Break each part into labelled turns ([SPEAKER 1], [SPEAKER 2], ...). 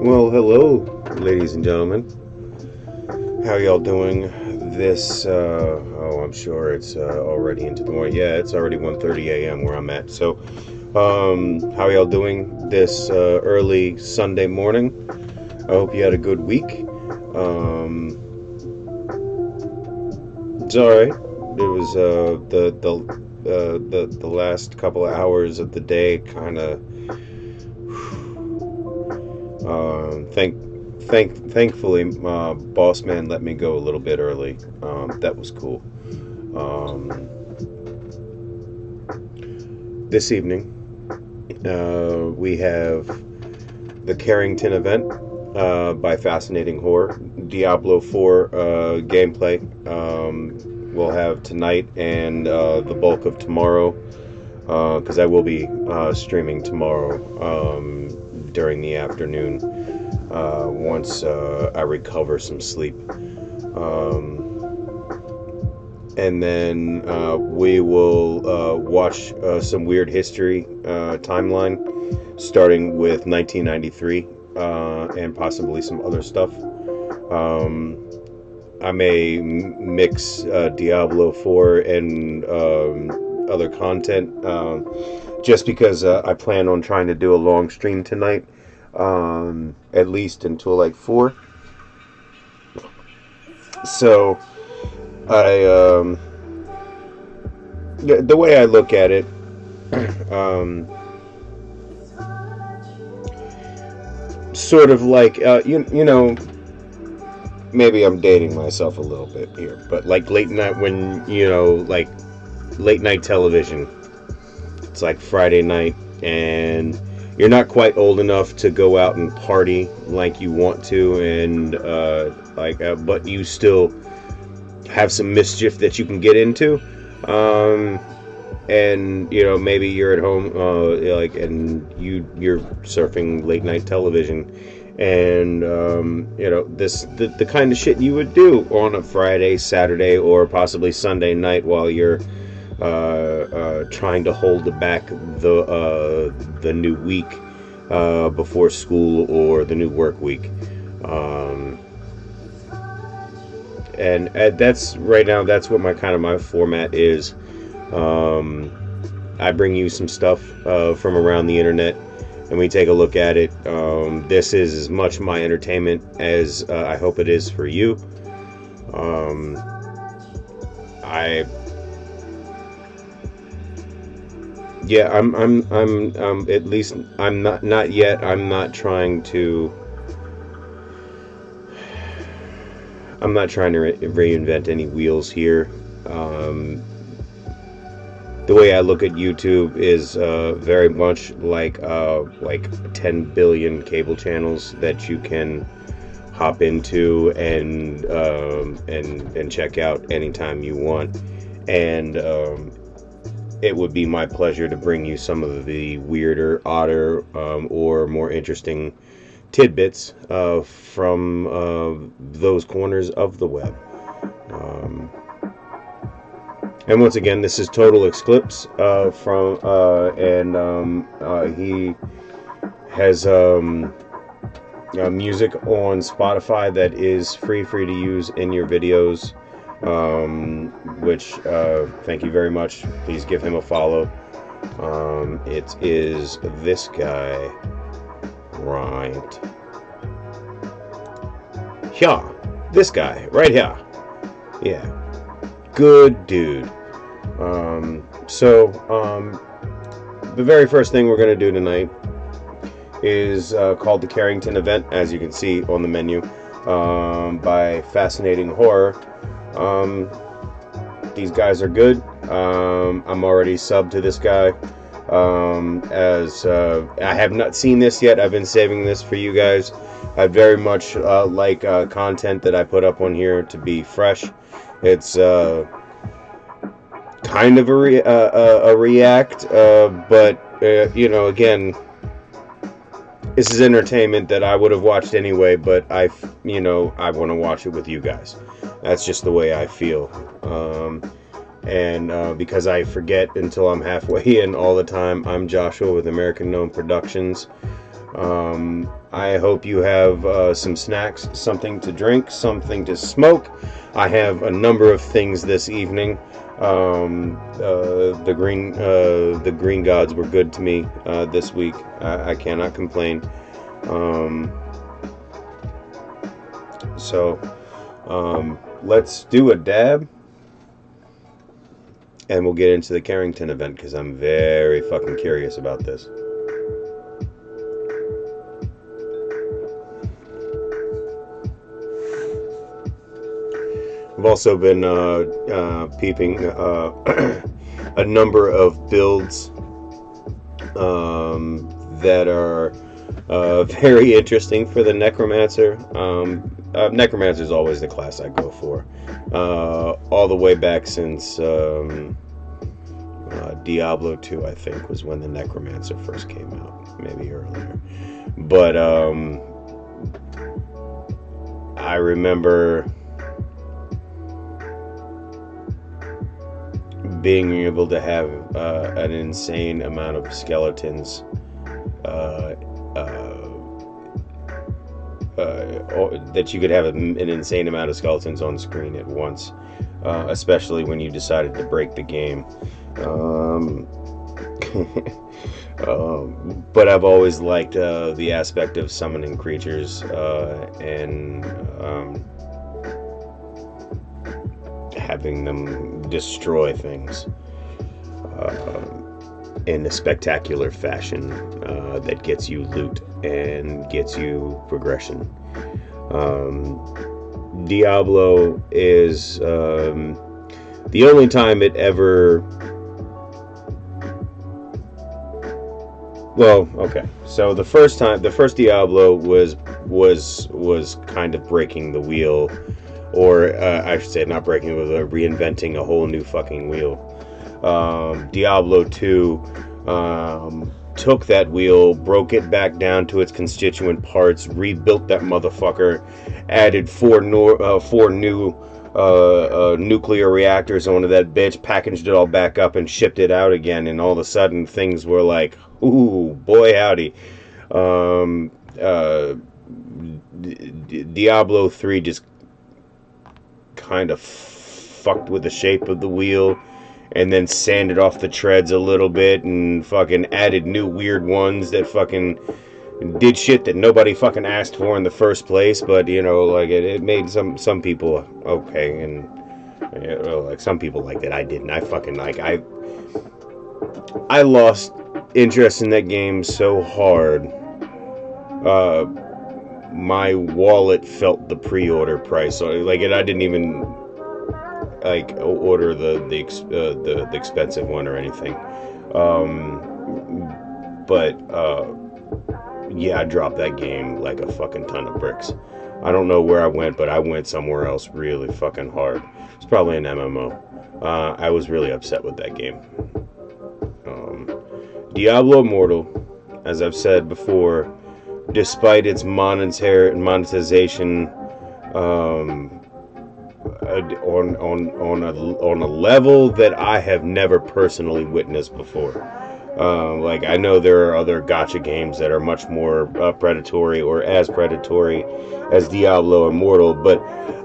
[SPEAKER 1] Well, hello, ladies and gentlemen. How y'all doing this? Uh, oh, I'm sure it's uh, already into the morning. Yeah, it's already 1:30 a.m. where I'm at. So, um, how y'all doing this uh, early Sunday morning? I hope you had a good week. Um, it's all right. It was uh, the the uh, the the last couple of hours of the day kind of. Um, thank, thank, thankfully, uh, boss man let me go a little bit early. Um, that was cool. Um, this evening, uh, we have the Carrington event uh, by Fascinating Horror. Diablo 4 uh, gameplay um, we'll have tonight and uh, the bulk of tomorrow because I will be streaming tomorrow um, during the afternoon uh, once uh, I recover some sleep. Um, and then uh, we will uh, watch uh, some weird history uh, timeline starting with 1993 and possibly some other stuff. Um, I may mix Diablo 4 and um, other content um, just because uh, I plan on trying to do a long stream tonight, um, at least until like four. So, I um, the, the way I look at it, um, sort of like uh, you you know. Maybe I'm dating myself a little bit here, but like late night when you know, like late night television. It's like Friday night, and you're not quite old enough to go out and party like you want to, and uh, like, uh, but you still have some mischief that you can get into. Um, and you know, maybe you're at home, uh, like, and you you're surfing late night television, and um, you know this the, the kind of shit you would do on a Friday, Saturday, or possibly Sunday night while you're trying to hold back the uh, the new week uh, before school or the new work week. Um, and uh, that's right now. That's what my kind of my format is. Um, I bring you some stuff uh, from around the internet, and we take a look at it. Um, this is as much my entertainment as I hope it is for you. Um, I yeah i'm i'm i'm um at least i'm not not yet i'm not trying to i'm not trying to re- reinvent any wheels here. Um the way i look at youtube is uh very much like uh like 10 billion cable channels that you can hop into and um and and check out anytime you want. And um it would be my pleasure to bring you some of the weirder, odder, um, or more interesting tidbits uh, from uh, those corners of the web. Um, and once again, this is Total Eclipse uh, from, uh, and um, uh, he has um, uh, music on Spotify that is free, free to use in your videos um, which uh, thank you very much. Please give him a follow. Um, it is this guy, right? Yeah, this guy right here. Yeah, good dude. Um, so, um, the very first thing we're gonna do tonight is uh, called the Carrington Event, as you can see on the menu, um, by Fascinating Horror. Um, these guys are good. Um, I'm already subbed to this guy. Um, as uh, I have not seen this yet, I've been saving this for you guys. I very much uh, like uh, content that I put up on here to be fresh. It's uh, kind of a, re- uh, a react, uh, but you know, again, this is entertainment that I would have watched anyway. But I, you know, I want to watch it with you guys. That's just the way I feel. Um, and uh, because I forget until I'm halfway in all the time, I'm Joshua with American Gnome Productions. Um, I hope you have uh, some snacks, something to drink, something to smoke. I have a number of things this evening. Um, uh, the green uh, the green gods were good to me uh, this week. I, I cannot complain. Um, so um, let's do a dab, and we'll get into the Carrington event because I'm very fucking curious about this. I've also been uh, uh, peeping uh, a number of builds um, that are uh, very interesting for the Necromancer. Um, uh, Necromancer is always the class I go for, uh, all the way back since um, Diablo 2, I think, was when the Necromancer first came out, maybe earlier. But um, I remember being able to have uh, an insane amount of skeletons uh, uh, uh that you could have an insane amount of skeletons on screen at once, uh, especially when you decided to break the game. Um, um, but I've always liked uh, the aspect of summoning creatures and um, having them destroy things uh, in a spectacular fashion uh, that gets you loot and gets you progression. Um, Diablo is um, the only time it ever. Well, okay. So the first time, the first Diablo was was was kind of breaking the wheel or uh, I should say, not breaking, but uh, reinventing a whole new fucking wheel. Um, Diablo 2 um, took that wheel, broke it back down to its constituent parts, rebuilt that motherfucker, added four, nor- uh, four new uh, uh, nuclear reactors onto that bitch, packaged it all back up, and shipped it out again. And all of a sudden, things were like, ooh, boy, howdy. Um, uh, D- Diablo 3 just kind of fucked with the shape of the wheel and then sanded off the treads a little bit and fucking added new weird ones that fucking did shit that nobody fucking asked for in the first place. But you know like it, it made some some people okay and you know, like some people like that i didn't. I fucking like i i lost interest in that game so hard uh my wallet felt the pre-order price. Like, it I didn't even like order the the uh, the, the expensive one or anything. Um, but uh, yeah, I dropped that game like a fucking ton of bricks. I don't know where I went, but I went somewhere else really fucking hard. It's probably an MMO. Uh, I was really upset with that game. Um, Diablo Immortal, as I've said before, despite its monetary monetization um, on on on a on a level that I have never personally witnessed before. Uh, like I know there are other gacha games that are much more uh, predatory or as predatory as Diablo Immortal, but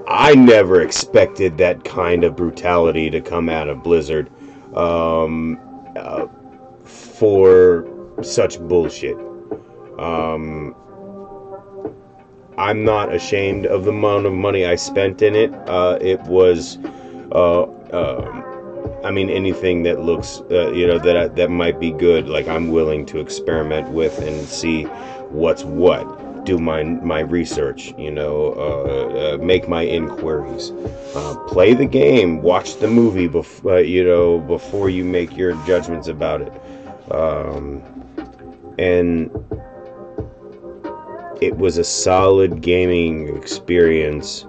[SPEAKER 1] I never expected that kind of brutality to come out of Blizzard um, uh, for such bullshit. Um, I'm not ashamed of the amount of money I spent in it. Uh, it was, uh, um, I mean, anything that looks, uh, you know, that that might be good. Like I'm willing to experiment with and see what's what. Do my my research, you know, uh, uh, make my inquiries, uh, play the game, watch the movie, before you know, before you make your judgments about it. Um, and it was a solid gaming experience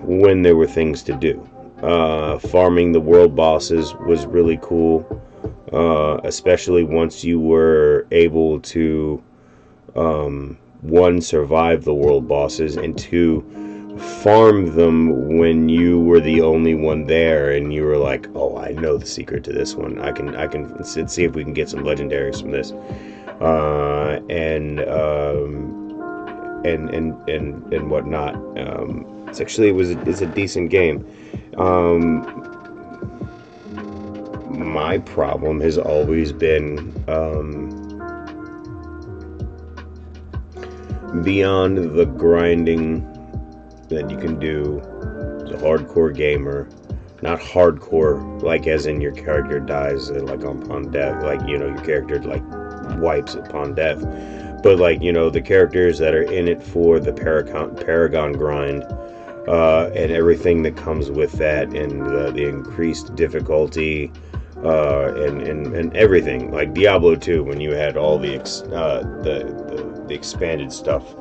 [SPEAKER 1] when there were things to do. Uh, farming the world bosses was really cool, uh, especially once you were able to, um, one, survive the world bosses, and two, farm them when you were the only one there and you were like oh i know the secret to this one i can i can see if we can get some legendaries from this uh, and um, and and and and whatnot um, it's actually it was a, it's a decent game um, my problem has always been um, beyond the grinding that you can do as a hardcore gamer. Not hardcore, like as in your character dies, like on death, like you know your character like wipes upon death, but like you know the characters that are in it for the Paragon Paragon grind, uh, and everything that comes with that, and the, the increased difficulty, uh, and, and and everything. Like Diablo 2 when you had all the ex, uh, the, the, the expanded stuff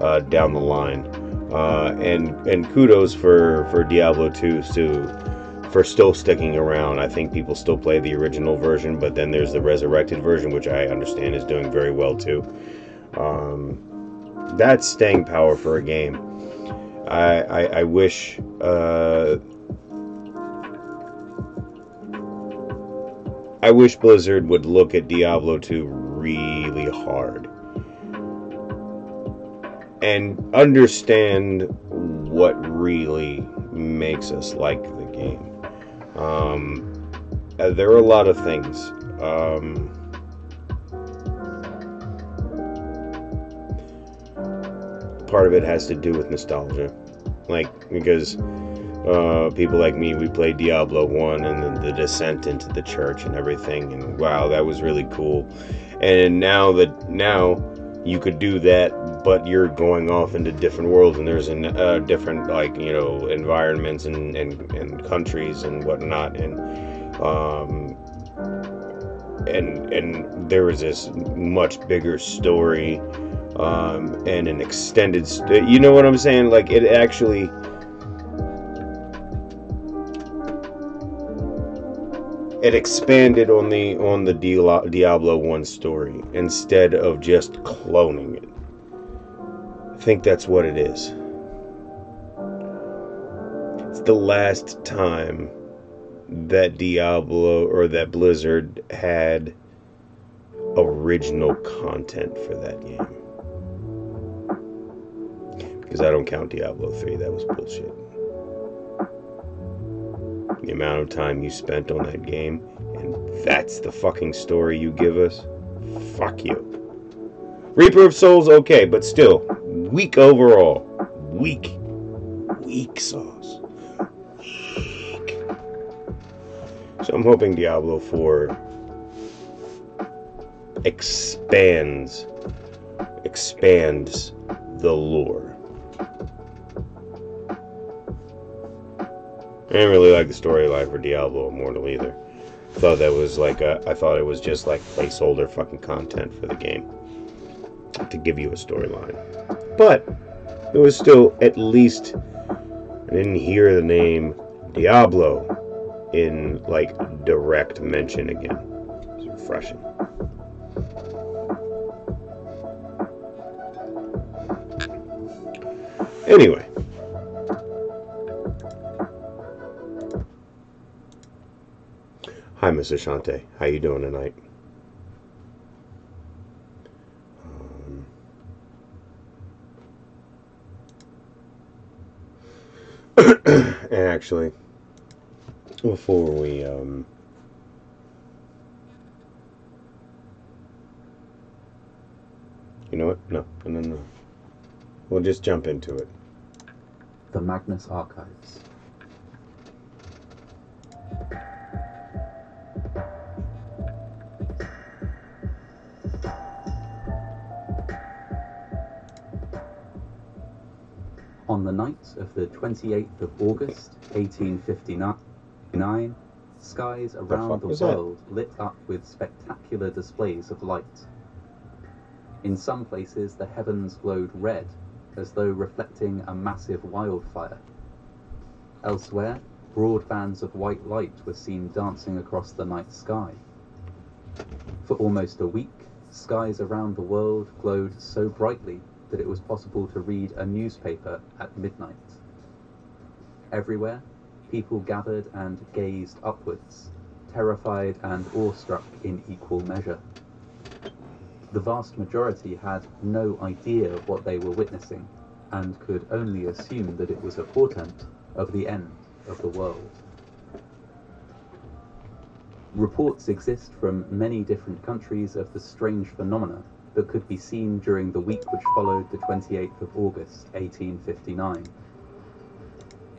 [SPEAKER 1] uh, down the line. Uh, and and kudos for for Diablo 2 to for still sticking around. I think people still play the original version, but then there's the resurrected version, which I understand is doing very well too. Um, that's staying power for a game. I I, I wish. Uh, I wish Blizzard would look at Diablo 2 really hard and understand what really makes us like the game. Um, uh, there are a lot of things. Um, part of it has to do with nostalgia, like because uh, people like me, we played Diablo One and then the descent into the church and everything, and wow, that was really cool. And now that now you could do that but you're going off into different worlds and there's a uh, different like you know environments and, and, and countries and whatnot and um, and and there was this much bigger story um, and an extended st- you know what I'm saying? Like it actually it expanded on the on the Diablo 1 story instead of just cloning it think that's what it is. It's the last time that Diablo or that Blizzard had original content for that game. Because I don't count Diablo 3, that was bullshit. The amount of time you spent on that game, and that's the fucking story you give us? Fuck you. Reaper of Souls, okay, but still, weak overall. Weak. Weak sauce. Weak. So I'm hoping Diablo 4 expands expands the lore. I didn't really like the storyline for Diablo Immortal either. I thought that was like a, I thought it was just like placeholder fucking content for the game to give you a storyline. But it was still at least I didn't hear the name Diablo in like direct mention again. It's refreshing. Anyway. Hi, Miss Ashante. How you doing tonight? actually, before we um, you know what? No, no, no, no. We'll just jump into it.
[SPEAKER 2] The Magnus Archives. On the night of the 28th of August, 1859, skies around the, the world that? lit up with spectacular displays of light. In some places, the heavens glowed red, as though reflecting a massive wildfire. Elsewhere, broad bands of white light were seen dancing across the night sky. For almost a week, skies around the world glowed so brightly that it was possible to read a newspaper at midnight. Everywhere, people gathered and gazed upwards, terrified and awestruck in equal measure. The vast majority had no idea of what they were witnessing and could only assume that it was a portent of the end of the world. Reports exist from many different countries of the strange phenomena that could be seen during the week which followed the 28th of August 1859.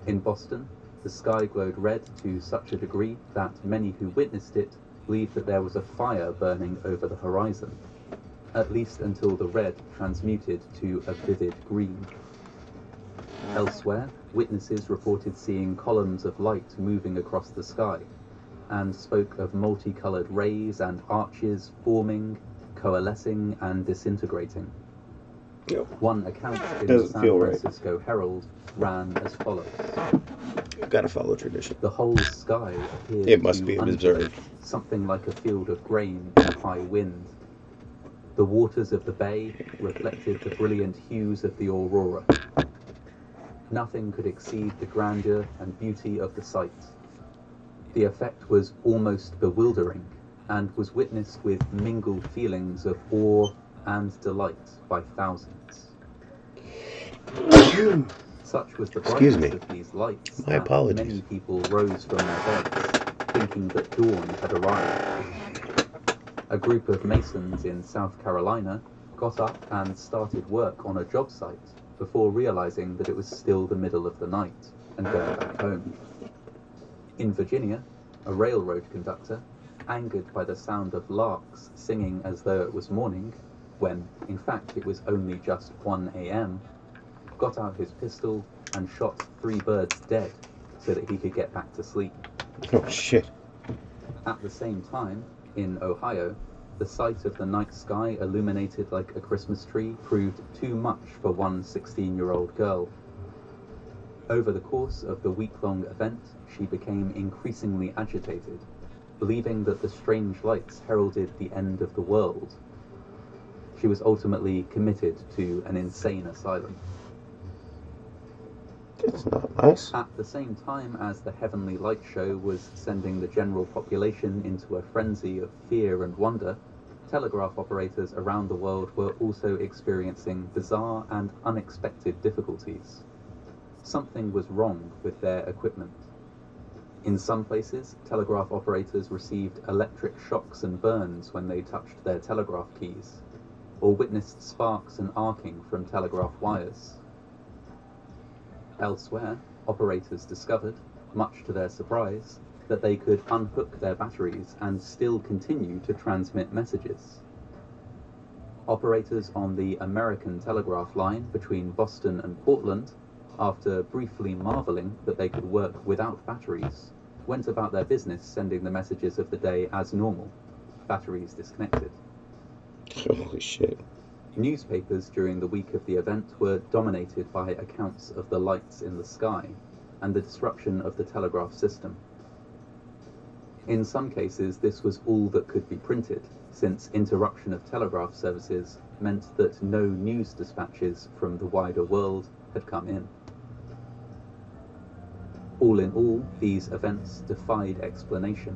[SPEAKER 2] In Boston, the sky glowed red to such a degree that many who witnessed it believed that there was a fire burning over the horizon, at least until the red transmuted to a vivid green. Elsewhere, witnesses reported seeing columns of light moving across the sky and spoke of multicolored rays and arches forming, coalescing, and disintegrating.
[SPEAKER 1] Yep.
[SPEAKER 2] One account in
[SPEAKER 1] Doesn't
[SPEAKER 2] the San
[SPEAKER 1] feel right.
[SPEAKER 2] Francisco Herald ran as follows.
[SPEAKER 1] Gotta follow tradition.
[SPEAKER 2] The whole sky appeared
[SPEAKER 1] It must
[SPEAKER 2] to
[SPEAKER 1] be observed.
[SPEAKER 2] something like a field of grain in a high wind. The waters of the bay reflected the brilliant hues of the aurora. Nothing could exceed the grandeur and beauty of the sight. The effect was almost bewildering and was witnessed with mingled feelings of awe and delight by thousands. Such was the
[SPEAKER 1] Excuse
[SPEAKER 2] brightness
[SPEAKER 1] me.
[SPEAKER 2] of these lights
[SPEAKER 1] My
[SPEAKER 2] that
[SPEAKER 1] apologies.
[SPEAKER 2] many people rose from their beds, thinking that dawn had arrived. A group of masons in South Carolina got up and started work on a job site before realizing that it was still the middle of the night and going back home. In Virginia, a railroad conductor, angered by the sound of larks singing as though it was morning, when in fact it was only just 1 a.m., got out his pistol and shot three birds dead so that he could get back to sleep.
[SPEAKER 1] Oh shit.
[SPEAKER 2] At the same time, in Ohio, the sight of the night sky illuminated like a Christmas tree proved too much for one 16 year old girl. Over the course of the week long event, she became increasingly agitated, believing that the strange lights heralded the end of the world. She was ultimately committed to an insane asylum.
[SPEAKER 1] It's not nice.
[SPEAKER 2] At the same time as the Heavenly Light Show was sending the general population into a frenzy of fear and wonder, telegraph operators around the world were also experiencing bizarre and unexpected difficulties. Something was wrong with their equipment. In some places, telegraph operators received electric shocks and burns when they touched their telegraph keys, or witnessed sparks and arcing from telegraph wires. Elsewhere, operators discovered, much to their surprise, that they could unhook their batteries and still continue to transmit messages. Operators on the American telegraph line between Boston and Portland, after briefly marveling that they could work without batteries, went about their business sending the messages of the day as normal, batteries disconnected.
[SPEAKER 1] Holy shit.
[SPEAKER 2] Newspapers during the week of the event were dominated by accounts of the lights in the sky and the disruption of the telegraph system. In some cases, this was all that could be printed, since interruption of telegraph services meant that no news dispatches from the wider world had come in. All in all, these events defied explanation,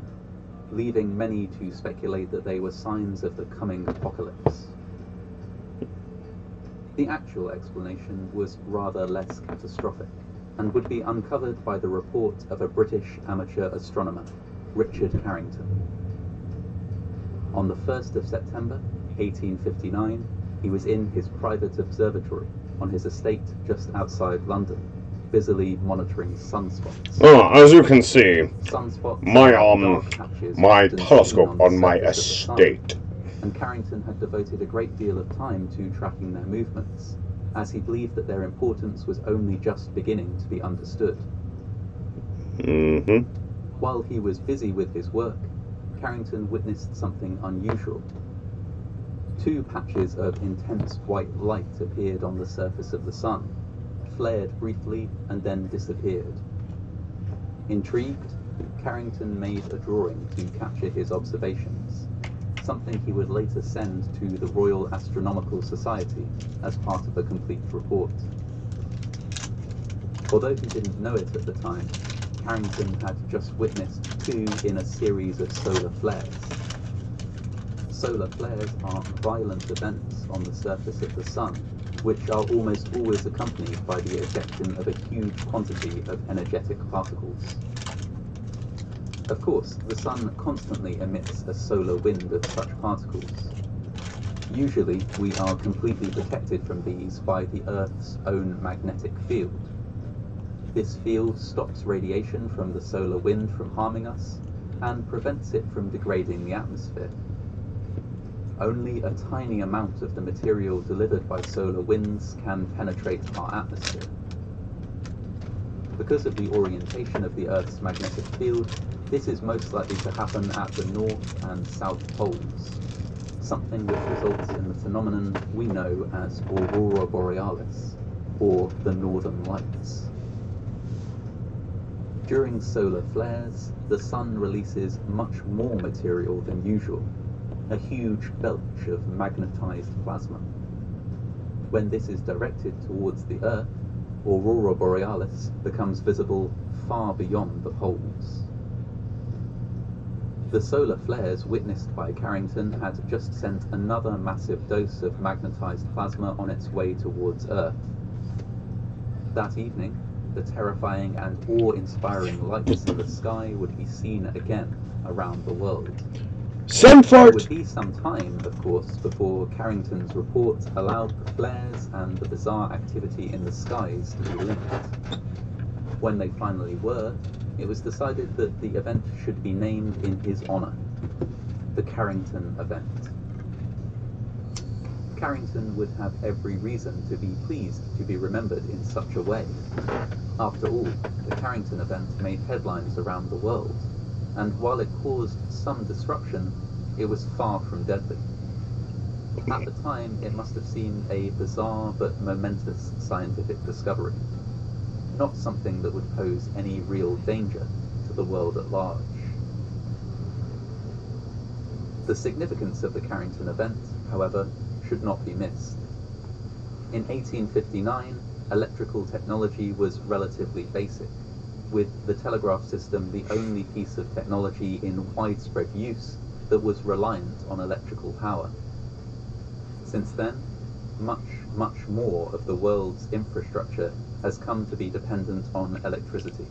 [SPEAKER 2] leaving many to speculate that they were signs of the coming apocalypse. The actual explanation was rather less catastrophic and would be uncovered by the report of a British amateur astronomer, Richard Carrington. On the 1st of September 1859, he was in his private observatory on his estate just outside London, busily monitoring sunspots.
[SPEAKER 1] Oh, as you can see,
[SPEAKER 2] Sunspots
[SPEAKER 1] My, um, my telescope
[SPEAKER 2] the
[SPEAKER 1] on my
[SPEAKER 2] surface of the sun
[SPEAKER 1] estate.
[SPEAKER 2] and Carrington had devoted a great deal of time to tracking their movements, as he believed that their importance was only just beginning to be understood.
[SPEAKER 1] Mm-hmm.
[SPEAKER 2] While he was busy with his work, Carrington witnessed something unusual. Two patches of intense white light appeared on the surface of the sun, flared briefly, and then disappeared. Intrigued, Carrington made a drawing to capture his observations, something he would later send to the Royal Astronomical Society as part of a complete report. Although he didn't know it at the time, Carrington had just witnessed two in a series of solar flares. Solar flares are violent events on the surface of the Sun, which are almost always accompanied by the ejection of a huge quantity of energetic particles. Of course, the Sun constantly emits a solar wind of such particles. Usually, we are completely protected from these by the Earth's own magnetic field. This field stops radiation from the solar wind from harming us and prevents it from degrading the atmosphere. Only a tiny amount of the material delivered by solar winds can penetrate our atmosphere. Because of the orientation of the Earth's magnetic field, this is most likely to happen at the North and South Poles, something which results in the phenomenon we know as aurora borealis, or the northern lights. During solar flares, the sun releases much more material than usual, a huge belch of magnetized plasma. When this is directed towards the Earth, aurora borealis becomes visible far beyond the poles. The solar flares witnessed by Carrington had just sent another massive dose of magnetized plasma on its way towards Earth. That evening, the terrifying and awe-inspiring lights in the sky would be seen again around the world.
[SPEAKER 1] Send
[SPEAKER 2] It would be some time, of course, before Carrington's report allowed the flares and the bizarre activity in the skies to be linked. When they finally were, it was decided that the event should be named in his honour, the Carrington event. Carrington would have every reason to be pleased to be remembered in such a way. After all, the Carrington event made headlines around the world, and while it caused some disruption, it was far from deadly. At the time, it must have seemed a bizarre but momentous scientific discovery, not something that would pose any real danger to the world at large. The significance of the Carrington event, however, should not be missed. In 1859, electrical technology was relatively basic, with the telegraph system the only piece of technology in widespread use that was reliant on electrical power. Since then, much, much more of the world's infrastructure has come to be dependent on electricity.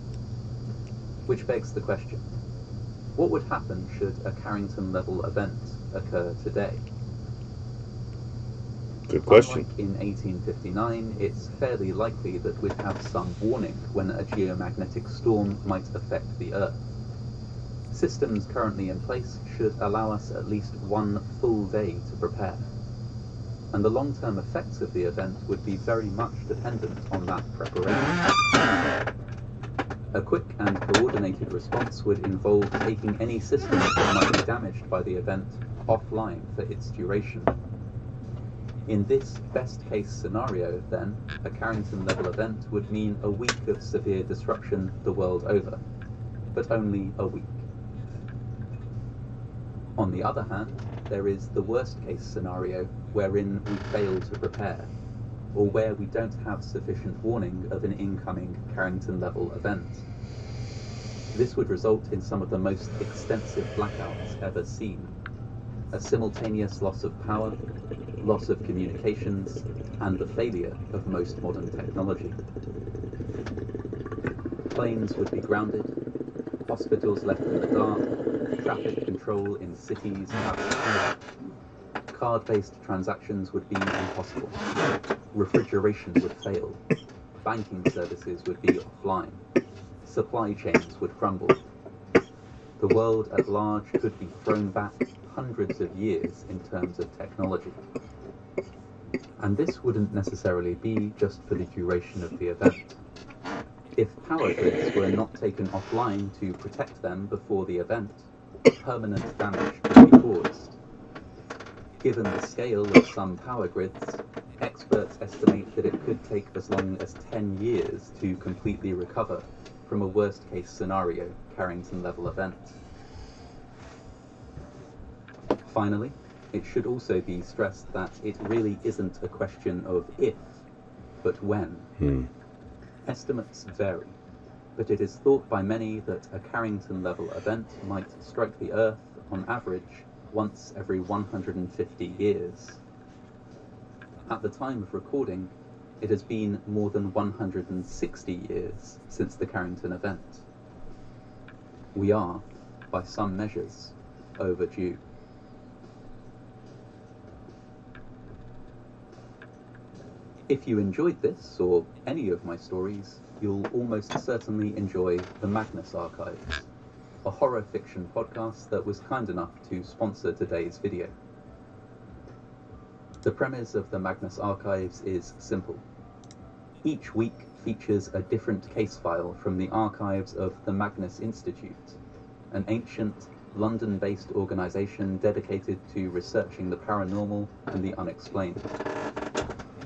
[SPEAKER 2] Which begs the question, what would happen should a Carrington level event occur today?
[SPEAKER 1] Good question.
[SPEAKER 2] Unlike in 1859, it's fairly likely that we'd have some warning when a geomagnetic storm might affect the Earth. Systems currently in place should allow us at least one full day to prepare. And the long-term effects of the event would be very much dependent on that preparation. A quick and coordinated response would involve taking any systems that might be damaged by the event offline for its duration. In this best case scenario, then, a Carrington level event would mean a week of severe disruption the world over, but only a week. On the other hand, there is the worst case scenario wherein we fail to prepare, or where we don't have sufficient warning of an incoming Carrington level event. This would result in some of the most extensive blackouts ever seen. A simultaneous loss of power, loss of communications, and the failure of most modern technology. Planes would be grounded, hospitals left in the dark, traffic control in cities. Card-based transactions would be impossible. Refrigeration would fail. Banking services would be offline. Supply chains would crumble. The world at large could be thrown back hundreds of years in terms of technology. And this wouldn't necessarily be just for the duration of the event. If power grids were not taken offline to protect them before the event, permanent damage could be caused. Given the scale of some power grids, experts estimate that it could take as long as 10 years to completely recover from a worst case scenario Carrington level event. Finally, it should also be stressed that it really isn't a question of if, but when.
[SPEAKER 1] Hmm.
[SPEAKER 2] Estimates vary, but it is thought by many that a Carrington level event might strike the Earth, on average, once every 150 years. At the time of recording, it has been more than 160 years since the Carrington event. We are, by some measures, overdue. If you enjoyed this or any of my stories, you'll almost certainly enjoy the Magnus Archives, a horror fiction podcast that was kind enough to sponsor today's video. The premise of the Magnus Archives is simple. Each week features a different case file from the archives of the Magnus Institute, an ancient London based organisation dedicated to researching the paranormal and the unexplained.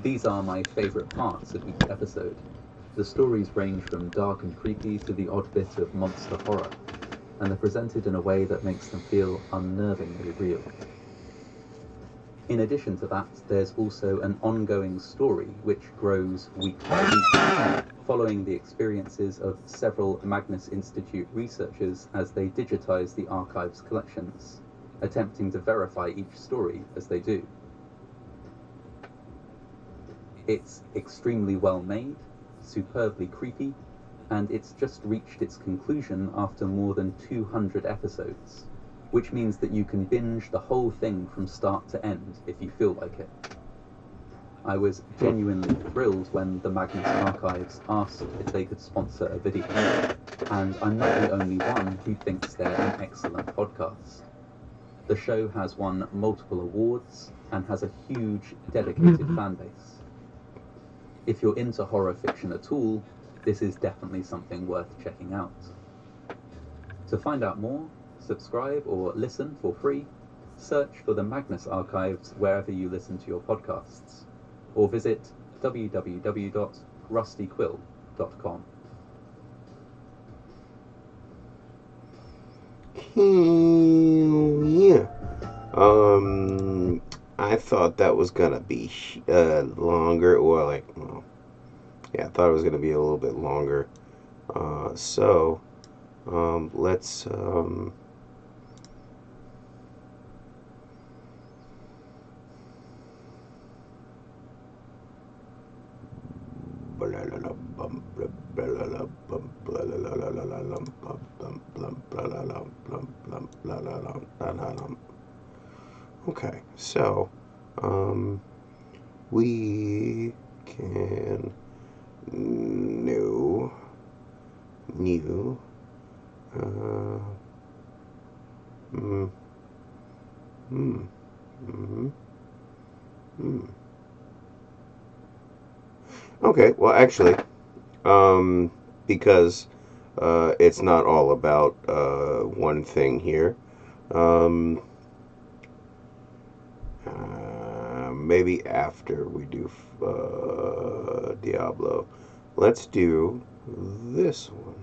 [SPEAKER 2] These are my favourite parts of each episode. The stories range from dark and creepy to the odd bit of monster horror, and they're presented in a way that makes them feel unnervingly real. In addition to that, there's also an ongoing story which grows week by week, following the experiences of several Magnus Institute researchers as they digitize the archive's collections, attempting to verify each story as they do. It's extremely well made, superbly creepy, and it's just reached its conclusion after more than 200 episodes which means that you can binge the whole thing from start to end if you feel like it. I was genuinely thrilled when the Magnus Archives asked if they could sponsor a video, and I'm not the only one who thinks they're an excellent podcast. The show has won multiple awards and has a huge dedicated fan base. If you're into horror fiction at all, this is definitely something worth checking out. To find out more, subscribe or listen for free, search for the Magnus Archives wherever you listen to your podcasts, or visit www.rustyquill.com.
[SPEAKER 1] yeah. Um, I thought that was gonna be uh, longer, or like, well, yeah, I thought it was gonna be a little bit longer. Uh, so, um, let's um, Okay, so um, we can new new uh, mm, mm, mm, mm. Okay, well, actually, um, because uh, it's not all about uh, one thing here. Um, uh, maybe after we do uh, Diablo, let's do this one.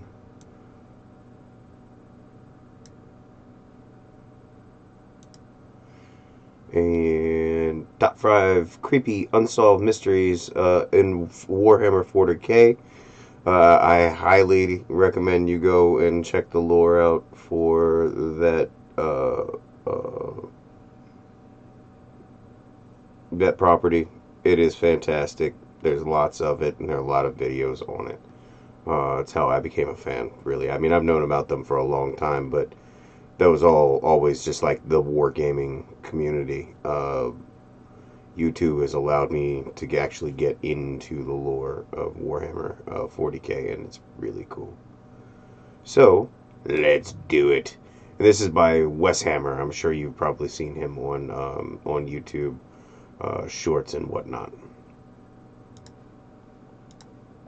[SPEAKER 1] And top five creepy unsolved mysteries uh, in Warhammer 40k. Uh, I highly recommend you go and check the lore out for that uh, uh, that property. It is fantastic. There's lots of it, and there are a lot of videos on it. Uh, it's how I became a fan, really. I mean, I've known about them for a long time, but that was all always just like the wargaming community. Uh, YouTube has allowed me to actually get into the lore of Warhammer uh, 40k, and it's really cool. So, let's do it. And this is by Wes Hammer. I'm sure you've probably seen him on um, on YouTube, uh, shorts and whatnot.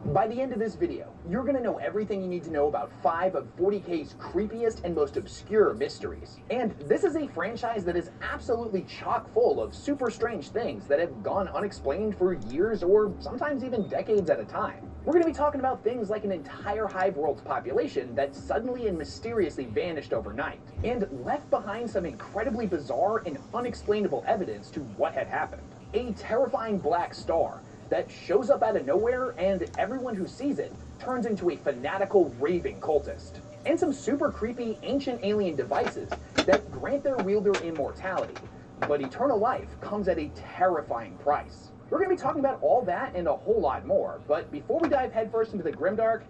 [SPEAKER 3] By the end of this video, you're going to know everything you need to know about five of 40k's creepiest and most obscure mysteries. And this is a franchise that is absolutely chock full of super strange things that have gone unexplained for years or sometimes even decades at a time. We're going to be talking about things like an entire hive world's population that suddenly and mysteriously vanished overnight, and left behind some incredibly bizarre and unexplainable evidence to what had happened. A terrifying black star that shows up out of nowhere and everyone who sees it turns into a fanatical raving cultist. And some super creepy ancient alien devices that grant their wielder immortality. But eternal life comes at a terrifying price. We're going to be talking about all that and a whole lot more, but before we dive headfirst into the Grimdark,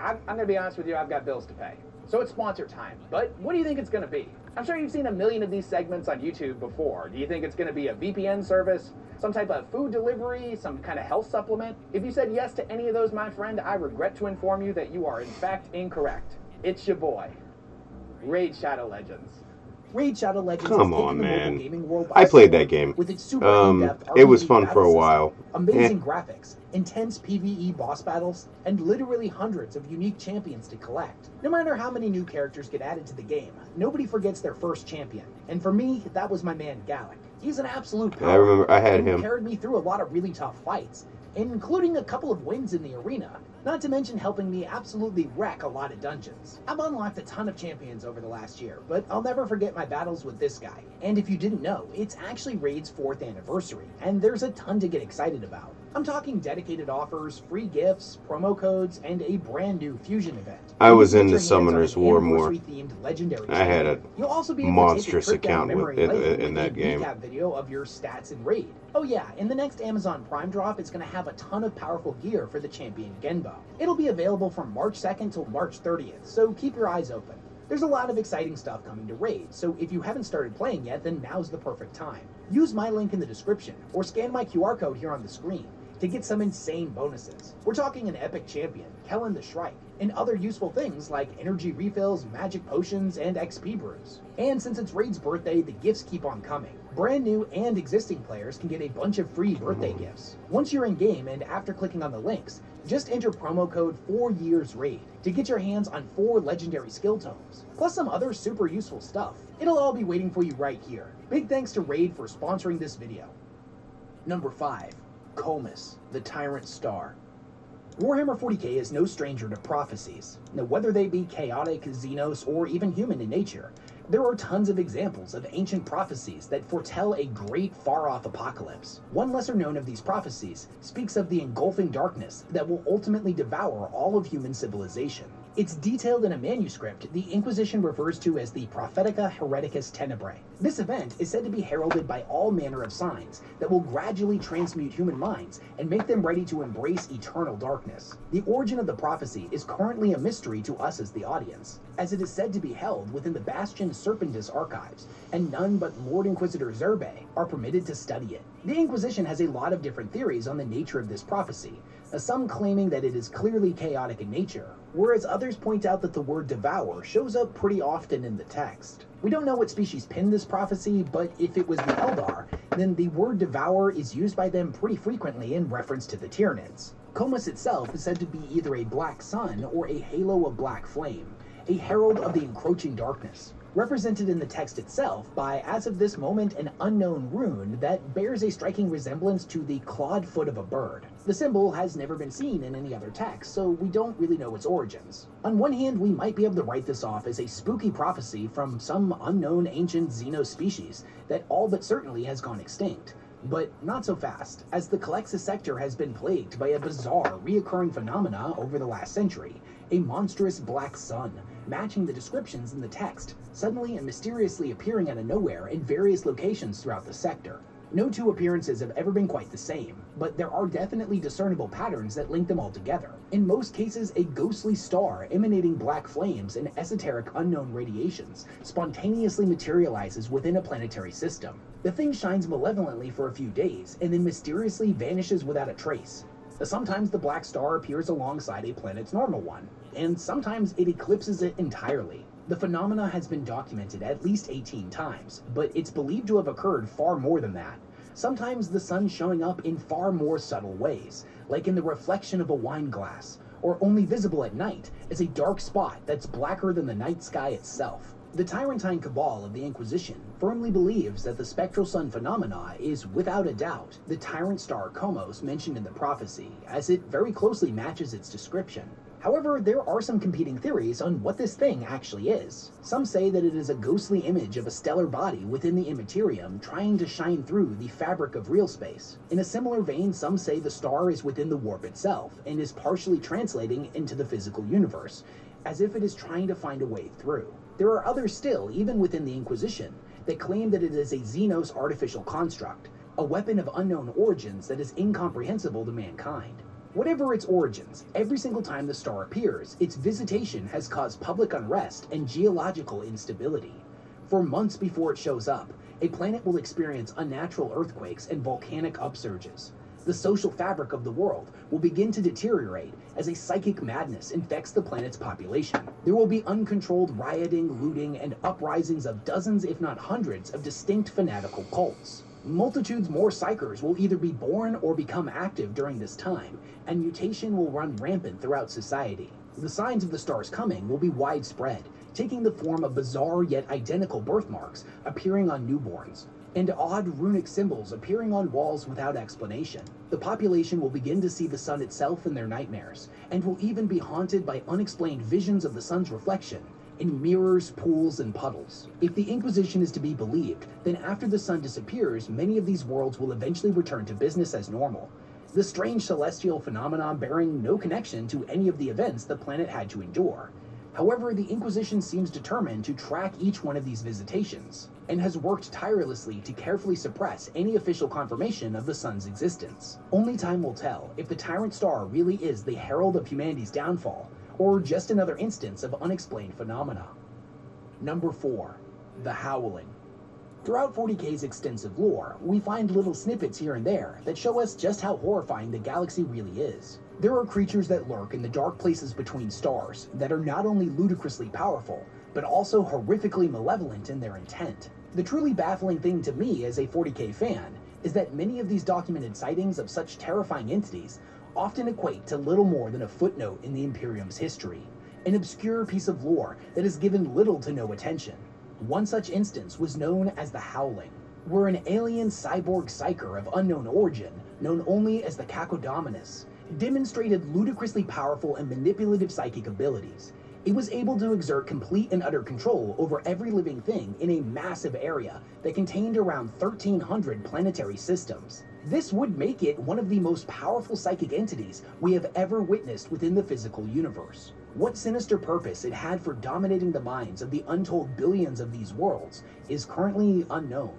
[SPEAKER 3] I'm, I'm going to be honest with you, I've got bills to pay. So it's sponsor time. But what do you think it's going to be? I'm sure you've seen a million of these segments on YouTube before. Do you think it's going to be a VPN service, some type of food delivery, some kind of health supplement? If you said yes to any of those, my friend, I regret to inform you that you are in fact incorrect. It's your boy, Raid Shadow Legends.
[SPEAKER 4] Raid Shadow Legends
[SPEAKER 1] Come on, man.
[SPEAKER 4] gaming world by
[SPEAKER 1] I played that game.
[SPEAKER 4] With its super
[SPEAKER 1] Um, it was fun for a while.
[SPEAKER 4] system, amazing graphics, intense PvE boss battles, and literally hundreds of unique champions to collect. No matter how many new characters get added to the game, nobody forgets their first champion. And for me, that was my man Galek. He's an absolute
[SPEAKER 1] I remember I had him.
[SPEAKER 4] carried me through a lot of really tough fights, including a couple of wins in the arena, not to mention helping me absolutely wreck a lot of dungeons. I've unlocked a ton of champions over the last year, but I'll never forget my battles with this guy. And if you didn't know, it's actually Raid's 4th anniversary, and there's a ton to get excited about. I'm talking dedicated offers, free gifts, promo codes, and a brand new fusion event.
[SPEAKER 1] I was in the
[SPEAKER 4] get your hands on
[SPEAKER 1] Summoners War more. I had a
[SPEAKER 4] champion. You'll also be able to take a
[SPEAKER 1] monstrous account with- in- in that game.
[SPEAKER 4] video of your stats in Raid. Oh yeah, in the next Amazon Prime drop, it's going to have a ton of powerful gear for the champion Genbo. It'll be available from March 2nd till March 30th, so keep your eyes open. There's a lot of exciting stuff coming to Raid, so if you haven't started playing yet, then now's the perfect time. Use my link in the description, or scan my QR code here on the screen to get some insane bonuses. We're talking an epic champion, Kellen the Shrike, and other useful things like energy refills, magic potions, and XP brews. And since it's Raid's birthday, the gifts keep on coming. Brand new and existing players can get a bunch of free birthday gifts. Once you're in game and after clicking on the links, just enter promo code 4YEARSRAID to get your hands on four legendary skill tomes, plus some other super useful stuff. It'll all be waiting for you right here. Big thanks to Raid for sponsoring this video. Number 5. Komus, the Tyrant Star. Warhammer 40k is no stranger to prophecies. Now, whether they be chaotic, xenos, or even human in nature, there are tons of examples of ancient prophecies that foretell a great far off apocalypse. One lesser known of these prophecies speaks of the engulfing darkness that will ultimately devour all of human civilization. It's detailed in a manuscript the Inquisition refers to as the Prophetica Hereticus Tenebrae. This event is said to be heralded by all manner of signs that will gradually transmute human minds and make them ready to embrace eternal darkness. The origin of the prophecy is currently a mystery to us as the audience, as it is said to be held within the Bastion Serpentis archives, and none but Lord Inquisitor Zerbe are permitted to study it. The Inquisition has a lot of different theories on the nature of this prophecy, some claiming that it is clearly chaotic in nature, whereas others point out that the word devour shows up pretty often in the text. We don't know what species penned this prophecy, but if it was the Eldar, then the word devour is used by them pretty frequently in reference to the Tyranids. Komus itself is said to be either a black sun or a halo of black flame, a herald of the encroaching darkness represented in the text itself by, as of this moment, an unknown rune that bears a striking resemblance to the clawed foot of a bird. The symbol has never been seen in any other text, so we don't really know its origins. On one hand, we might be able to write this off as a spooky prophecy from some unknown ancient xeno species that all but certainly has gone extinct. But not so fast, as the Calixis sector has been plagued by a bizarre, reoccurring phenomena over the last century a monstrous black sun, matching the descriptions in the text, suddenly and mysteriously appearing out of nowhere in various locations throughout the sector. No two appearances have ever been quite the same, but there are definitely discernible patterns that link them all together. In most cases, a ghostly star emanating black flames and esoteric unknown radiations spontaneously materializes within a planetary system. The thing shines malevolently for a few days and then mysteriously vanishes without a trace. Sometimes the black star appears alongside a planet's normal one, and sometimes it eclipses it entirely. The phenomena has been documented at least 18 times, but it's believed to have occurred far more than that. Sometimes the sun showing up in far more subtle ways, like in the reflection of a wine glass, or only visible at night as a dark spot that's blacker than the night sky itself. The Tyrantine cabal of the Inquisition firmly believes that the spectral sun phenomena is, without a doubt, the tyrant star Komus mentioned in the prophecy, as it very closely matches its description. However, there are some competing theories on what this thing actually is. Some say that it is a ghostly image of a stellar body within the immaterium trying to shine through the fabric of real space. In a similar vein, some say the star is within the warp itself and is partially translating into the physical universe, as if it is trying to find a way through. There are others still, even within the Inquisition, that claim that it is a Xenos artificial construct, a weapon of unknown origins that is incomprehensible to mankind. Whatever its origins, every single time the star appears, its visitation has caused public unrest and geological instability. For months before it shows up, a planet will experience unnatural earthquakes and volcanic upsurges. The social fabric of the world will begin to deteriorate as a psychic madness infects the planet's population. There will be uncontrolled rioting, looting, and uprisings of dozens, if not hundreds, of distinct fanatical cults. Multitudes more psykers will either be born or become active during this time, and mutation will run rampant throughout society. The signs of the star's coming will be widespread, taking the form of bizarre yet identical birthmarks appearing on newborns, and odd runic symbols appearing on walls without explanation. The population will begin to see the sun itself in their nightmares, and will even be haunted by unexplained visions of the sun's reflection in mirrors, pools, and puddles. If the Inquisition is to be believed, then after the sun disappears, many of these worlds will eventually return to business as normal. The strange celestial phenomenon bearing no connection to any of the events the planet had to endure. However, the Inquisition seems determined to track each one of these visitations, and has worked tirelessly to carefully suppress any official confirmation of the sun's existence. Only time will tell if the Tyrant Star really is the herald of humanity's downfall, or just another instance of unexplained phenomena. Number 4. The Howling. Throughout 40K's extensive lore, we find little snippets here and there that show us just how horrifying the galaxy really is. There are creatures that lurk in the dark places between stars that are not only ludicrously powerful, but also horrifically malevolent in their intent. The truly baffling thing to me as a 40K fan is that many of these documented sightings of such terrifying entities often equate to little more than a footnote in the Imperium's history, an obscure piece of lore that is given little to no attention. One such instance was known as the Howling, where an alien cyborg psyker of unknown origin, known only as the Cacodominus, demonstrated ludicrously powerful and manipulative psychic abilities. It was able to exert complete and utter control over every living thing in a massive area that contained around 1,300 planetary systems. This would make it one of the most powerful psychic entities we have ever witnessed within the physical universe. What sinister purpose it had for dominating the minds of the untold billions of these worlds is currently unknown.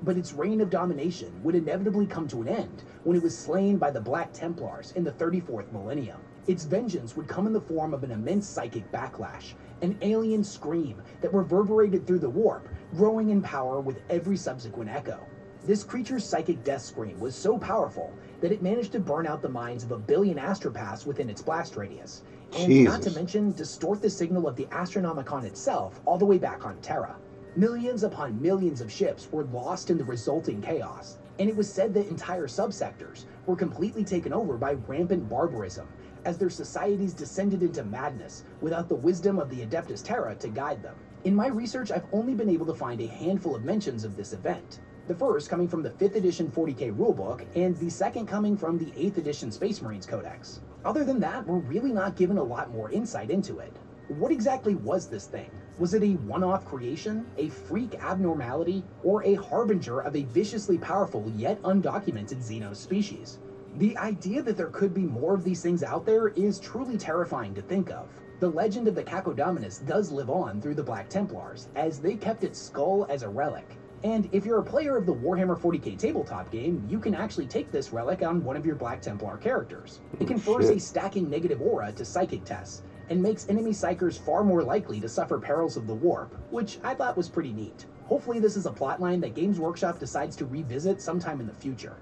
[SPEAKER 4] But its reign of domination would inevitably come to an end when it was slain by the Black Templars in the 34th millennium. Its vengeance would come in the form of an immense psychic backlash, an alien scream that reverberated through the warp, growing in power with every subsequent echo. This creature's psychic death scream was so powerful that it managed to burn out the minds of a billion astropaths within its blast radius, and
[SPEAKER 1] Jesus.
[SPEAKER 4] not to mention distort the signal of the Astronomicon itself all the way back on Terra. Millions upon millions of ships were lost in the resulting chaos, and it was said that entire subsectors were completely taken over by rampant barbarism as their societies descended into madness without the wisdom of the Adeptus Terra to guide them. In my research, I've only been able to find a handful of mentions of this event. The first coming from the 5th edition 40k rulebook, and the second coming from the 8th edition Space Marines Codex. Other than that, we're really not given a lot more insight into it. What exactly was this thing? Was it a one off creation, a freak abnormality, or a harbinger of a viciously powerful yet undocumented Xenos species? The idea that there could be more of these things out there is truly terrifying to think of. The legend of the Cacodominus does live on through the Black Templars, as they kept its skull as a relic. And if you're a player of the Warhammer 40k tabletop game, you can actually take this relic on one of your Black Templar characters. It confers oh,
[SPEAKER 1] shit.
[SPEAKER 4] a stacking negative aura to psychic tests, and makes enemy psykers far more likely to suffer perils of the warp, which I thought was pretty neat. Hopefully this is a plotline that Games Workshop decides to revisit sometime in the future.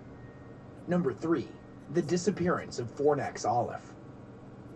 [SPEAKER 4] Number 3. The Disappearance of Fornax Aleph.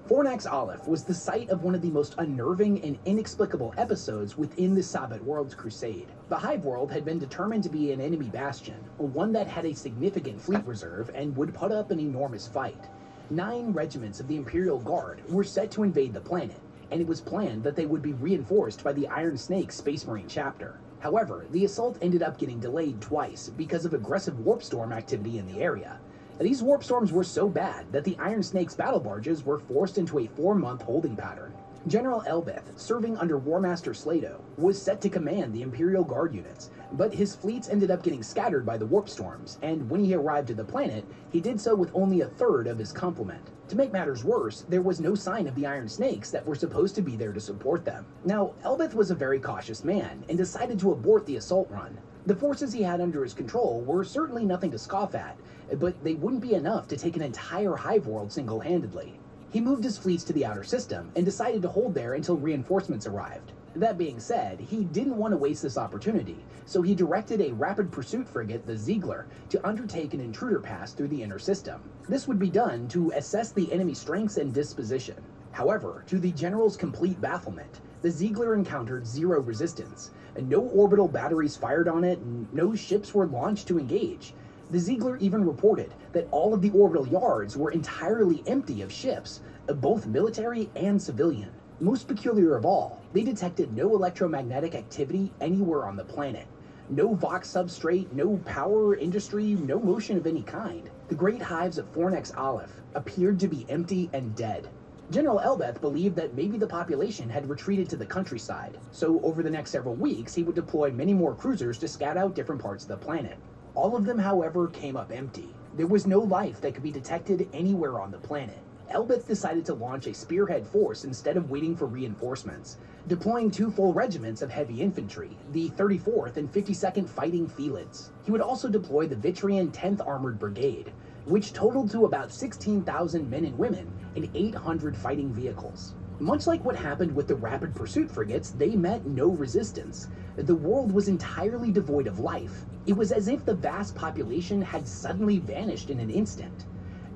[SPEAKER 4] Fornax Aleph was the site of one of the most unnerving and inexplicable episodes within the Sabbat World's crusade. The Hive World had been determined to be an enemy bastion, one that had a significant fleet reserve and would put up an enormous fight. Nine regiments of the Imperial Guard were set to invade the planet, and it was planned that they would be reinforced by the Iron Snake Space Marine chapter. However, the assault ended up getting delayed twice because of aggressive warp storm activity in the area. These warp storms were so bad that the Iron Snake's battle barges were forced into a four-month holding pattern. General Elbeth, serving under War Master Slaydo, was set to command the Imperial Guard units, but his fleets ended up getting scattered by the warp storms, and when he arrived at the planet, he did so with only a third of his complement. To make matters worse, there was no sign of the Iron Snakes that were supposed to be there to support them. Now, Elbeth was a very cautious man and decided to abort the assault run. The forces he had under his control were certainly nothing to scoff at, but they wouldn't be enough to take an entire hive world single-handedly. He moved his fleets to the outer system and decided to hold there until reinforcements arrived. That being said, he didn't want to waste this opportunity, so he directed a rapid pursuit frigate, the Ziegler, to undertake an intruder pass through the inner system. This would be done to assess the enemy strengths and disposition. However, to the general's complete bafflement, the Ziegler encountered zero resistance, and no orbital batteries fired on it, and no ships were launched to engage. The Ziegler even reported that all of the orbital yards were entirely empty of ships, both military and civilian. Most peculiar of all, they detected no electromagnetic activity anywhere on the planet. No Vox substrate, no power industry, no motion of any kind. The great hives of Fornax Aleph appeared to be empty and dead. General Elbeth believed that maybe the population had retreated to the countryside, so over the next several weeks he would deploy many more cruisers to scout out different parts of the planet. All of them, however, came up empty. There was no life that could be detected anywhere on the planet. Elbeth decided to launch a spearhead force instead of waiting for reinforcements, deploying two full regiments of heavy infantry, the 34th and 52nd Fighting Felids. He would also deploy the Vitrian 10th Armored Brigade, which totaled to about 16,000 men and women and 800 fighting vehicles. Much like what happened with the rapid pursuit frigates, they met no resistance. The world was entirely devoid of life. It was as if the vast population had suddenly vanished in an instant.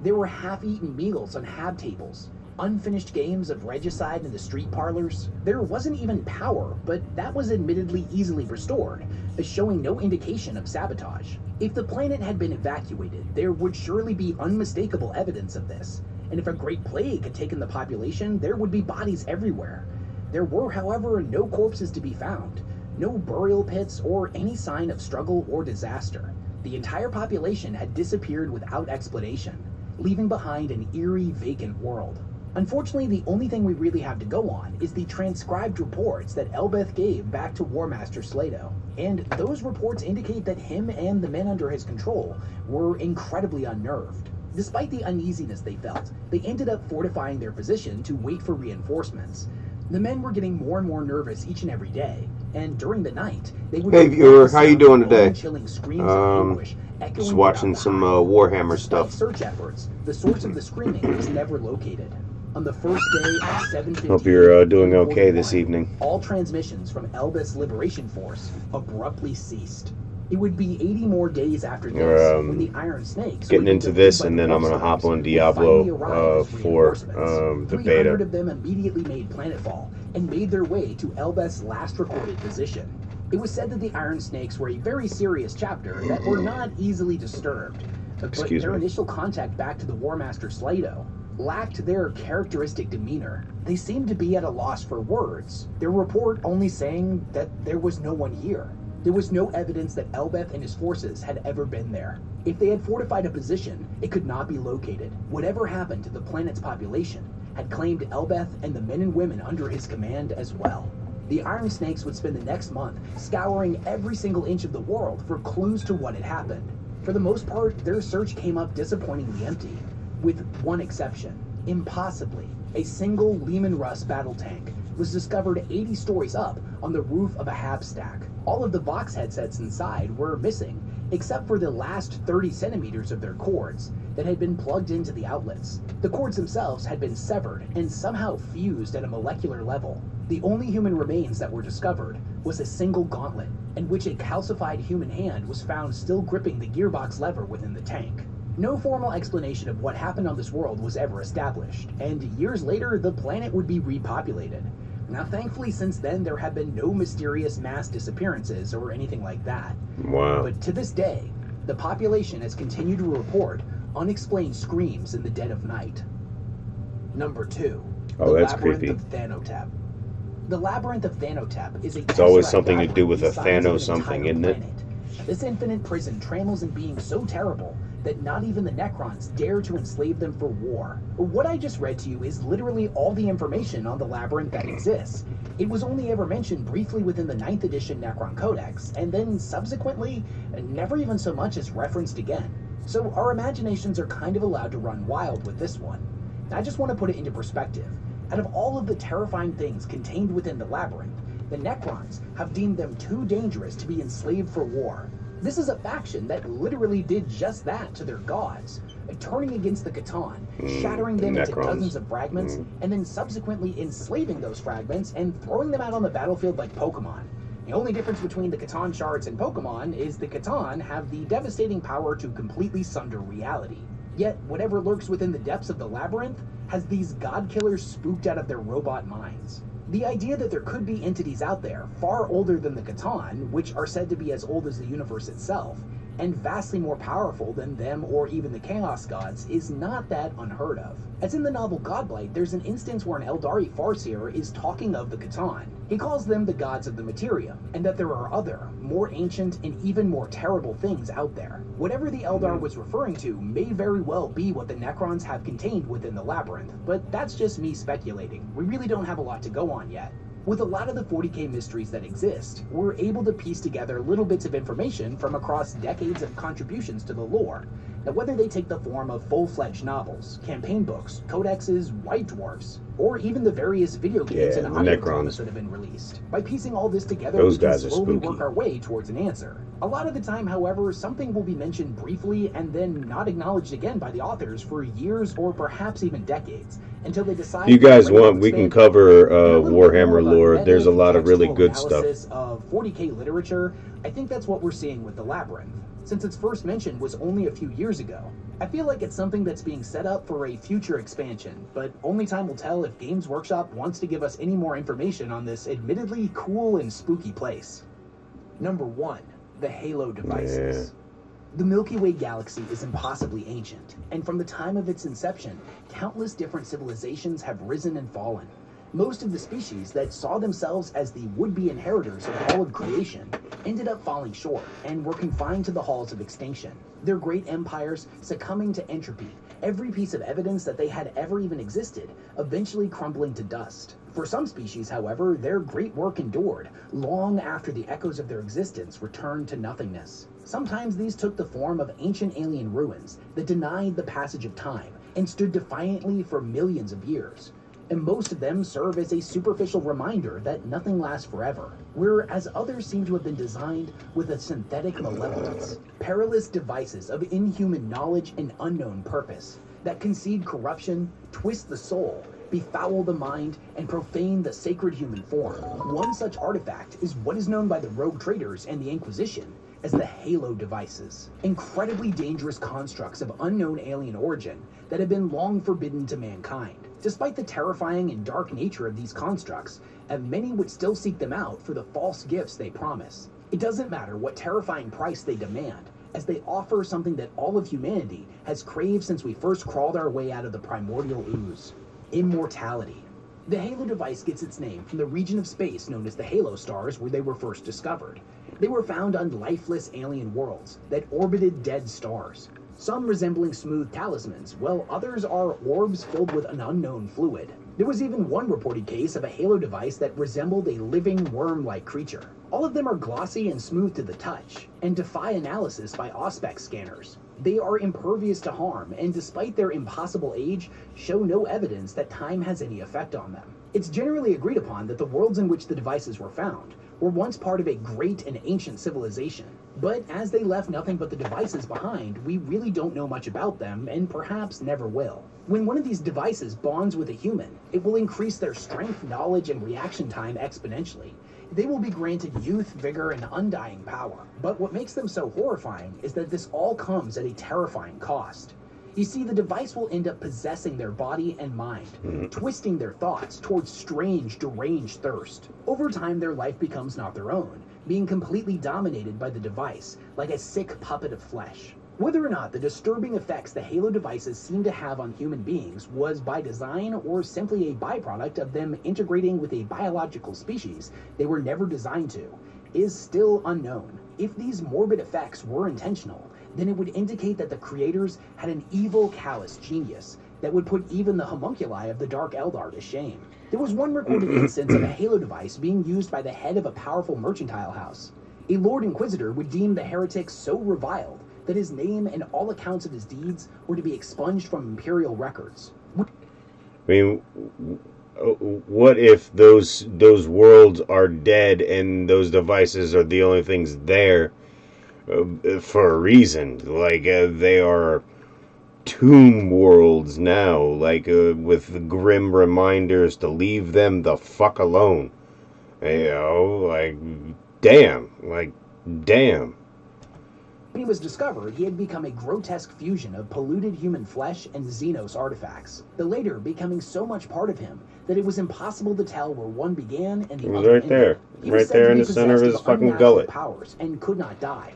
[SPEAKER 4] There were half-eaten meals on hab tables, unfinished games of regicide in the street parlors. There wasn't even power, but that was admittedly easily restored, showing no indication of sabotage. If the planet had been evacuated, there would surely be unmistakable evidence of this, and if a great plague had taken the population, there would be bodies everywhere. There were, however, no corpses to be found, no burial pits, or any sign of struggle or disaster. The entire population had disappeared without explanation, leaving behind an eerie, vacant world. Unfortunately, the only thing we really have to go on is the transcribed reports that Elbeth gave back to War Master Slaydo. And those reports indicate that him and the men under his control were incredibly unnerved. Despite the uneasiness they felt, they ended up fortifying their position to wait for reinforcements. The men were getting more and more nervous each and every day, and during the night, they would
[SPEAKER 1] Hey viewer, how you doing today?
[SPEAKER 4] Chilling screams
[SPEAKER 1] Um,
[SPEAKER 4] of anguish
[SPEAKER 1] Just watching some uh, Warhammer stuff.
[SPEAKER 4] Search efforts. The source of the screaming was never located. On the first day at 7:15,
[SPEAKER 1] Hope you're uh, doing okay this evening.
[SPEAKER 4] All transmissions from Elbeth's Liberation Force abruptly ceased. It would be 80 more days after this
[SPEAKER 1] Um,
[SPEAKER 4] when the Iron Snakes
[SPEAKER 1] Getting into this, and then I'm gonna hop on Diablo uh, for um, the
[SPEAKER 4] 300
[SPEAKER 1] beta.
[SPEAKER 4] of them immediately made planetfall and made their way to Elbeth's last recorded position. It was said that the Iron Snakes were a very serious chapter that were not easily disturbed. But
[SPEAKER 1] Excuse
[SPEAKER 4] their
[SPEAKER 1] me.
[SPEAKER 4] initial contact back to the War Master Slaydo lacked their characteristic demeanor. They seemed to be at a loss for words, their report only saying that there was no one here. There was no evidence that Elbeth and his forces had ever been there. If they had fortified a position, it could not be located. Whatever happened to the planet's population had claimed Elbeth and the men and women under his command as well. The Iron Snakes would spend the next month scouring every single inch of the world for clues to what had happened. For the most part, their search came up disappointingly empty, with one exception. Impossibly, a single Leman Russ battle tank was discovered 80 stories up on the roof of a hab stack. All of the Vox headsets inside were missing, except for the last 30 centimeters of their cords that had been plugged into the outlets. The cords themselves had been severed and somehow fused at a molecular level. The only human remains that were discovered was a single gauntlet, in which a calcified human hand was found still gripping the gearbox lever within the tank. No formal explanation of what happened on this world was ever established, and years later, the planet would be repopulated. Now, thankfully, since then, there have been no mysterious mass disappearances or anything like that.
[SPEAKER 1] Wow.
[SPEAKER 4] But to this day, the population has continued to report unexplained screams in the dead of night. Number two.
[SPEAKER 1] Oh,
[SPEAKER 4] the
[SPEAKER 1] that's
[SPEAKER 4] Labyrinth
[SPEAKER 1] creepy.
[SPEAKER 4] Of Thanotep. The Labyrinth of Thanotep is a
[SPEAKER 1] It's always something to do with a Thanos something, isn't it?
[SPEAKER 4] This infinite prison trammels in being so terrible that not even the Necrons dare to enslave them for war. What I just read to you is literally all the information on the labyrinth that exists. It was only ever mentioned briefly within the 9th edition Necron Codex, and then subsequently, never even so much as referenced again. So our imaginations are kind of allowed to run wild with this one. I just want to put it into perspective. Out of all of the terrifying things contained within the labyrinth, the Necrons have deemed them too dangerous to be enslaved for war. This is a faction that literally did just that to their gods, turning against the C'tan,
[SPEAKER 1] Mm,
[SPEAKER 4] shattering them
[SPEAKER 1] the
[SPEAKER 4] into dozens of fragments,
[SPEAKER 1] Mm.
[SPEAKER 4] and then subsequently enslaving those fragments and throwing them out on the battlefield like Pokemon. The only difference between the C'tan shards and Pokemon is the C'tan have the devastating power to completely sunder reality. Yet, whatever lurks within the depths of the labyrinth has these god killers spooked out of their robot minds. The idea that there could be entities out there far older than the C'tan, which are said to be as old as the universe itself, and vastly more powerful than them or even the Chaos Gods, is not that unheard of. As in the novel Godblight, there's an instance where an Eldari Farseer is talking of the Catan. He calls them the gods of the Materium, and that there are other, more ancient and even more terrible things out there. Whatever the Eldar was referring to may very well be what the Necrons have contained within the labyrinth, but that's just me speculating. We really don't have a lot to go on yet. With a lot of the 40k mysteries that exist, we're able to piece together little bits of information from across decades of contributions to the lore. Now, whether they take the form of full fledged novels, campaign books, codexes, white dwarfs, or even the various video games
[SPEAKER 1] Yeah,
[SPEAKER 4] and audio dramas that have been released, by piecing all this together,
[SPEAKER 1] Those
[SPEAKER 4] we can
[SPEAKER 1] guys are
[SPEAKER 4] slowly work our way towards an answer. A lot of the time, however, something will be mentioned briefly and then not acknowledged again by the authors for years or perhaps even decades until they decide.
[SPEAKER 1] You guys want, we can cover uh,
[SPEAKER 4] little bit more
[SPEAKER 1] Warhammer lore. There's a lot of really good stuff.
[SPEAKER 4] Of 40k literature, I think that's what we're seeing with the Labyrinth. Since its first mention was only a few years ago, I feel like it's something that's being set up for a future expansion, but only time will tell if Games Workshop wants to give us any more information on this admittedly cool and spooky place. Number one, the Halo devices. The Milky Way galaxy is impossibly ancient, and from the time of its inception, countless different civilizations have risen and fallen. Most of the species that saw themselves as the would be inheritors of all of creation ended up falling short and were confined to the halls of extinction. Their great empires succumbing to entropy, every piece of evidence that they had ever even existed eventually crumbling to dust. For some species, however, their great work endured long after the echoes of their existence returned to nothingness. Sometimes these took the form of ancient alien ruins that denied the passage of time and stood defiantly for millions of years. And most of them serve as a superficial reminder that nothing lasts forever, whereas others seem to have been designed with a synthetic malevolence. Perilous devices of inhuman knowledge and unknown purpose that concede corruption, twist the soul, befoul the mind, and profane the sacred human form. One such artifact is what is known by the rogue traders and the Inquisition as the Halo devices. Incredibly dangerous constructs of unknown alien origin that have been long forbidden to mankind. Despite the terrifying and dark nature of these constructs, and many would still seek them out for the false gifts they promise. It doesn't matter what terrifying price they demand, as they offer something that all of humanity has craved since we first crawled our way out of the primordial ooze immortality. The Halo device gets its name from the region of space known as the Halo stars where they were first discovered. They were found on lifeless alien worlds that orbited dead stars, some resembling smooth talismans, while others are orbs filled with an unknown fluid. There was even one reported case of a Halo device that resembled a living worm like creature. All of them are glossy and smooth to the touch, and defy analysis by Auspex scanners. They are impervious to harm, and despite their impossible age, show no evidence that time has any effect on them. It's generally agreed upon that the worlds in which the devices were found were once part of a great and ancient civilization. But as they left nothing but the devices behind, we really don't know much about them, and perhaps never will. When one of these devices bonds with a human, it will increase their strength, knowledge, and reaction time exponentially. They will be granted youth, vigor, and undying power. But what makes them so horrifying is that this all comes at a terrifying cost. You see, the device will end up possessing their body and mind, twisting their thoughts towards strange, deranged thirst. Over time, their life becomes not their own, being completely dominated by the device, like a sick puppet of flesh. Whether or not the disturbing effects the Halo devices seem to have on human beings was by design or simply a byproduct of them integrating with a biological species they were never designed to, is still unknown. If these morbid effects were intentional, then it would indicate that the creators had an evil, callous genius that would put even the homunculi of the Dark Eldar to shame. There was one recorded instance of a Halo device being used by the head of a powerful mercantile house. A Lord Inquisitor would deem the heretic so reviled that his name and all accounts of his deeds were to be expunged from Imperial records.
[SPEAKER 1] I mean, what if those those worlds are dead and those devices are the only things there uh, for a reason? Like uh, they are tomb worlds now, like uh, with the grim reminders to leave them the fuck alone. You know, like damn, like damn.
[SPEAKER 4] When he was discovered, he had become a grotesque fusion of polluted human flesh and Xenos artifacts, the later becoming so much part of him that it was impossible to tell where one began and the
[SPEAKER 1] It was
[SPEAKER 4] other
[SPEAKER 1] right there.
[SPEAKER 4] ended. He was
[SPEAKER 1] Right there in the center of his fucking
[SPEAKER 4] unnatural
[SPEAKER 1] gullet.
[SPEAKER 4] powers and could not die.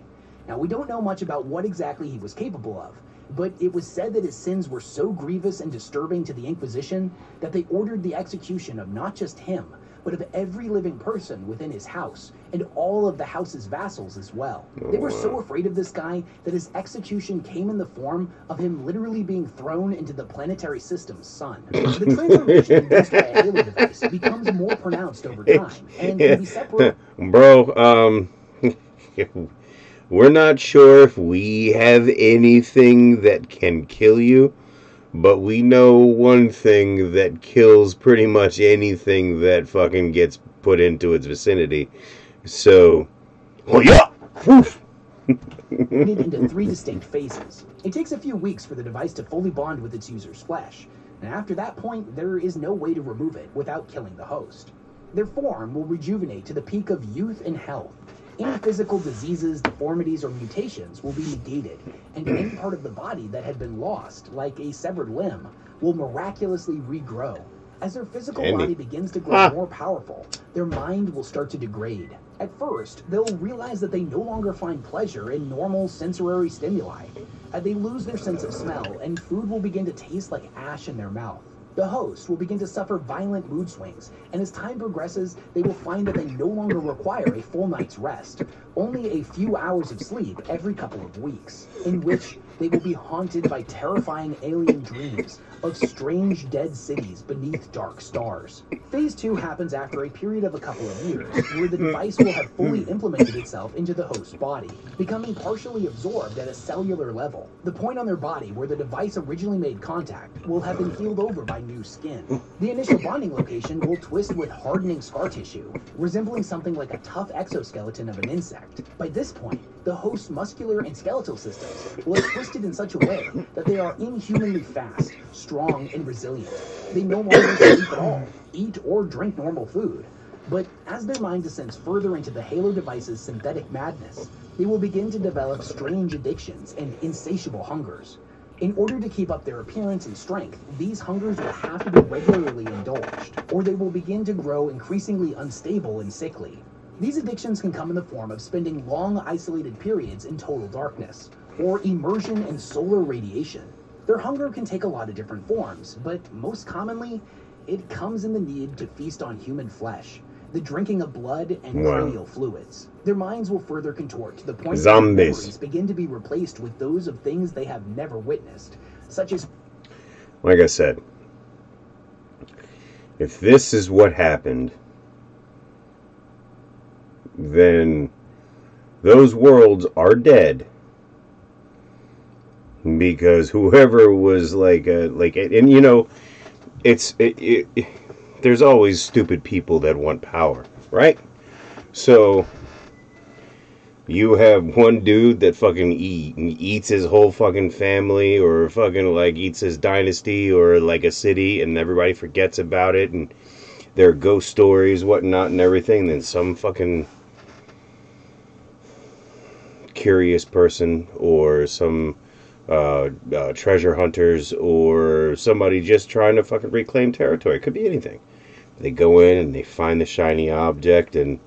[SPEAKER 4] Now we don't know much about what exactly he was capable of, but it was said that his sins were so grievous and disturbing to the Inquisition that they ordered the execution of not just him, but of every living person within his house and all of the house's vassals as well. They were so afraid of this guy that his execution came in the form of him literally being thrown into the planetary system's sun. The transformation induced by a Halo device becomes more pronounced over time and can be separated.
[SPEAKER 1] Bro, um, we're not sure if we have anything that can kill you, but we know one thing that kills pretty much anything that fucking gets put into its vicinity. So, oh yeah, Woof.
[SPEAKER 4] into three distinct phases. It takes a few weeks for the device to fully bond with its user's flesh, and after that point, there is no way to remove it without killing the host. Their form will rejuvenate to the peak of youth and health. Any physical diseases, deformities, or mutations will be negated, and any part of the body that had been lost, like a severed limb, will miraculously regrow. As their physical
[SPEAKER 1] Any.
[SPEAKER 4] body begins to grow
[SPEAKER 1] Ah.
[SPEAKER 4] more powerful, their mind will start to degrade. At first, they'll realize that they no longer find pleasure in normal sensory stimuli. They lose their sense of smell, and food will begin to taste like ash in their mouth. The host will begin to suffer violent mood swings, and as time progresses, they will find that they no longer require a full night's rest, only a few hours of sleep every couple of weeks, in which they will be haunted by terrifying alien dreams of strange dead cities beneath dark stars. Phase 2 happens after a period of a couple of years, where the device will have fully implemented itself into the host's body, becoming partially absorbed at a cellular level. The point on their body where the device originally made contact will have been healed over by new skin. The initial bonding location will twist with hardening scar tissue, resembling something like a tough exoskeleton of an insect. By this point, the host's muscular and skeletal systems will have twisted in such a way that they are inhumanly fast, and resilient. They no longer sleep at all, eat or drink normal food. But as their mind descends further into the Halo device's synthetic madness, they will begin to develop strange addictions and insatiable hungers. In order to keep up their appearance and strength, these hungers will have to be regularly indulged, or they will begin to grow increasingly unstable and sickly. These addictions can come in the form of spending long isolated periods in total darkness, or immersion in solar radiation. Their hunger can take a lot of different forms, but most commonly, it comes in the need to feast on human flesh, the drinking of blood and hmm.
[SPEAKER 1] Wow.
[SPEAKER 4] cranial fluids. Their minds will further contort to the point
[SPEAKER 1] Zombies.
[SPEAKER 4] memories begin to be replaced with those of things they have never witnessed, such as
[SPEAKER 1] like I said, if this is what happened, then those worlds are dead because whoever was like a like and you know it's it, it, it- there's always stupid people that want power right? So you have one dude that fucking eat eats his whole fucking family or fucking like eats his dynasty or like a city and everybody forgets about it and there are ghost stories whatnot and everything then some fucking curious person or some uh, uh, treasure hunters or somebody just trying to fucking reclaim territory. It could be anything. They go in and they find the shiny object and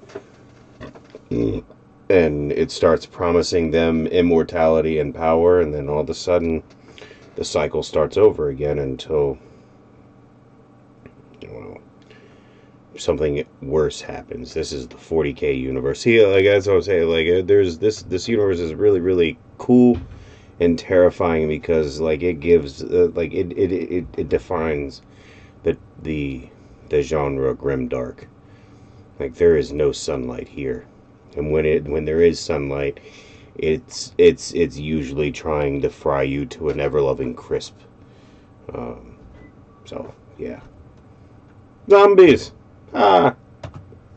[SPEAKER 1] and it starts promising them immortality and power and then all of a sudden the cycle starts over again until well something worse happens. This is the 40k universe. See, like that's what I'm saying. Like uh, there's this this universe is really really cool and terrifying because like it gives uh, like it, it it it defines the the the genre grim dark. Like there is no sunlight here, and when it when there is sunlight, it's it's it's usually trying to fry you to an ever loving crisp. Um, so yeah, zombies. Ah.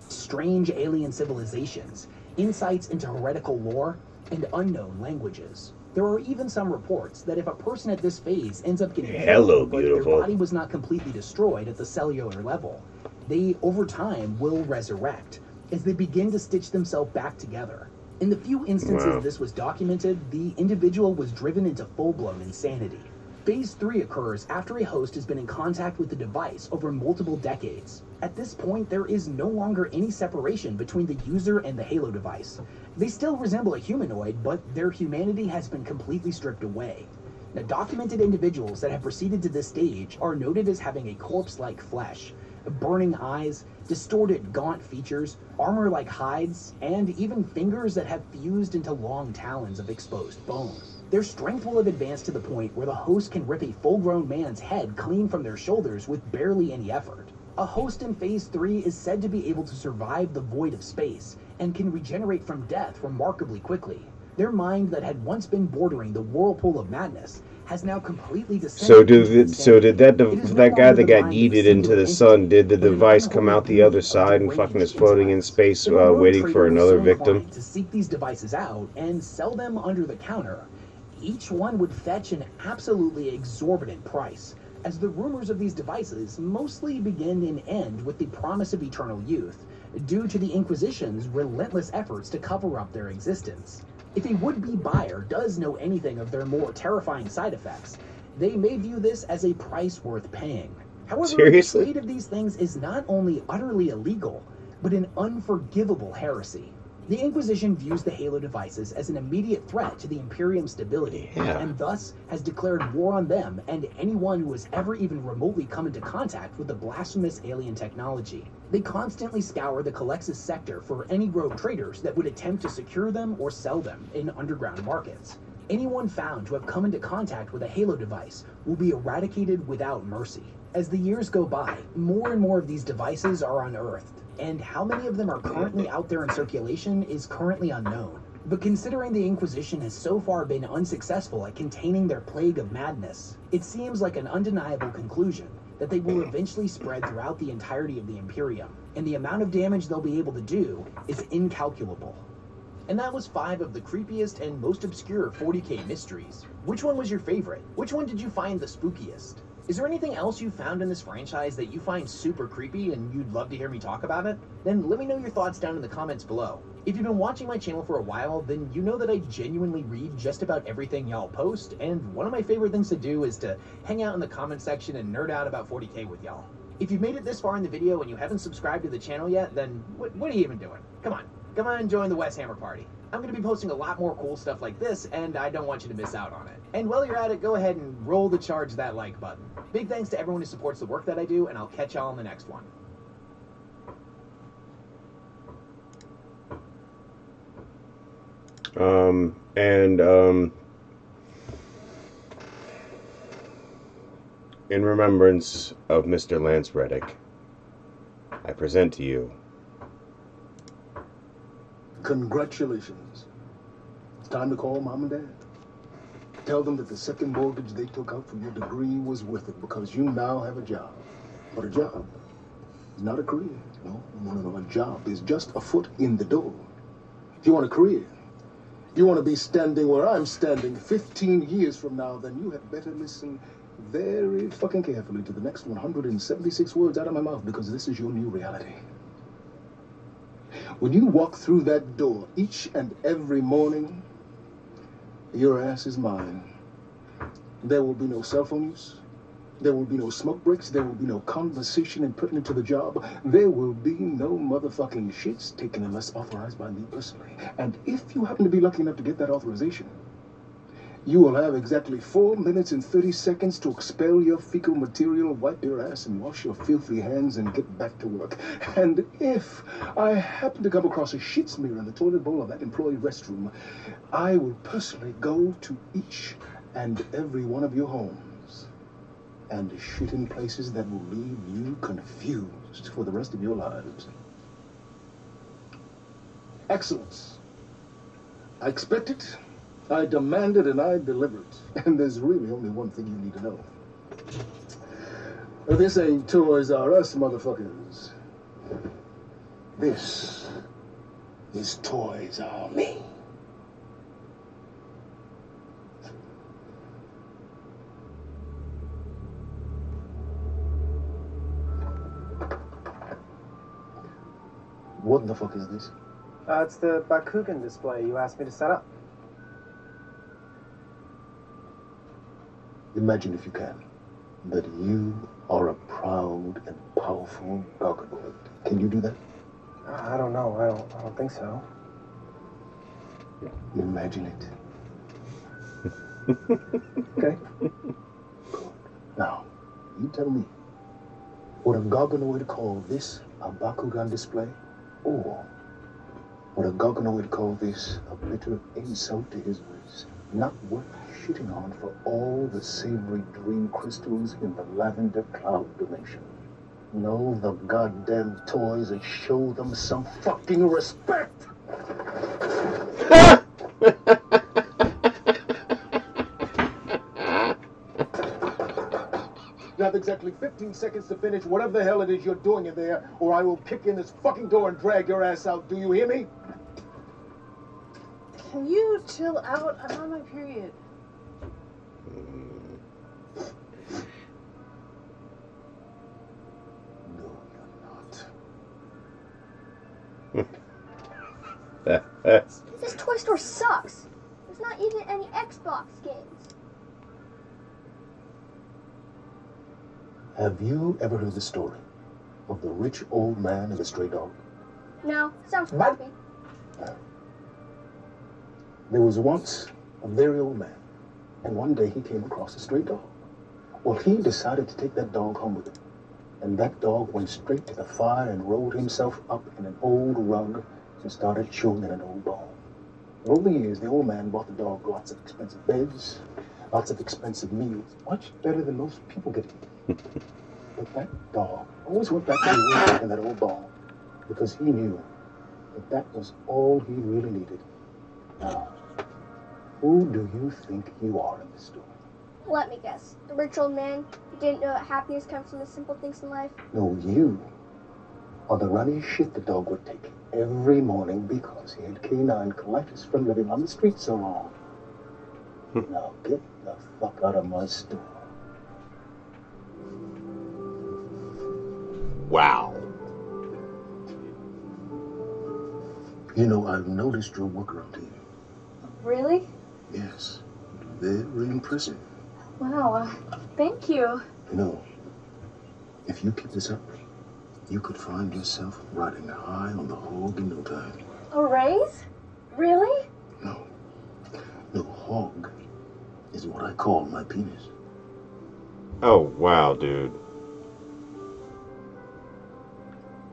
[SPEAKER 4] Strange alien civilizations, insights into heretical lore, and unknown languages. There are even some reports that if a person at this phase ends up getting
[SPEAKER 1] Hello,
[SPEAKER 4] killed, but
[SPEAKER 1] beautiful.
[SPEAKER 4] their body was not completely destroyed at the cellular level, they over time will resurrect as they begin to stitch themselves back together. In the few instances
[SPEAKER 1] Wow.
[SPEAKER 4] this was documented, the individual was driven into full-blown insanity. Phase 3 occurs after a host has been in contact with the device over multiple decades. At this point, there is no longer any separation between the user and the Halo device. They still resemble a humanoid, but their humanity has been completely stripped away. Now, documented individuals that have proceeded to this stage are noted as having a corpse like flesh, burning eyes, distorted, gaunt features, armor like hides, and even fingers that have fused into long talons of exposed bone. Their strength will have advanced to the point where the host can rip a full grown man's head clean from their shoulders with barely any effort. A host in Phase 3 is said to be able to survive the void of space and can regenerate from death remarkably quickly. Their mind that had once been bordering the whirlpool of madness has now completely descended.
[SPEAKER 1] So did
[SPEAKER 4] into
[SPEAKER 1] it, so did that
[SPEAKER 4] insanity. It is no
[SPEAKER 1] that guy that got yeeted into the sun? Did the
[SPEAKER 4] entity, but an
[SPEAKER 1] device come out the other side and fucking is floating in space,
[SPEAKER 4] The
[SPEAKER 1] uh, waiting for another victim?
[SPEAKER 4] To seek these devices out and sell them under the counter, each one would fetch an absolutely exorbitant price. As the rumors of these devices mostly begin and end with the promise of eternal youth, due to the Inquisition's relentless efforts to cover up their existence. If a would-be buyer does know anything of their more terrifying side effects, they may view this as a price worth paying. However,
[SPEAKER 1] Seriously?
[SPEAKER 4] the trade of these things is not only utterly illegal, but an unforgivable heresy. The Inquisition views the Halo devices as an immediate threat to the Imperium's stability,
[SPEAKER 1] Yeah.
[SPEAKER 4] and thus has declared war on them and anyone who has ever even remotely come into contact with the blasphemous alien technology. They constantly scour the Calixis sector for any rogue traders that would attempt to secure them or sell them in underground markets. Anyone found to have come into contact with a Halo device will be eradicated without mercy. As the years go by, more and more of these devices are unearthed, and how many of them are currently out there in circulation is currently unknown. But considering the Inquisition has so far been unsuccessful at containing their plague of madness, it seems like an undeniable conclusion that they will eventually spread throughout the entirety of the Imperium, and the amount of damage they'll be able to do is incalculable. And that was five of the creepiest and most obscure 40k mysteries. Which one was your favorite? Which one did you find the spookiest? Is there anything else you found in this franchise that you find super creepy and you'd love to hear me talk about it? Then let me know your thoughts down in the comments below. If you've been watching my channel for a while, then you know that I genuinely read just about everything y'all post, and one of my favorite things to do is to hang out in the comment section and nerd out about 40k with y'all. If you've made it this far in the video and you haven't subscribed to the channel yet, then what, what are you even doing? Come on, come on and join the West Hammer party. I'm going to be posting a lot more cool stuff like this, and I don't want you to miss out on it. And while you're at it, go ahead and roll the charge that like button. Big thanks to everyone who supports the work that I do, and I'll catch y'all in the next one.
[SPEAKER 1] Um, and um, in remembrance of Mr. Lance Reddick, I present to you
[SPEAKER 5] Congratulations. It's time to call mom and dad. Tell them that the second mortgage they took out for your degree was worth it because you now have a job. But a job is not a career. No, no, no, no. A job is just a foot in the door. If you want a career, you want to be standing where I'm standing 15 years from now, then you had better listen very fucking carefully to the next 176 words out of my mouth because this is your new reality. When you walk through that door each and every morning, your ass is mine. There will be no cell phone use. There will be no smoke breaks. There will be no conversation and putting into the job. There will be no motherfucking shits taken unless authorized by me personally. And if you happen to be lucky enough to get that authorization, You will have exactly four minutes and 30 seconds to expel your fecal material, wipe your ass, and wash your filthy hands and get back to work. And if I happen to come across a shit smear in the toilet bowl of that employee restroom, I will personally go to each and every one of your homes and shit in places that will leave you confused for the rest of your lives. Excellence. I expect it. I demanded and I delivered. And there's really only one thing you need to know. This ain't Toys R Us, motherfuckers. This is Toys R Me. What the fuck is this?
[SPEAKER 6] Uh, it's the Bakugan display you asked me to set up.
[SPEAKER 5] Imagine, if you can, that you are a proud and powerful Gargoyle. Can you do that?
[SPEAKER 6] I don't know. I don't. I don't think so.
[SPEAKER 5] Imagine it.
[SPEAKER 6] Okay.
[SPEAKER 5] Now, you tell me, would a Gargoyle call this a Bakugan display? Or would a Gargoyle call this a bitter insult to his race? Not worth shitting on for all the savory dream crystals in the lavender cloud dimension. Know the goddamn toys and show them some fucking respect! You have exactly 15 seconds to finish whatever the hell it is you're doing in there, or I will kick in this fucking door and drag your ass out. Do you hear me?
[SPEAKER 7] Can you chill out? I'm on my period.
[SPEAKER 8] This toy store sucks. There's not even any Xbox games.
[SPEAKER 5] Have you ever heard the story of the rich old man and the stray dog?
[SPEAKER 8] No, sounds crappy.
[SPEAKER 5] Uh, there was once a very old man, and one day he came across a stray dog. Well, he decided to take that dog home with him. And that dog went straight to the fire and rolled himself up in an old rug and started chewing at an old bone. Over the years, the old man bought the dog lots of expensive beds, lots of expensive meals, much better than most people get. but that dog always went back to the old and that old bone because he knew that that was all he really needed. Now, who do you think you are in this story?
[SPEAKER 8] Let me guess. The rich old man who didn't know that happiness comes from the simple things in life.
[SPEAKER 5] No, you are the runny shit the dog would take every morning because he had canine colitis from living on the street so long. now get the fuck out of my store.
[SPEAKER 1] Wow.
[SPEAKER 5] You know, I've noticed your work around here.
[SPEAKER 7] Really?
[SPEAKER 5] Yes, very impressive.
[SPEAKER 7] Wow. Uh, thank you.
[SPEAKER 5] You know, if you keep this up, you could find yourself riding high on the hog in no time.
[SPEAKER 7] A raise? Really?
[SPEAKER 5] No, no hog is what I call my penis.
[SPEAKER 1] Oh, wow, dude.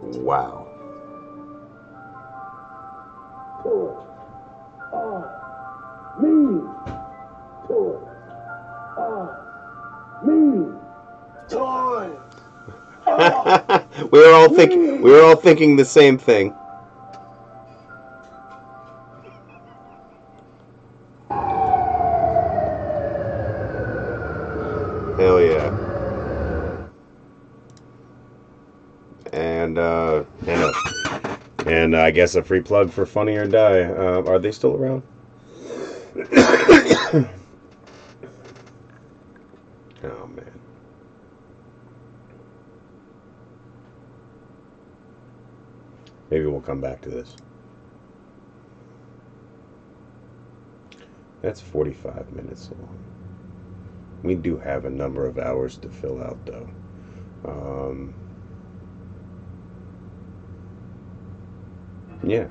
[SPEAKER 1] Wow.
[SPEAKER 5] Toys are me. Toys are me. Toys.
[SPEAKER 1] We were all thinking we were all thinking the same thing. Hell yeah. And uh and, uh, I guess a free plug for Funny or Die. Uh, are they still around? oh man. Maybe we'll come back to this. That's 45 minutes long. We do have a number of hours to fill out, though. Um, yeah.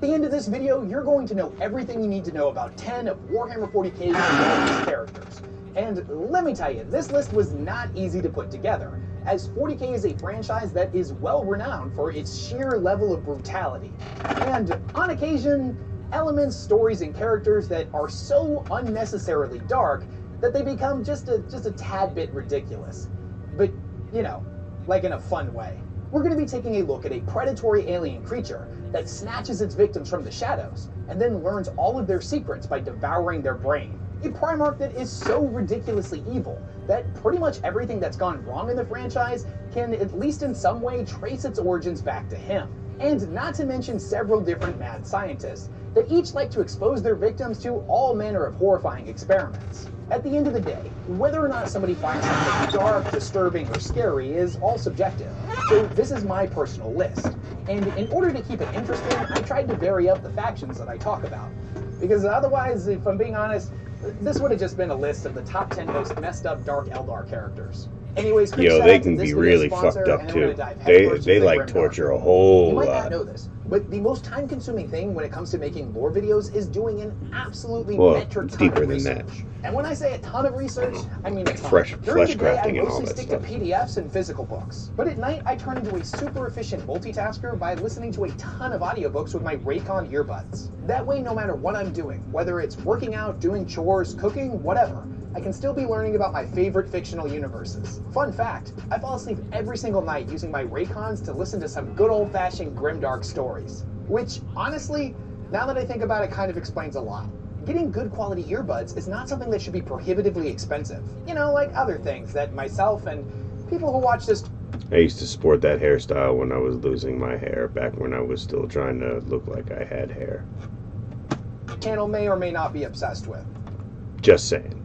[SPEAKER 4] the end of this video, you're going to know everything you need to know about 10 of Warhammer 40k's characters. And let me tell you, this list was not easy to put together, as 40k is a franchise that is well renowned for its sheer level of brutality. And on occasion, elements, stories, and characters that are so unnecessarily dark that they become just a just a tad bit ridiculous. But, you know, like in a fun way. We're going to be taking a look at a predatory alien creature that snatches its victims from the shadows and then learns all of their secrets by devouring their brain. A Primarch that is so ridiculously evil that pretty much everything that's gone wrong in the franchise can, at least in some way, trace its origins back to him. And not to mention several different mad scientists that each like to expose their victims to all manner of horrifying experiments. At the end of the day, whether or not somebody finds something dark, disturbing, or scary is all subjective. So this is my personal list. And in order to keep it interesting, I tried to vary up the factions that I talk about. Because otherwise, if I'm being honest, this would have just been a list of the top 10 most messed up Dark Eldar characters. Anyways,
[SPEAKER 1] Yo, they can be really fucked up
[SPEAKER 4] and I'm gonna
[SPEAKER 1] too. They they like torture a whole lot.
[SPEAKER 4] know this, but the most time-consuming thing when it comes to making lore videos is doing an absolutely
[SPEAKER 1] Well,
[SPEAKER 4] metric ton
[SPEAKER 1] deeper
[SPEAKER 4] of
[SPEAKER 1] than
[SPEAKER 4] research.
[SPEAKER 1] that.
[SPEAKER 4] And when I say a ton of research, I mean a ton.
[SPEAKER 1] Fresh-
[SPEAKER 4] During the day, I mostly stick
[SPEAKER 1] stuff.
[SPEAKER 4] to PDFs and physical books. But at night, I turn into a super efficient multitasker by listening to a ton of audiobooks with my Raycon earbuds. That way, no matter what I'm doing, whether it's working out, doing chores, cooking, whatever, I can still be learning about my favorite fictional universes. Fun fact, I fall asleep every single night using my Raycons to listen to some good old-fashioned grimdark stories. Which, honestly, now that I think about it, kind of explains a lot. Getting good quality earbuds is not something that should be prohibitively expensive. You know, like other things that myself and people who watch this
[SPEAKER 1] I used to sport that hairstyle when I was losing my hair, back when I was still trying to look like I had hair.
[SPEAKER 4] channel may or may not be obsessed with.
[SPEAKER 1] Just saying.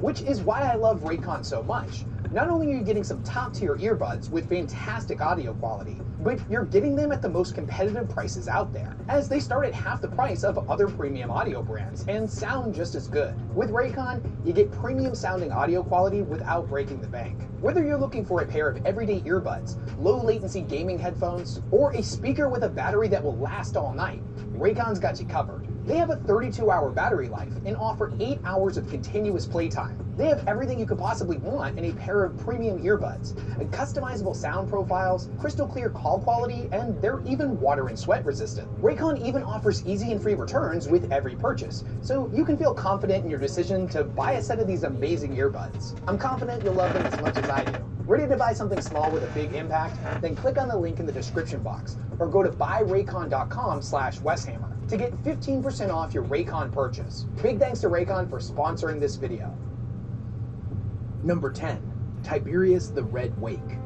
[SPEAKER 4] Which is why I love Raycon so much. Not only are you getting some top tier earbuds with fantastic audio quality, but you're getting them at the most competitive prices out there, as they start at half the price of other premium audio brands and sound just as good. With Raycon, you get premium sounding audio quality without breaking the bank. Whether you're looking for a pair of everyday earbuds, low latency gaming headphones, or a speaker with a battery that will last all night, Raycon's got you covered. They have a 32 hour battery life and offer 8 hours of continuous playtime. They have everything you could possibly want in a pair of premium earbuds, customizable sound profiles, crystal clear call quality, and they're even water and sweat resistant. Raycon even offers easy and free returns with every purchase, so you can feel confident in your decision to buy a set of these amazing earbuds. I'm confident you'll love them as much as I do. Ready to buy something small with a big impact? Then click on the link in the description box or go to buyraycon.com slash westhammer to get 15% off your Raycon purchase. Big thanks to Raycon for sponsoring this video. Number 10. Tiberius the Red Wake.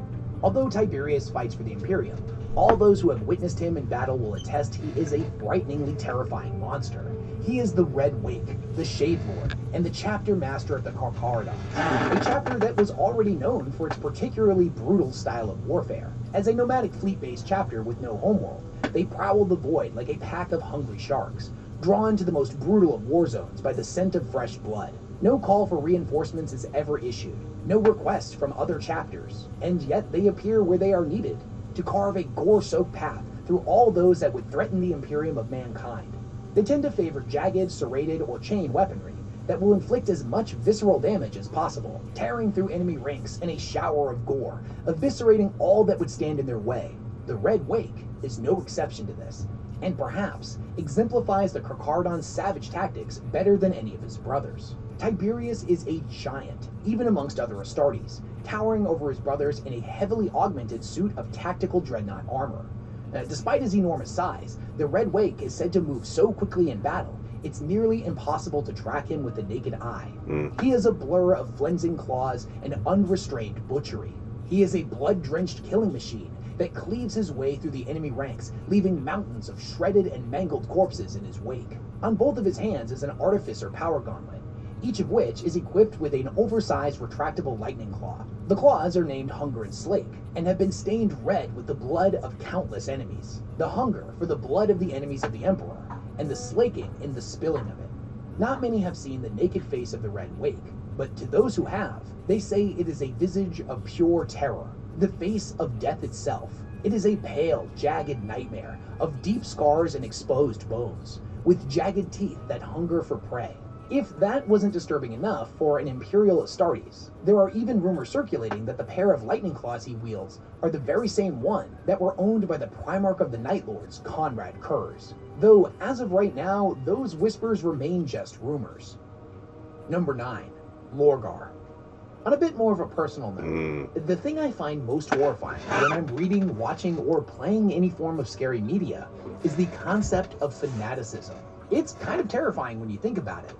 [SPEAKER 4] Although Tiberius fights for the Imperium, all those who have witnessed him in battle will attest he is a frighteningly terrifying monster. He is the Red Wake, the Shade Lord, and the chapter master of the Carcharodon, a chapter that was already known for its particularly brutal style of warfare. As a nomadic fleet-based chapter with no homeworld, they prowl the void like a pack of hungry sharks, drawn to the most brutal of war zones by the scent of fresh blood. No call for reinforcements is ever issued, no request from other chapters, and yet they appear where they are needed to carve a gore soaked path through all those that would threaten the Imperium of mankind. They tend to favor jagged, serrated, or chain weaponry that will inflict as much visceral damage as possible, tearing through enemy ranks in a shower of gore, eviscerating all that would stand in their way. The Red Wake is no exception to this, and perhaps exemplifies the Carcharodon's savage tactics better than any of his brothers. Tiberius is a giant, even amongst other Astartes, towering over his brothers in a heavily augmented suit of tactical dreadnought armor. Uh, despite his enormous size, the Red Wake is said to move so quickly in battle, it's nearly impossible to track him with the naked eye.
[SPEAKER 1] Mm.
[SPEAKER 4] He is a blur of flensing claws and unrestrained butchery. He is a blood drenched killing machine that cleaves his way through the enemy ranks, leaving mountains of shredded and mangled corpses in his wake. On both of his hands is an artificer power gauntlet, each of which is equipped with an oversized retractable lightning claw. The claws are named Hunger and Slake, and have been stained red with the blood of countless enemies. The hunger for the blood of the enemies of the Emperor, and the slaking in the spilling of it. Not many have seen the naked face of the Red Wake, but to those who have, they say it is a visage of pure terror, the face of death itself, It is a pale, jagged nightmare of deep scars and exposed bones, with jagged teeth that hunger for prey. If that wasn't disturbing enough for an Imperial Astartes, there are even rumors circulating that the pair of lightning claws he wields are the very same one that were owned by the Primarch of the Night Lords, Konrad Curze. Though, as of right now, those whispers remain just rumors. Number 9. Lorgar. On a bit more of a personal note,
[SPEAKER 1] Mm.
[SPEAKER 4] the thing I find most horrifying when I'm reading, watching, or playing any form of scary media is the concept of fanaticism. It's kind of terrifying when you think about it.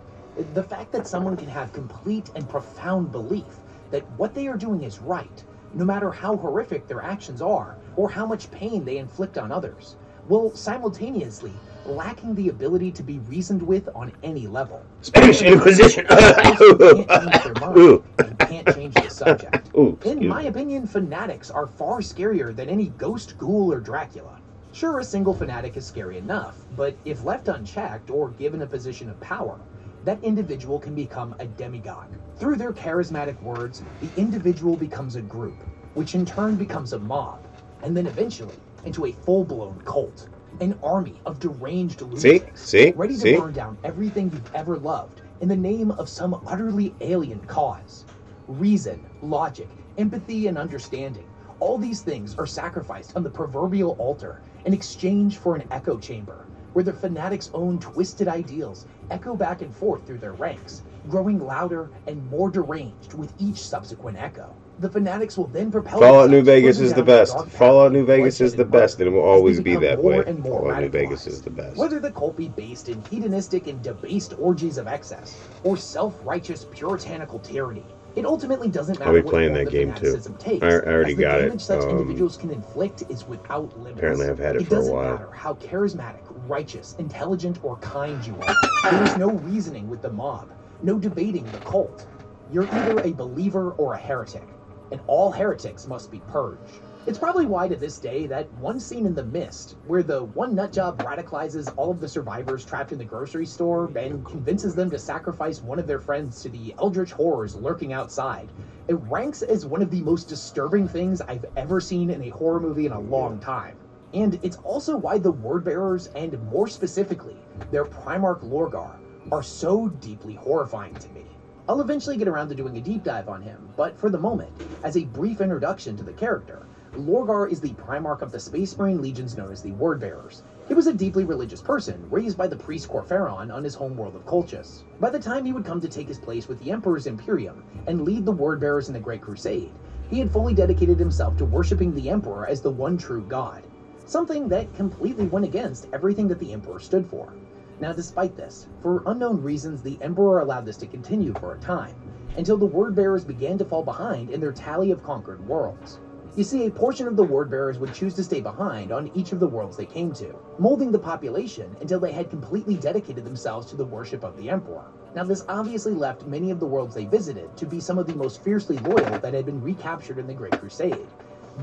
[SPEAKER 4] The fact that someone can have complete and profound belief that what they are doing is right, no matter how horrific their actions are or how much pain they inflict on others, while simultaneously lacking the ability to be reasoned with on any level.
[SPEAKER 1] Spanish Inquisition.
[SPEAKER 4] They can't change their mind
[SPEAKER 1] Ooh.
[SPEAKER 4] and can't change the subject.
[SPEAKER 1] Ooh,
[SPEAKER 4] In my opinion, fanatics are far scarier than any ghost, ghoul, or Dracula. Sure, a single fanatic is scary enough, but if left unchecked or given a position of power, that individual can become a demigod. Through their charismatic words, the individual becomes a group, which in turn becomes a mob, and then eventually into a full blown cult. An army of deranged
[SPEAKER 1] See?
[SPEAKER 4] lunatics
[SPEAKER 1] See?
[SPEAKER 4] ready to
[SPEAKER 1] See?
[SPEAKER 4] burn down everything you've ever loved in the name of some utterly alien cause. Reason, logic, empathy, and understanding. All these things are sacrificed on the proverbial altar in exchange for an echo chamber, where the fanatics' own twisted ideals echo back and forth through their ranks, growing louder and more deranged with each subsequent echo. The fanatics will then propel
[SPEAKER 1] Fallout New Vegas is the best. Fallout New Vegas is the best, and it will always be that way.
[SPEAKER 4] and more
[SPEAKER 1] Fallout New Vegas is the best.
[SPEAKER 4] Whether the cult be based in hedonistic and debased orgies of excess, or self-righteous puritanical tyranny, it ultimately doesn't matter
[SPEAKER 1] I'll be playing that
[SPEAKER 4] the
[SPEAKER 1] game, too.
[SPEAKER 4] Takes,
[SPEAKER 1] I- I already got it.
[SPEAKER 4] such
[SPEAKER 1] Um,
[SPEAKER 4] individuals can inflict is without limits.
[SPEAKER 1] Apparently I've had it
[SPEAKER 4] It
[SPEAKER 1] for a while.
[SPEAKER 4] It doesn't matter how charismatic, righteous, intelligent, or kind you are. There is no reasoning with the mob, no debating the cult. You're either a believer or a heretic, and all heretics must be purged. It's probably why to this day that one scene in The Mist, where the one nutjob radicalizes all of the survivors trapped in the grocery store and convinces them to sacrifice one of their friends to the eldritch horrors lurking outside, it ranks as one of the most disturbing things I've ever seen in a horror movie in a long time. And it's also why the word bearers, and more specifically, their Primarch Lorgar, are so deeply horrifying to me. I'll eventually get around to doing a deep dive on him, but for the moment, as a brief introduction to the character, Lorgar is the Primarch of the Space Marine legions known as the Word Bearers. He was a deeply religious person, raised by the priest Kor Phaeron on his homeworld of Colchis. By the time he would come to take his place with the Emperor's Imperium and lead the Word Bearers in the Great Crusade, he had fully dedicated himself to worshipping the Emperor as the one true God, something that completely went against everything that the Emperor stood for. Now, despite this, for unknown reasons, the Emperor allowed this to continue for a time, until the Word Bearers began to fall behind in their tally of conquered worlds. You see, a portion of the Word Bearers would choose to stay behind on each of the worlds they came to, molding the population until they had completely dedicated themselves to the worship of the Emperor. Now, this obviously left many of the worlds they visited to be some of the most fiercely loyal that had been recaptured in the Great Crusade,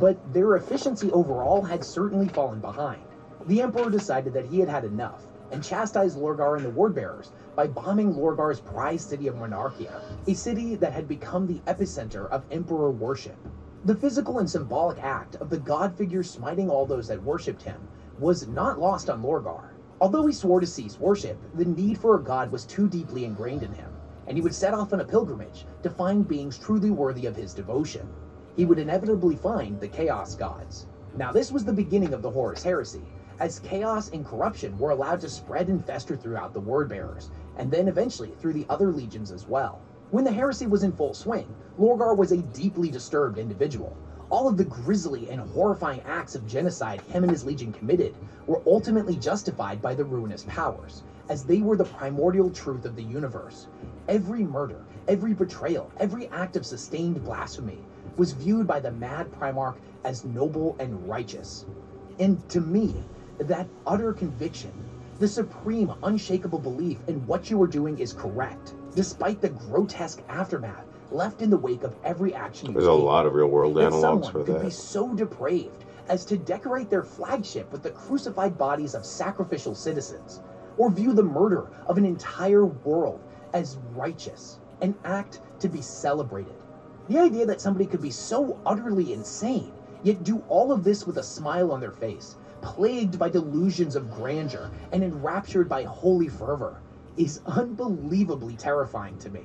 [SPEAKER 4] but their efficiency overall had certainly fallen behind. The Emperor decided that he had had enough and chastised Lorgar and the Word Bearers by bombing Lorgar's prized city of Monarchia, a city that had become the epicenter of Emperor worship. The physical and symbolic act of the god figure smiting all those that worshipped him was not lost on Lorgar. Although he swore to cease worship, the need for a god was too deeply ingrained in him, and he would set off on a pilgrimage to find beings truly worthy of his devotion. He would inevitably find the Chaos Gods. Now, this was the beginning of the Horus Heresy, as chaos and corruption were allowed to spread and fester throughout the Word Bearers, and then eventually through the other legions as well. When the heresy was in full swing, Lorgar was a deeply disturbed individual. All of the grisly and horrifying acts of genocide him and his legion committed were ultimately justified by the ruinous powers, as they were the primordial truth of the universe. Every murder, every betrayal, every act of sustained blasphemy was viewed by the mad Primarch as noble and righteous. And to me, that utter conviction, the supreme, unshakable belief in what you are doing is correct, despite the grotesque aftermath left in the wake of every action you
[SPEAKER 1] There's a lot of real world
[SPEAKER 4] that
[SPEAKER 1] analogs for
[SPEAKER 4] could be so depraved as to decorate their flagship with the crucified bodies of sacrificial citizens, or view the murder of an entire world as righteous, an act to be celebrated. The idea that somebody could be so utterly insane yet do all of this with a smile on their face, plagued by delusions of grandeur and enraptured by holy fervor, is unbelievably terrifying to me.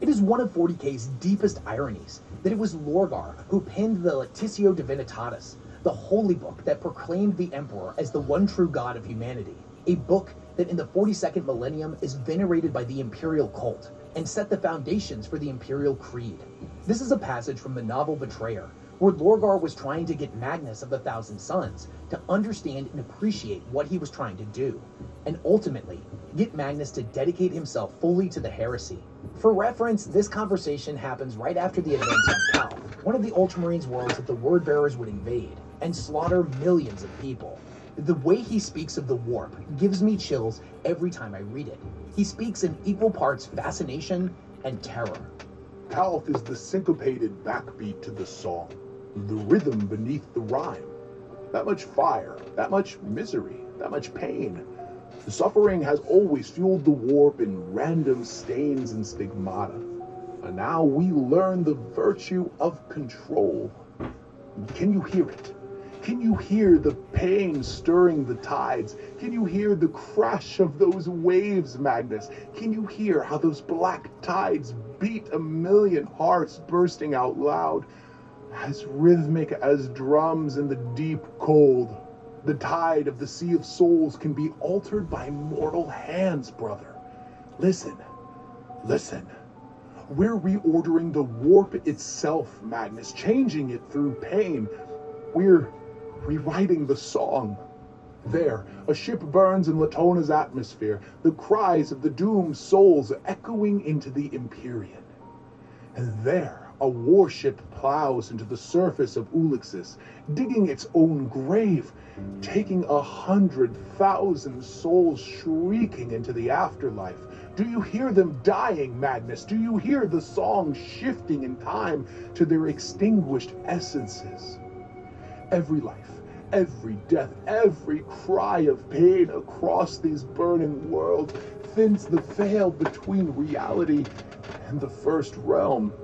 [SPEAKER 4] It is one of 40k's deepest ironies that it was Lorgar who penned the Lectitio Divinitatis, the holy book that proclaimed the Emperor as the one true god of humanity, a book that in the 42nd millennium is venerated by the imperial cult and set the foundations for the imperial creed. This is a passage from the novel Betrayer, where Lorgar was trying to get Magnus of the Thousand Sons to understand and appreciate what he was trying to do, and ultimately get Magnus to dedicate himself fully to the heresy. For reference, this conversation happens right after the events on Calth, one of the Ultramarines worlds that the Word Bearers would invade and slaughter millions of people. The way he speaks of the warp gives me chills every time I read it. He speaks in equal parts fascination and terror.
[SPEAKER 9] Calth is the syncopated backbeat to the song, the rhythm beneath the rhyme. That much fire, that much misery, that much pain. The suffering has always fueled the warp in random stains and stigmata. And now we learn the virtue of control. Can you hear it? Can you hear the pain stirring the tides? Can you hear the crash of those waves, Magnus? Can you hear how those black tides beat a million hearts bursting out loud? As rhythmic as drums in the deep cold. The tide of the Sea of Souls can be altered by mortal hands, brother. Listen, listen. We're reordering the warp itself, Magnus, changing it through pain. We're rewriting the song. There, a ship burns in Latona's atmosphere, the cries of the doomed souls echoing into the Empyrean. And there, a warship plows into the surface of Ulixis, digging its own grave, taking a hundred thousand souls shrieking into the afterlife. Do you hear them dying, Magnus? Do you hear the song shifting in time to their extinguished essences? Every life, every death, every cry of pain across these burning worlds thins the veil between reality and the first realm.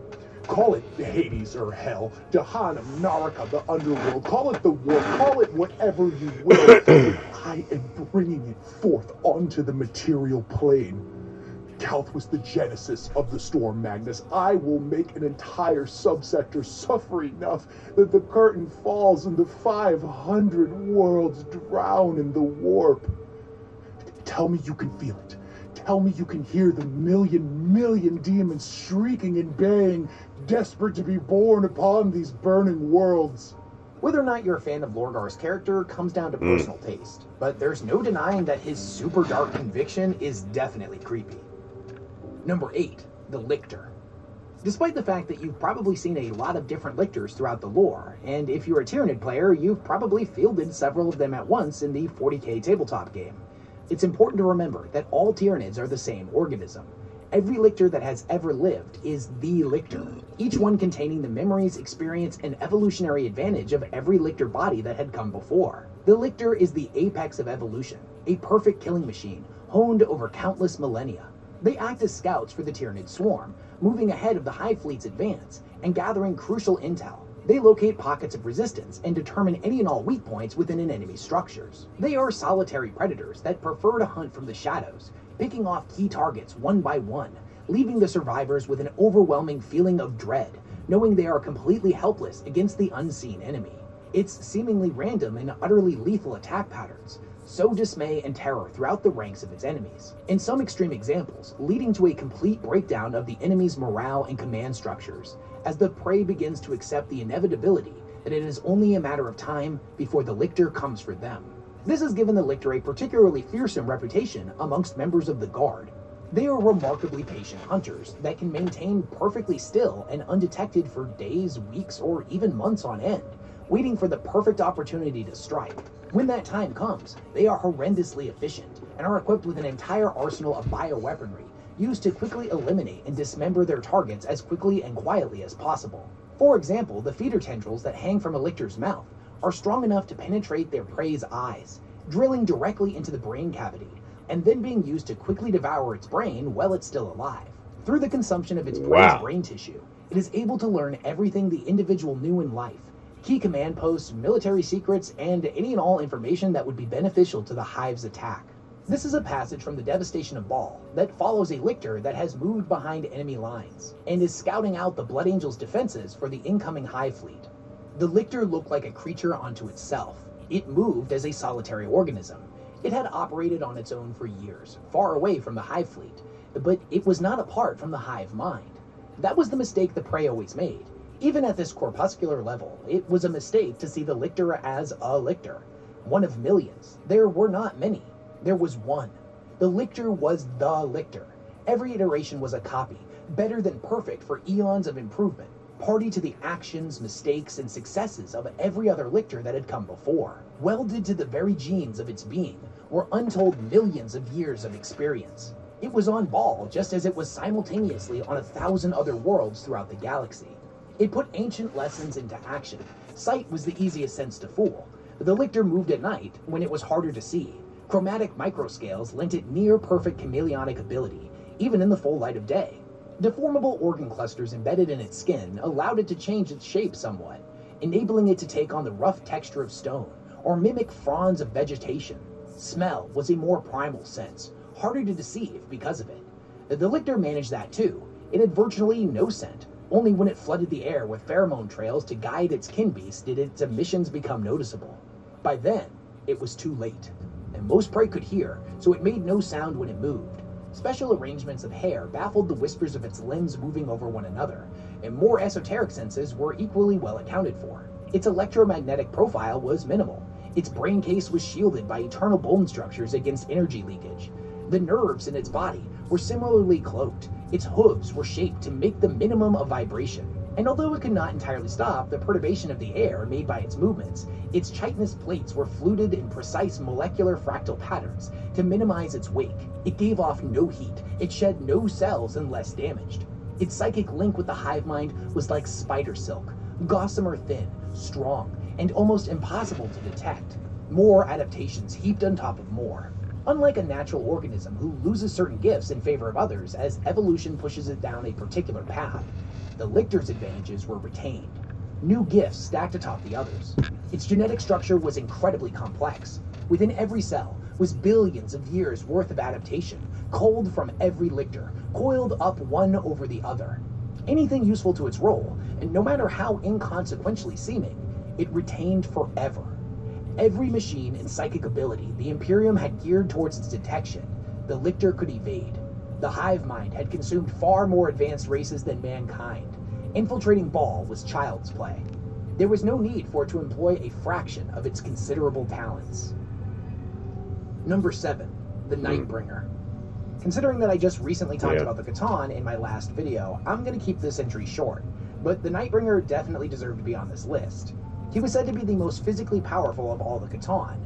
[SPEAKER 9] Call it Hades or Hell, Jahannam, Naraka, the underworld, call it the war, call it whatever you will. I am bringing it forth onto the material plane. Calth was the genesis of the storm, Magnus. I will make an entire subsector suffer enough that the curtain falls and the 500 worlds drown in the warp. Tell me you can feel it. Tell me you can hear the million, million demons shrieking and baying, desperate to be born upon these burning worlds.
[SPEAKER 4] Whether or not you're a fan of Lorgar's character comes down to hmm. personal taste, but there's no denying that his super dark conviction is definitely creepy. Number 8, the Lictor. Despite the fact that you've probably seen a lot of different lictors throughout the lore, and if you're a Tyranid player, you've probably fielded several of them at once in the 40k tabletop game. It's important to remember that all Tyranids are the same organism. Every lictor that has ever lived is the lictor, each one containing the memories, experience, and evolutionary advantage of every lictor body that had come before. The lictor is the apex of evolution, a perfect killing machine, honed over countless millennia. They act as scouts for the Tyranid swarm, moving ahead of the Hive Fleet's advance and gathering crucial intel. They locate pockets of resistance and determine any and all weak points within an enemy's structures. They are solitary predators that prefer to hunt from the shadows, picking off key targets one by one, leaving the survivors with an overwhelming feeling of dread, knowing they are completely helpless against the unseen enemy. Its seemingly random and utterly lethal attack patterns sow dismay and terror throughout the ranks of its enemies. In some extreme examples, leading to a complete breakdown of the enemy's morale and command structures, as the prey begins to accept the inevitability that it is only a matter of time before the lictor comes for them. This has given the lictor a particularly fearsome reputation amongst members of the Guard. They are remarkably patient hunters that can maintain perfectly still and undetected for days, weeks, or even months on end, waiting for the perfect opportunity to strike. When that time comes, they are horrendously efficient and are equipped with an entire arsenal of bioweaponry used to quickly eliminate and dismember their targets as quickly and quietly as possible. For example, the feeder tendrils that hang from a lictor's mouth are strong enough to penetrate their prey's eyes, drilling directly into the brain cavity, and then being used to quickly devour its brain while it's still alive. Through the consumption of its prey's
[SPEAKER 1] Wow.
[SPEAKER 4] brain tissue, it is able to learn everything the individual knew in life, key command posts, military secrets, and any and all information that would be beneficial to the Hive's attack. This is a passage from the devastation of Baal that follows a lictor that has moved behind enemy lines and is scouting out the Blood Angel's defenses for the incoming Hive fleet. The lictor looked like a creature unto itself. It moved as a solitary organism. It had operated on its own for years, far away from the Hive fleet, but it was not apart from the Hive mind. That was the mistake the Prey always made. Even at this corpuscular level, it was a mistake to see the lictor as a lictor. One of millions. There were not many. There was one. The lictor was the lictor. Every iteration was a copy, better than perfect for eons of improvement, party to the actions, mistakes, and successes of every other lictor that had come before. Welded to the very genes of its being were untold millions of years of experience. It was on Baal just as it was simultaneously on a thousand other worlds throughout the galaxy. It put ancient lessons into action. Sight was the easiest sense to fool. The lictor moved at night when it was harder to see. Chromatic microscales lent it near perfect chameleonic ability, even in the full light of day. Deformable organ clusters embedded in its skin allowed it to change its shape somewhat, enabling it to take on the rough texture of stone or mimic fronds of vegetation. Smell was a more primal sense, harder to deceive because of it. The lictor managed that too. It had virtually no scent, only when it flooded the air with pheromone trails to guide its kin beast did its emissions become noticeable. By then, it was too late, and most prey could hear, so it made no sound when it moved. Special arrangements of hair baffled the whispers of its limbs moving over one another, and more esoteric senses were equally well accounted for. Its electromagnetic profile was minimal. Its brain case was shielded by eternal bone structures against energy leakage. The nerves in its body were similarly cloaked, its hooves were shaped to make the minimum of vibration. And although it could not entirely stop the perturbation of the air made by its movements, its chitinous plates were fluted in precise molecular fractal patterns to minimize its wake. It gave off no heat, it shed no cells unless damaged. Its psychic link with the hive mind was like spider silk, gossamer thin, strong, and almost impossible to detect. More adaptations heaped on top of more. Unlike a natural organism who loses certain gifts in favor of others as evolution pushes it down a particular path, the lictor's advantages were retained. New gifts stacked atop the others. Its genetic structure was incredibly complex. Within every cell was billions of years worth of adaptation, culled from every lictor, coiled up one over the other. Anything useful to its role, and no matter how inconsequentially seeming, it retained forever. Every machine and psychic ability the Imperium had geared towards its detection, the Lictor could evade. The hive mind had consumed far more advanced races than mankind. Infiltrating Baal was child's play. There was no need for it to employ a fraction of its considerable talents. Number 7. The hmm. Nightbringer. Considering that I just recently talked
[SPEAKER 1] Yeah.
[SPEAKER 4] about the C'tan in my last video, I'm going to keep this entry short. But the Nightbringer definitely deserved to be on this list. He was said to be the most physically powerful of all the C'tan,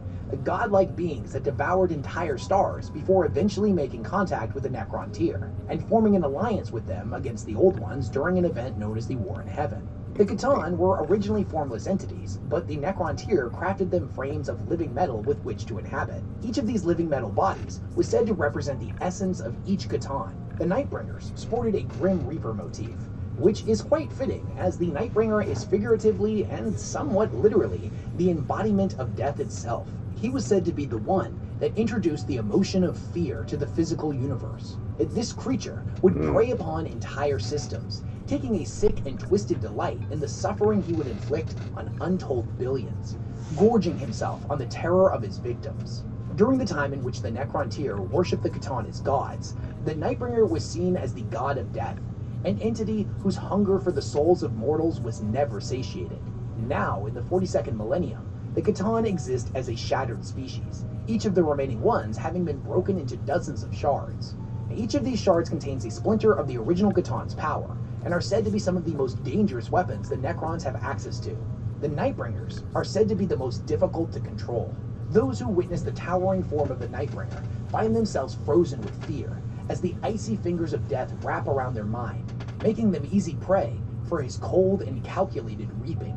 [SPEAKER 4] godlike beings that devoured entire stars before eventually making contact with the Necrontyr, and forming an alliance with them against the Old Ones during an event known as the War in Heaven. The C'tan were originally formless entities, but the Necrontyr crafted them frames of living metal with which to inhabit. Each of these living metal bodies was said to represent the essence of each C'tan. The Nightbringers sported a Grim Reaper motif, which is quite fitting, as the Nightbringer is figuratively and somewhat literally the embodiment of death itself. He was said to be the one that introduced the emotion of fear to the physical universe. This creature would hmm. prey upon entire systems, taking a sick and twisted delight in the suffering he would inflict on untold billions, gorging himself on the terror of his victims. During the time in which the Necrontyr worshipped the C'tan as gods, the Nightbringer was seen as the god of death, an entity whose hunger for the souls of mortals was never satiated. Now, in the 42nd millennium, the C'tan exist as a shattered species, each of the remaining ones having been broken into dozens of shards. Each of these shards contains a splinter of the original C'tan's power, and are said to be some of the most dangerous weapons the Necrons have access to. The Nightbringers are said to be the most difficult to control. Those who witness the towering form of the Nightbringer find themselves frozen with fear as the icy fingers of death wrap around their mind, making them easy prey for his cold and calculated reaping.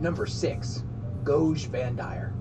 [SPEAKER 4] Number 6. Goj Vandire.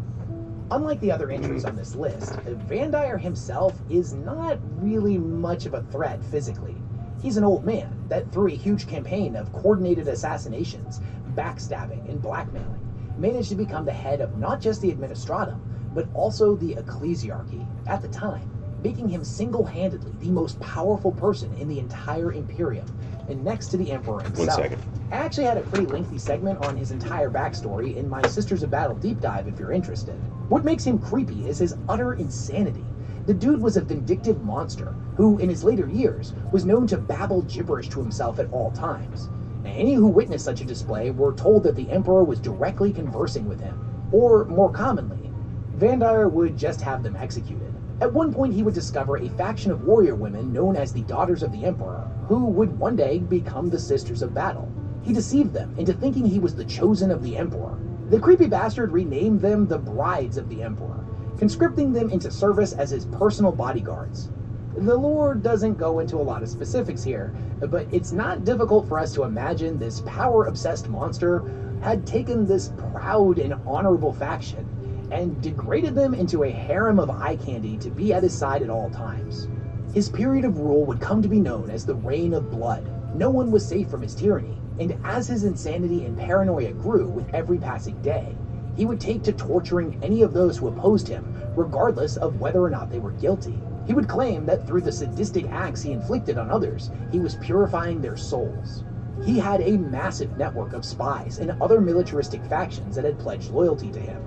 [SPEAKER 4] Unlike the other entries on this list, Vandire himself is not really much of a threat physically. He's an old man that, through a huge campaign of coordinated assassinations, backstabbing, and blackmailing, managed to become the head of not just the administratum, but also the ecclesiarchy at the time, making him single-handedly the most powerful person in the entire Imperium, and next to the Emperor himself.
[SPEAKER 1] One second.
[SPEAKER 4] I actually had a pretty lengthy segment on his entire backstory in my Sisters of Battle deep dive if you're interested. What makes him creepy is his utter insanity. The dude was a vindictive monster who, in his later years, was known to babble gibberish to himself at all times. Any who witnessed such a display were told that the Emperor was directly conversing with him, or more commonly, Vandire would just have them executed. At one point, he would discover a faction of warrior women known as the Daughters of the Emperor, who would one day become the Sisters of Battle. He deceived them into thinking he was the chosen of the Emperor. The creepy bastard renamed them the Brides of the Emperor, conscripting them into service as his personal bodyguards. The lore doesn't go into a lot of specifics here, but it's not difficult for us to imagine this power obsessed monster had taken this proud and honorable faction and degraded them into a harem of eye candy to be at his side at all times. His period of rule would come to be known as the Reign of Blood. No one was safe from his tyranny, and as his insanity and paranoia grew with every passing day, he would take to torturing any of those who opposed him, regardless of whether or not they were guilty. He would claim that through the sadistic acts he inflicted on others, he was purifying their souls. He had a massive network of spies and other militaristic factions that had pledged loyalty to him.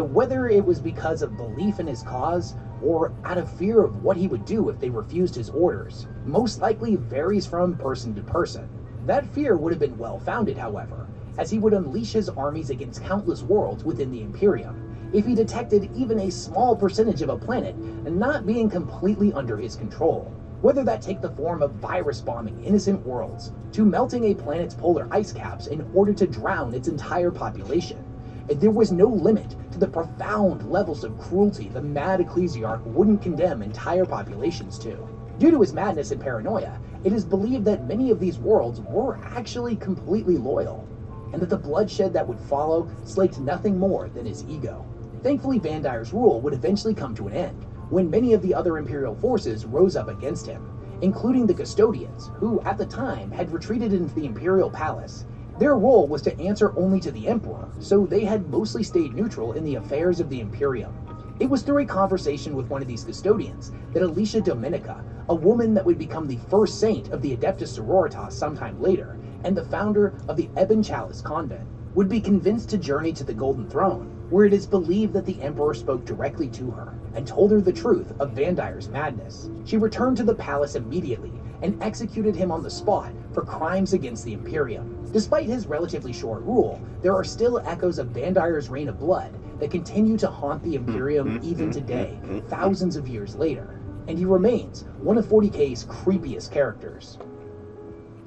[SPEAKER 4] Whether it was because of belief in his cause or out of fear of what he would do if they refused his orders, most likely varies from person to person. That fear would have been well founded, however, as he would unleash his armies against countless worlds within the Imperium if he detected even a small percentage of a planet not being completely under his control. Whether that take the form of virus bombing innocent worlds, to melting a planet's polar ice caps in order to drown its entire population. There was no limit to the profound levels of cruelty the mad ecclesiarch wouldn't condemn entire populations to. Due to his madness and paranoia, it is believed that many of these worlds were actually completely loyal, and that the bloodshed that would follow slaked nothing more than his ego. Thankfully, Vandire's rule would eventually come to an end when many of the other Imperial forces rose up against him, including the Custodians, who at the time had retreated into the Imperial Palace. Their role was to answer only to the Emperor, so they had mostly stayed neutral in the affairs of the Imperium. It was through a conversation with one of these custodians that Alicia Dominica, a woman that would become the first saint of the Adeptus Sororitas sometime later, and the founder of the Ebon Chalice Convent, would be convinced to journey to the Golden Throne where it is believed that the Emperor spoke directly to her and told her the truth of Vandire's madness. She returned to the palace immediately and executed him on the spot for crimes against the Imperium. Despite his relatively short rule, there are still echoes of Vandire's reign of blood that continue to haunt the Imperium mm, mm, mm, even today, thousands of years later, and he remains one of 40k's creepiest characters.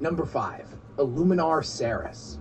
[SPEAKER 4] Number 5. Illuminor Szeras.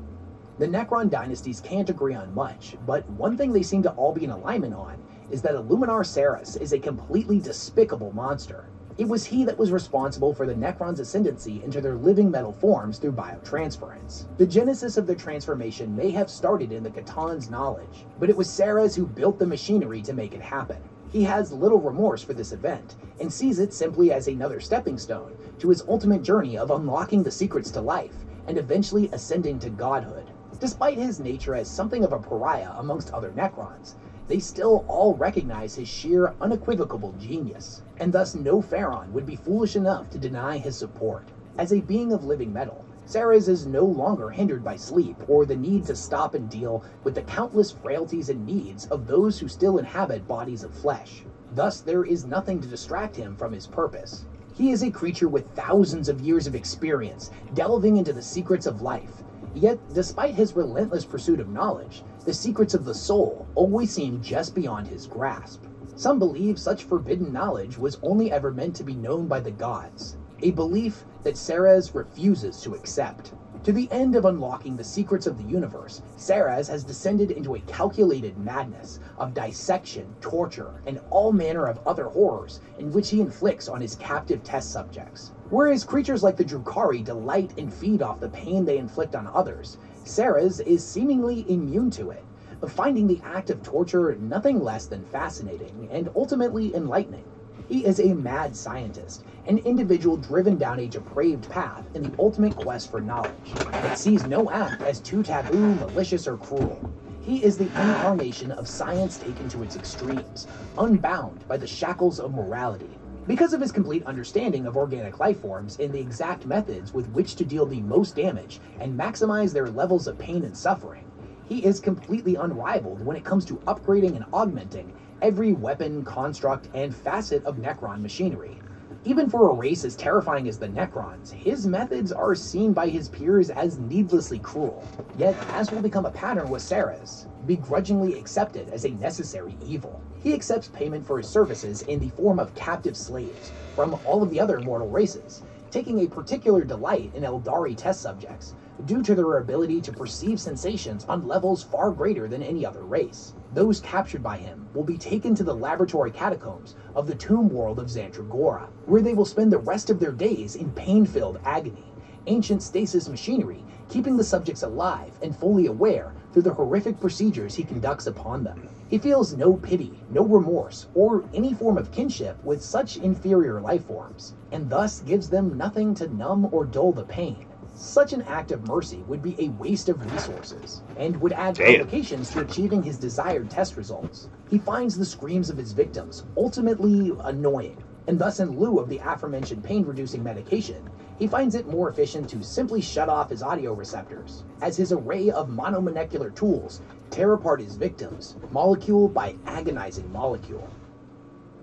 [SPEAKER 4] The Necron dynasties can't agree on much, but one thing they seem to all be in alignment on is that Illuminor Szeras is a completely despicable monster. It was he that was responsible for the Necrons' ascendancy into their living metal forms through biotransference. The genesis of their transformation may have started in the C'tan's knowledge, but it was Szeras who built the machinery to make it happen. He has little remorse for this event, and sees it simply as another stepping stone to his ultimate journey of unlocking the secrets to life, and eventually ascending to godhood. Despite his nature as something of a pariah amongst other Necrons, they still all recognize his sheer, unequivocal genius, and thus no Phaeron would be foolish enough to deny his support. As a being of living metal, Szeras is no longer hindered by sleep or the need to stop and deal with the countless frailties and needs of those who still inhabit bodies of flesh. Thus, there is nothing to distract him from his purpose. He is a creature with thousands of years of experience, delving into the secrets of life, Yet, despite his relentless pursuit of knowledge, the secrets of the soul always seem just beyond his grasp. Some believe such forbidden knowledge was only ever meant to be known by the gods, a belief that Szeras refuses to accept. To the end of unlocking the secrets of the universe, Szeras has descended into a calculated madness of dissection, torture, and all manner of other horrors in which he inflicts on his captive test subjects. Whereas creatures like the Drukhari delight and feed off the pain they inflict on others, Szeras is seemingly immune to it, finding the act of torture nothing less than fascinating and ultimately enlightening. He is a mad scientist, an individual driven down a depraved path in the ultimate quest for knowledge, that sees no act as too taboo, malicious, or cruel. He is the incarnation of science taken to its extremes, unbound by the shackles of morality. Because of his complete understanding of organic life forms and the exact methods with which to deal the most damage and maximize their levels of pain and suffering, he is completely unrivaled when it comes to upgrading and augmenting every weapon, construct, and facet of Necron machinery. Even for a race as terrifying as the Necrons, his methods are seen by his peers as needlessly cruel. Yet, as will become a pattern with Szeras, begrudgingly accepted as a necessary evil. He accepts payment for his services in the form of captive slaves from all of the other mortal races, taking a particular delight in Eldari test subjects, due to their ability to perceive sensations on levels far greater than any other race. Those captured by him will be taken to the laboratory catacombs of the tomb world of Zantragora, where they will spend the rest of their days in pain-filled agony. Ancient stasis machinery keeping the subjects alive and fully aware through the horrific procedures he conducts upon them. He feels no pity, no remorse, or any form of kinship with such inferior life forms, and thus gives them nothing to numb or dull the pain. Such an act of mercy would be a waste of resources and would add
[SPEAKER 1] Damn.
[SPEAKER 4] complications to achieving his desired test results. He finds the screams of his victims ultimately annoying, and thus, in lieu of the aforementioned pain reducing medication, he finds it more efficient to simply shut off his audio receptors, as his array of monomolecular tools tear apart his victims, molecule by agonizing molecule.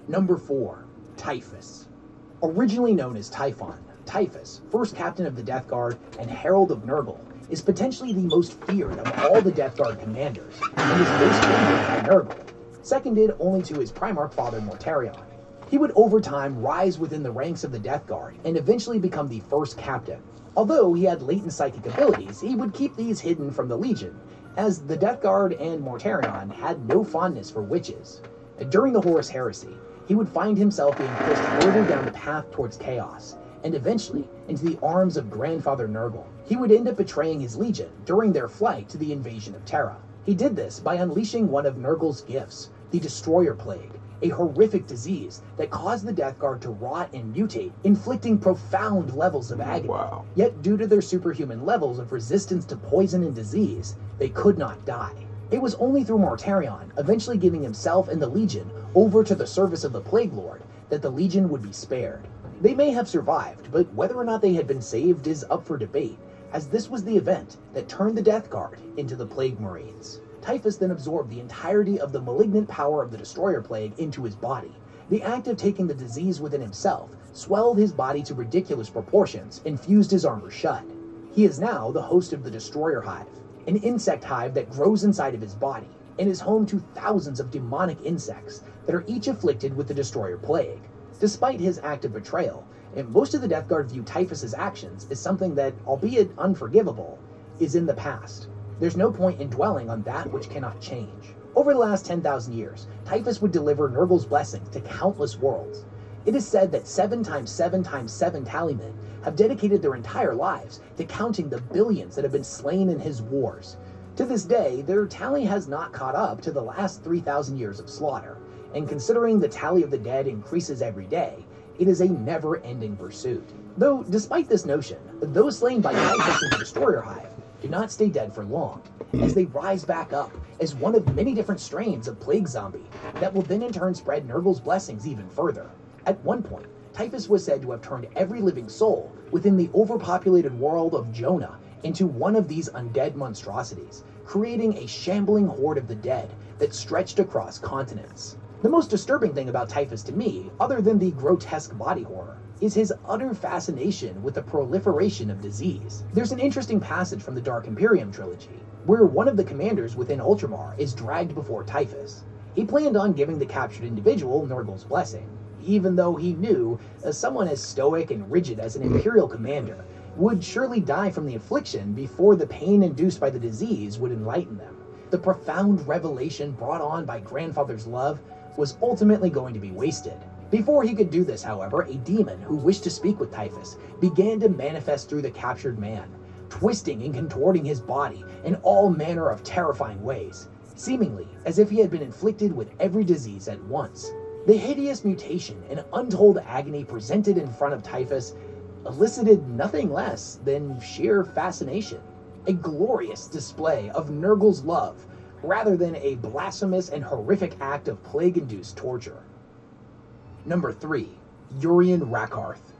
[SPEAKER 4] Number 4. Typhus. Originally known as Typhon, Typhus, first captain of the Death Guard and herald of Nurgle, is potentially the most feared of all the Death Guard commanders, and is most favored by Nurgle, seconded only to his Primarch father Mortarion. He would over time rise within the ranks of the Death Guard and eventually become the first captain. Although he had latent psychic abilities, he would keep these hidden from the Legion, as the Death Guard and Mortarion had no fondness for witches. During the Horus Heresy, he would find himself being pushed further down the path towards chaos, and eventually into the arms of Grandfather Nurgle. He would end up betraying his Legion during their flight to the invasion of Terra. He did this by unleashing one of Nurgle's gifts, the Destroyer Plague, a horrific disease that caused the Death Guard to rot and mutate, inflicting profound levels of agony.
[SPEAKER 1] Wow.
[SPEAKER 4] Yet, due to their superhuman levels of resistance to poison and disease, they could not die. It was only through Mortarion eventually giving himself and the Legion over to the service of the Plague Lord that the Legion would be spared. They may have survived, but whether or not they had been saved is up for debate, as this was the event that turned the Death Guard into the Plague Marines. Typhus then absorbed the entirety of the malignant power of the Destroyer Plague into his body. The act of taking the disease within himself swelled his body to ridiculous proportions and fused his armor shut. He is now the host of the Destroyer Hive, an insect hive that grows inside of his body and is home to thousands of demonic insects that are each afflicted with the Destroyer Plague. Despite his act of betrayal, and most of the Death Guard view Typhus's actions as something that, albeit unforgivable, is in the past. There's no point in dwelling on that which cannot change. Over the last 10,000 years, Typhus would deliver Nurgle's blessings to countless worlds. It is said that 7 times 7 times 7 tallymen have dedicated their entire lives to counting the billions that have been slain in his wars. To this day, their tally has not caught up to the last 3,000 years of slaughter, and considering the tally of the dead increases every day, it is a never-ending pursuit. Though, despite this notion, those slain by in the Destroyer Hive do not stay dead for long, as they rise back up as one of many different strains of plague zombie that will then in turn spread Nurgle's blessings even further. At one point, Typhus was said to have turned every living soul within the overpopulated world of Jonah into one of these undead monstrosities, creating a shambling horde of the dead that stretched across continents. The most disturbing thing about Typhus to me, other than the grotesque body horror, is his utter fascination with the proliferation of disease. There's an interesting passage from the Dark Imperium trilogy, where one of the commanders within Ultramar is dragged before Typhus. He planned on giving the captured individual Nurgle's blessing, even though he knew uh, someone as stoic and rigid as an Imperial commander would surely die from the affliction before the pain induced by the disease would enlighten them. The profound revelation brought on by Grandfather's love was ultimately going to be wasted. Before he could do this, however, a demon who wished to speak with Typhus began to manifest through the captured man, twisting and contorting his body in all manner of terrifying ways, seemingly as if he had been inflicted with every disease at once. The hideous mutation and untold agony presented in front of Typhus elicited nothing less than sheer fascination. A glorious display of Nurgle's love, rather than a blasphemous and horrific act of plague induced torture. Number 3. Urian Rakarth.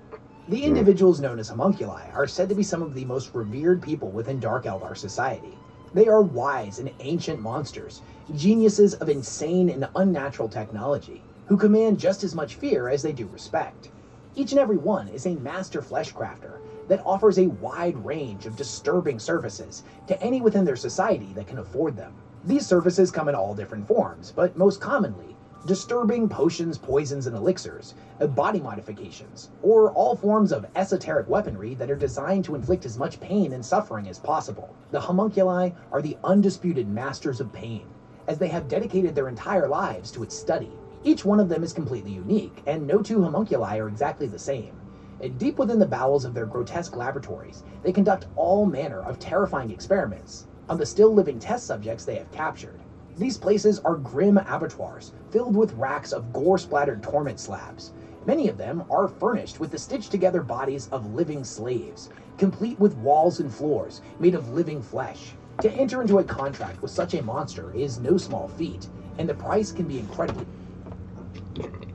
[SPEAKER 4] The individuals known as homunculi are said to be some of the most revered people within Dark Eldar society. They are wise and ancient monsters, geniuses of insane and unnatural technology, who command just as much fear as they do respect. Each and every one is a master fleshcrafter that offers a wide range of disturbing services to any within their society that can afford them. These services come in all different forms, but most commonly, disturbing potions, poisons, and elixirs, uh, body modifications, or all forms of esoteric weaponry that are designed to inflict as much pain and suffering as possible. The homunculi are the undisputed masters of pain, as they have dedicated their entire lives to its study. Each one of them is completely unique, and no two homunculi are exactly the same. Deep within the bowels of their grotesque laboratories, they conduct all manner of terrifying experiments on the still living test subjects they have captured. These places are grim abattoirs filled with racks of gore splattered torment slabs. Many of them are furnished with the stitched together bodies of living slaves, complete with walls and floors made of living flesh. To enter into a contract with such a monster is no small feat, and the price can be incredibly.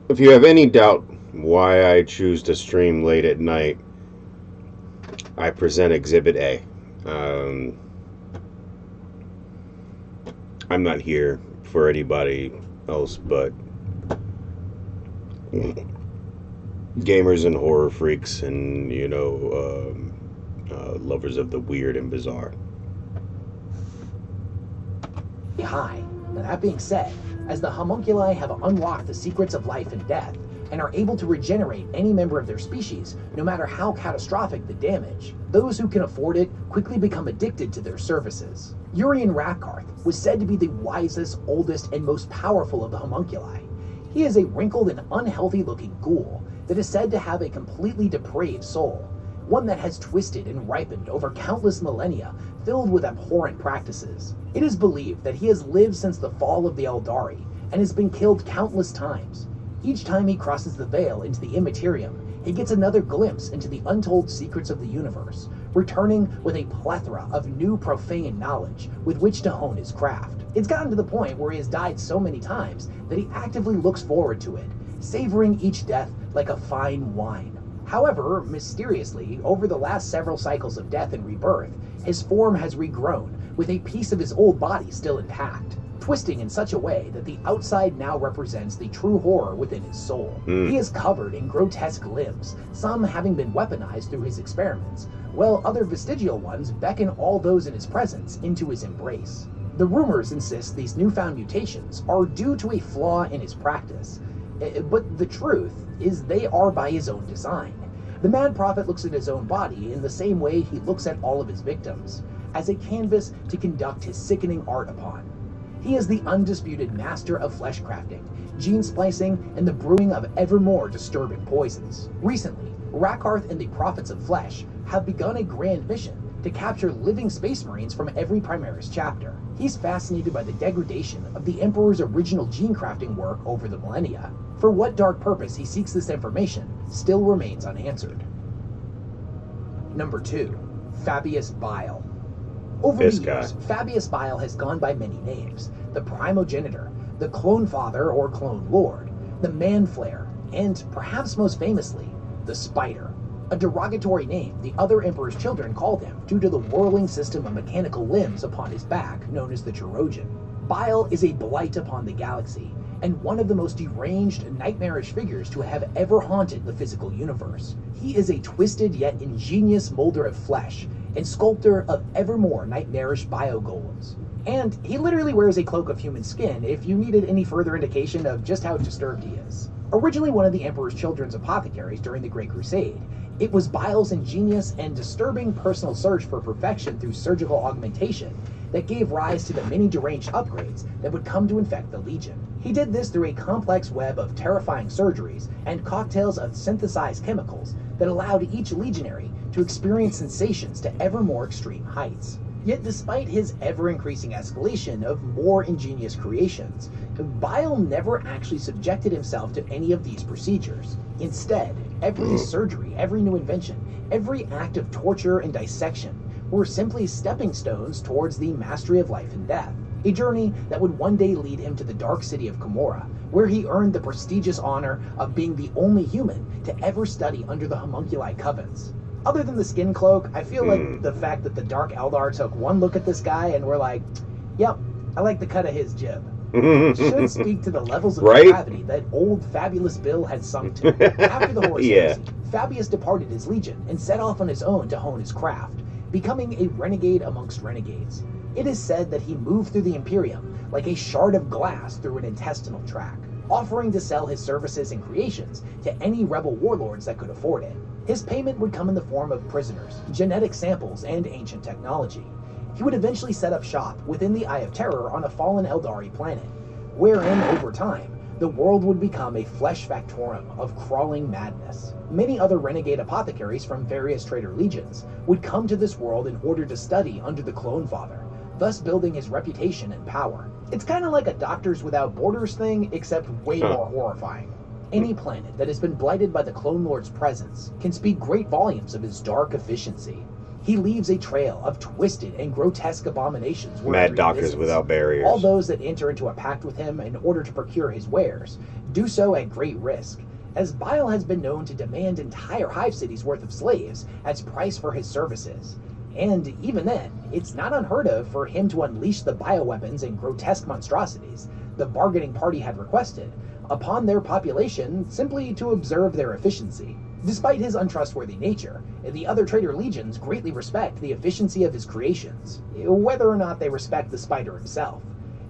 [SPEAKER 1] If you have any doubt why I choose to stream late at night, I present Exhibit A. Um, I'm not here for anybody else but gamers and horror freaks and, you know, um, uh, lovers of the weird and bizarre.
[SPEAKER 4] high. Now, that being said, as the homunculi have unlocked the secrets of life and death, and are able to regenerate any member of their species, no matter how catastrophic the damage, those who can afford it quickly become addicted to their services. Urian Rakarth was said to be the wisest, oldest, and most powerful of the homunculi. He is a wrinkled and unhealthy looking ghoul that is said to have a completely depraved soul, one that has twisted and ripened over countless millennia, filled with abhorrent practices. It is believed that he has lived since the fall of the Eldari and has been killed countless times. Each time he crosses the veil into the immaterium, he gets another glimpse into the untold secrets of the universe, returning with a plethora of new profane knowledge with which to hone his craft. It's gotten to the point where he has died so many times that he actively looks forward to it, savoring each death like a fine wine. However, mysteriously, over the last several cycles of death and rebirth, his form has regrown, with a piece of his old body still intact, twisting in such a way that the outside now represents the true horror within his soul.
[SPEAKER 1] Hmm.
[SPEAKER 4] He is covered in grotesque limbs, some having been weaponized through his experiments, while other vestigial ones beckon all those in his presence into his embrace. The rumors insist these newfound mutations are due to a flaw in his practice, Eh, but the truth is they are by his own design. The Mad Prophet looks at his own body in the same way he looks at all of his victims, as a canvas to conduct his sickening art upon. He is the undisputed master of flesh crafting, gene splicing, and the brewing of ever more disturbing poisons. Recently, Rakarth and the Prophets of Flesh have begun a grand mission to capture living space marines from every Primaris chapter. He's fascinated by the degradation of the Emperor's original gene crafting work over the millennia. For what dark purpose he seeks this information still remains unanswered. Number 2. Fabius Bile. Over
[SPEAKER 1] This
[SPEAKER 4] the
[SPEAKER 1] guy.
[SPEAKER 4] years, Fabius Bile has gone by many names. The Primogenitor, the Clone Father or Clone Lord, the Manflayer, and perhaps most famously, the Spider. A derogatory name the other Emperor's children called him due to the whirling system of mechanical limbs upon his back known as the Chirurgeon. Bile is a blight upon the galaxy, and one of the most deranged, nightmarish figures to have ever haunted the physical universe. He is a twisted yet ingenious molder of flesh and sculptor of ever more nightmarish biogolems. And he literally wears a cloak of human skin if you needed any further indication of just how disturbed he is. Originally one of the Emperor's children's apothecaries during the Great Crusade, it was Bile's ingenious and disturbing personal search for perfection through surgical augmentation that gave rise to the many deranged upgrades that would come to infect the Legion. He did this through a complex web of terrifying surgeries and cocktails of synthesized chemicals that allowed each legionary to experience sensations to ever more extreme heights. Yet despite his ever-increasing escalation of more ingenious creations, Bile never actually subjected himself to any of these procedures. Instead, every hmm. surgery, every new invention, every act of torture and dissection were simply stepping stones towards the mastery of life and death. A journey that would one day lead him to the dark city of Commorragh, where he earned the prestigious honor of being the only human to ever study under the homunculi covens. Other than the skin cloak, I feel like
[SPEAKER 1] Hmm.
[SPEAKER 4] the fact that the Dark Eldar took one look at this guy and were like, yep, I like the cut of his jib should speak to the levels of
[SPEAKER 1] Right?
[SPEAKER 4] gravity that old Fabulous Bill had sunk to. After the Horus
[SPEAKER 1] Yeah.
[SPEAKER 4] Fabius departed his legion and set off on his own to hone his craft, becoming a renegade amongst renegades. It is said that he moved through the Imperium like a shard of glass through an intestinal tract, offering to sell his services and creations to any rebel warlords that could afford it. His payment would come in the form of prisoners, genetic samples, and ancient technology. He would eventually set up shop within the Eye of Terror on a fallen Eldari planet, wherein, over time, the world would become a flesh factorum of crawling madness. Many other renegade apothecaries from various traitor legions would come to this world in order to study under the Clone Father, thus building his reputation and power. It's kind of like a Doctors Without Borders thing, except way more horrifying. Any planet that has been blighted by the Clone Lord's presence can speak great volumes of his dark efficiency. He leaves a trail of twisted and grotesque abominations.
[SPEAKER 1] Mad doctors
[SPEAKER 4] visits.
[SPEAKER 1] without barriers.
[SPEAKER 4] All those that enter into a pact with him in order to procure his wares do so at great risk, as Bile has been known to demand entire hive cities worth of slaves as price for his services. And even then, it's not unheard of for him to unleash the bioweapons and grotesque monstrosities the bargaining party had requested upon their population simply to observe their efficiency. Despite his untrustworthy nature, the other traitor legions greatly respect the efficiency of his creations, whether or not they respect the spider himself.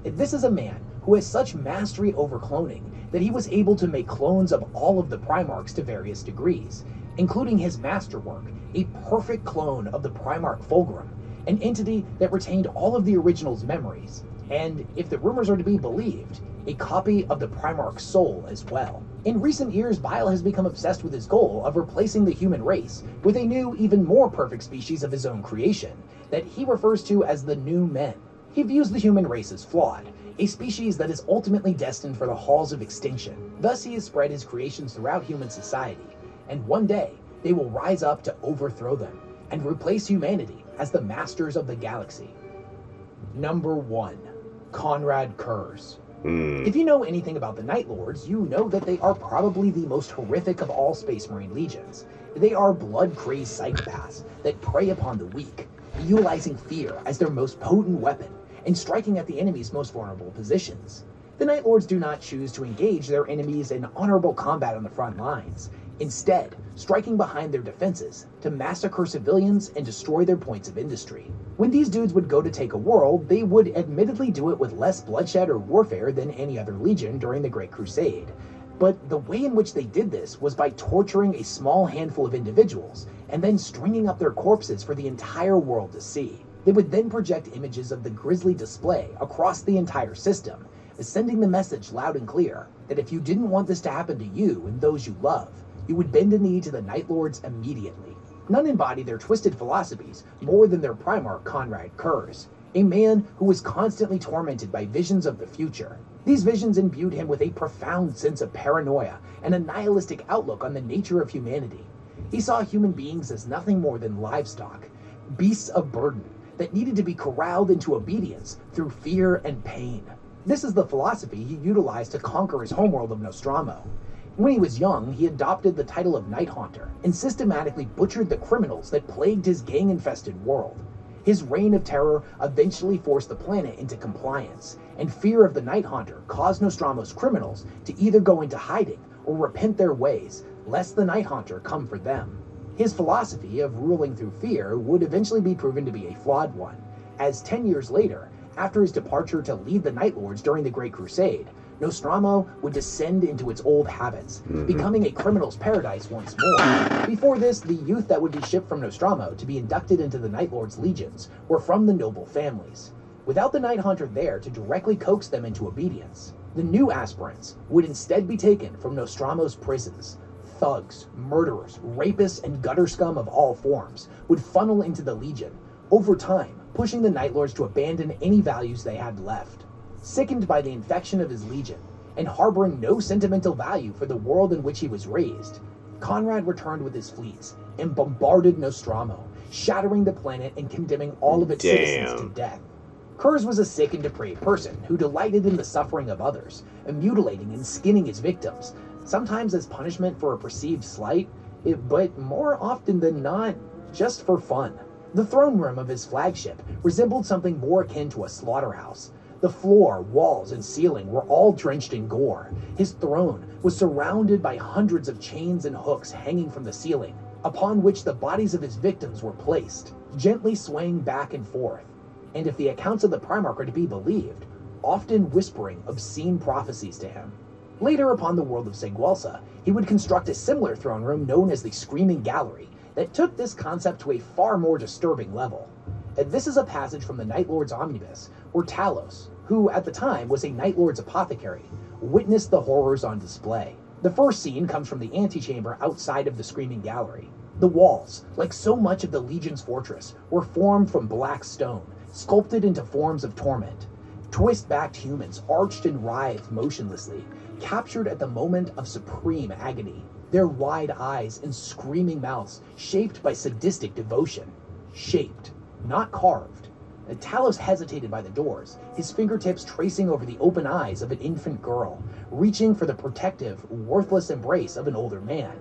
[SPEAKER 4] This is a man who has such mastery over cloning that he was able to make clones of all of the Primarchs to various degrees, including his masterwork, a perfect clone of the Primarch Fulgrim, an entity that retained all of the original's memories, and, if the rumors are to be believed, a copy of the Primarch's soul as well. In recent years, Bile has become obsessed with his goal of replacing the human race with a new, even more perfect species of his own creation that he refers to as the New Men. He views the human race as flawed, a species that is ultimately destined for the halls of extinction. Thus, he has spread his creations throughout human society, and one day they will rise up to overthrow them and replace humanity as the masters of the galaxy. Number one, Konrad Curze.
[SPEAKER 1] Hmm.
[SPEAKER 4] If you know anything about the Night Lords, you know that they are probably the most horrific of all Space Marine legions. They are blood crazed psychopaths that prey upon the weak, utilizing fear as their most potent weapon and striking at the enemy's most vulnerable positions. The Night Lords do not choose to engage their enemies in honorable combat on the front lines, instead, striking behind their defenses to massacre civilians and destroy their points of industry. When these dudes would go to take a world, they would admittedly do it with less bloodshed or warfare than any other legion during the Great Crusade. But the way in which they did this was by torturing a small handful of individuals and then stringing up their corpses for the entire world to see. They would then project images of the grisly display across the entire system, sending the message loud and clear that if you didn't want this to happen to you and those you love, you would bend a knee to the Night Lords immediately. None embody their twisted philosophies more than their Primarch Konrad Curze, a man who was constantly tormented by visions of the future. These visions imbued him with a profound sense of paranoia and a nihilistic outlook on the nature of humanity. He saw human beings as nothing more than livestock, beasts of burden that needed to be corralled into obedience through fear and pain. This is the philosophy he utilized to conquer his homeworld of Nostramo. When he was young, he adopted the title of Night Haunter and systematically butchered the criminals that plagued his gang infested world. His reign of terror eventually forced the planet into compliance, and fear of the Night Haunter caused Nostramo's criminals to either go into hiding or repent their ways, lest the Night Haunter come for them. His philosophy of ruling through fear would eventually be proven to be a flawed one, as 10 years later, after his departure to lead the Night Lords during the Great Crusade, Nostramo would descend into its old habits, mm-hmm. becoming a criminal's paradise once more. Before this, the youth that would be shipped from Nostramo to be inducted into the Night Lord's legions were from the noble families. Without the Night Haunter there to directly coax them into obedience, the new aspirants would instead be taken from Nostromo's prisons. Thugs, murderers, rapists, and gutter scum of all forms would funnel into the Legion, over time, pushing the Night Lords to abandon any values they had left. Sickened by the infection of his legion, and harboring no sentimental value for the world in which he was raised, Konrad returned with his fleets and bombarded Nostramo, shattering the planet and condemning all of its citizens to death. Curze was a sick and depraved person who delighted in the suffering of others, and mutilating and skinning his victims, sometimes as punishment for a perceived slight, but more often than not, just for fun. The throne room of his flagship resembled something more akin to a slaughterhouse. The floor, walls, and ceiling were all drenched in gore. His throne was surrounded by hundreds of chains and hooks hanging from the ceiling, upon which the bodies of his victims were placed, gently swaying back and forth. And if the accounts of the Primarch are to be believed, often whispering obscene prophecies to him. Later upon the world of Tsagualsa, he would construct a similar throne room known as the Screaming Gallery that took this concept to a far more disturbing level. And this is a passage from the Night Lord's Omnibus, where Talos, who at the time was a Night Lord's apothecary, witnessed the horrors on display. The first scene comes from the antechamber outside of the Screaming Gallery. The walls, like so much of the Legion's fortress, were formed from black stone, sculpted into forms of torment. Twist backed humans arched and writhed motionlessly, captured at the moment of supreme agony, their wide eyes and screaming mouths shaped by sadistic devotion. Shaped, not carved. Talos hesitated by the doors, his fingertips tracing over the open eyes of an infant girl, reaching for the protective, worthless embrace of an older man.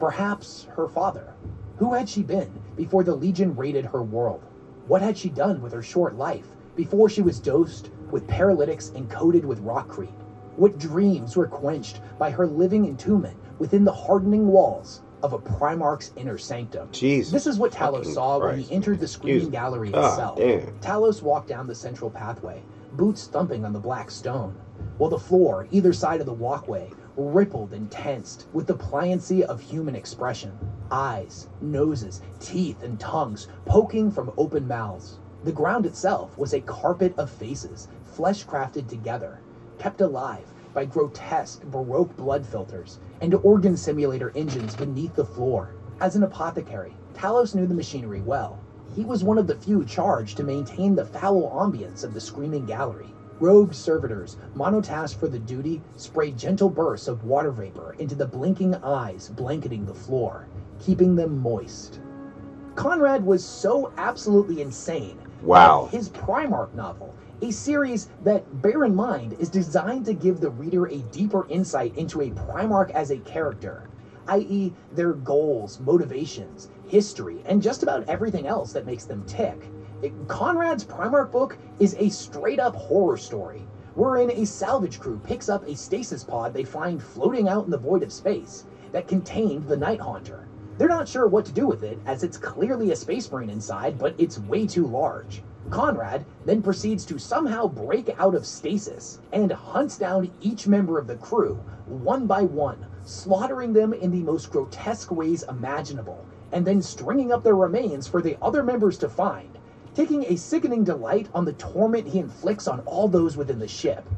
[SPEAKER 4] Perhaps her father. Who had she been before the Legion raided her world? What had she done with her short life before she was dosed with paralytics and coated with rockcrete? What dreams were quenched by her living entombment within the hardening walls of a Primarch's inner sanctum?
[SPEAKER 1] Jesus.
[SPEAKER 4] This is what Talos saw when he entered the
[SPEAKER 1] Excuse
[SPEAKER 4] Screaming. Gallery
[SPEAKER 1] God
[SPEAKER 4] itself.
[SPEAKER 1] damn.
[SPEAKER 4] Talos walked down the central pathway, boots thumping on the black stone, while the floor, either side of the walkway, rippled and tensed with the pliancy of human expression. Eyes, noses, teeth, and tongues poking from open mouths. The ground itself was a carpet of faces, flesh crafted together, kept alive by grotesque Baroque blood filters and organ simulator engines beneath the floor. As an apothecary, Talos knew the machinery well. He was one of the few charged to maintain the foul ambience of the Screaming Gallery. Robed servitors, monotasked for the duty, sprayed gentle bursts of water vapor into the blinking eyes blanketing the floor, keeping them moist. Konrad was so absolutely insane.
[SPEAKER 1] Wow.
[SPEAKER 4] His Primarch novel, a series that, bear in mind, is designed to give the reader a deeper insight into a Primarch as a character, i.e., their goals, motivations, history, and just about everything else that makes them tick. It- Konrad's Primarch book is a straight up horror story, wherein a salvage crew picks up a stasis pod they find floating out in the void of space that contained the Night Haunter. They're not sure what to do with it, as it's clearly a space marine inside, but it's way too large. Konrad then proceeds to somehow break out of stasis and hunts down each member of the crew, one by one, slaughtering them in the most grotesque ways imaginable, and then stringing up their remains for the other members to find, taking a sickening delight on the torment he inflicts on all those within the ship.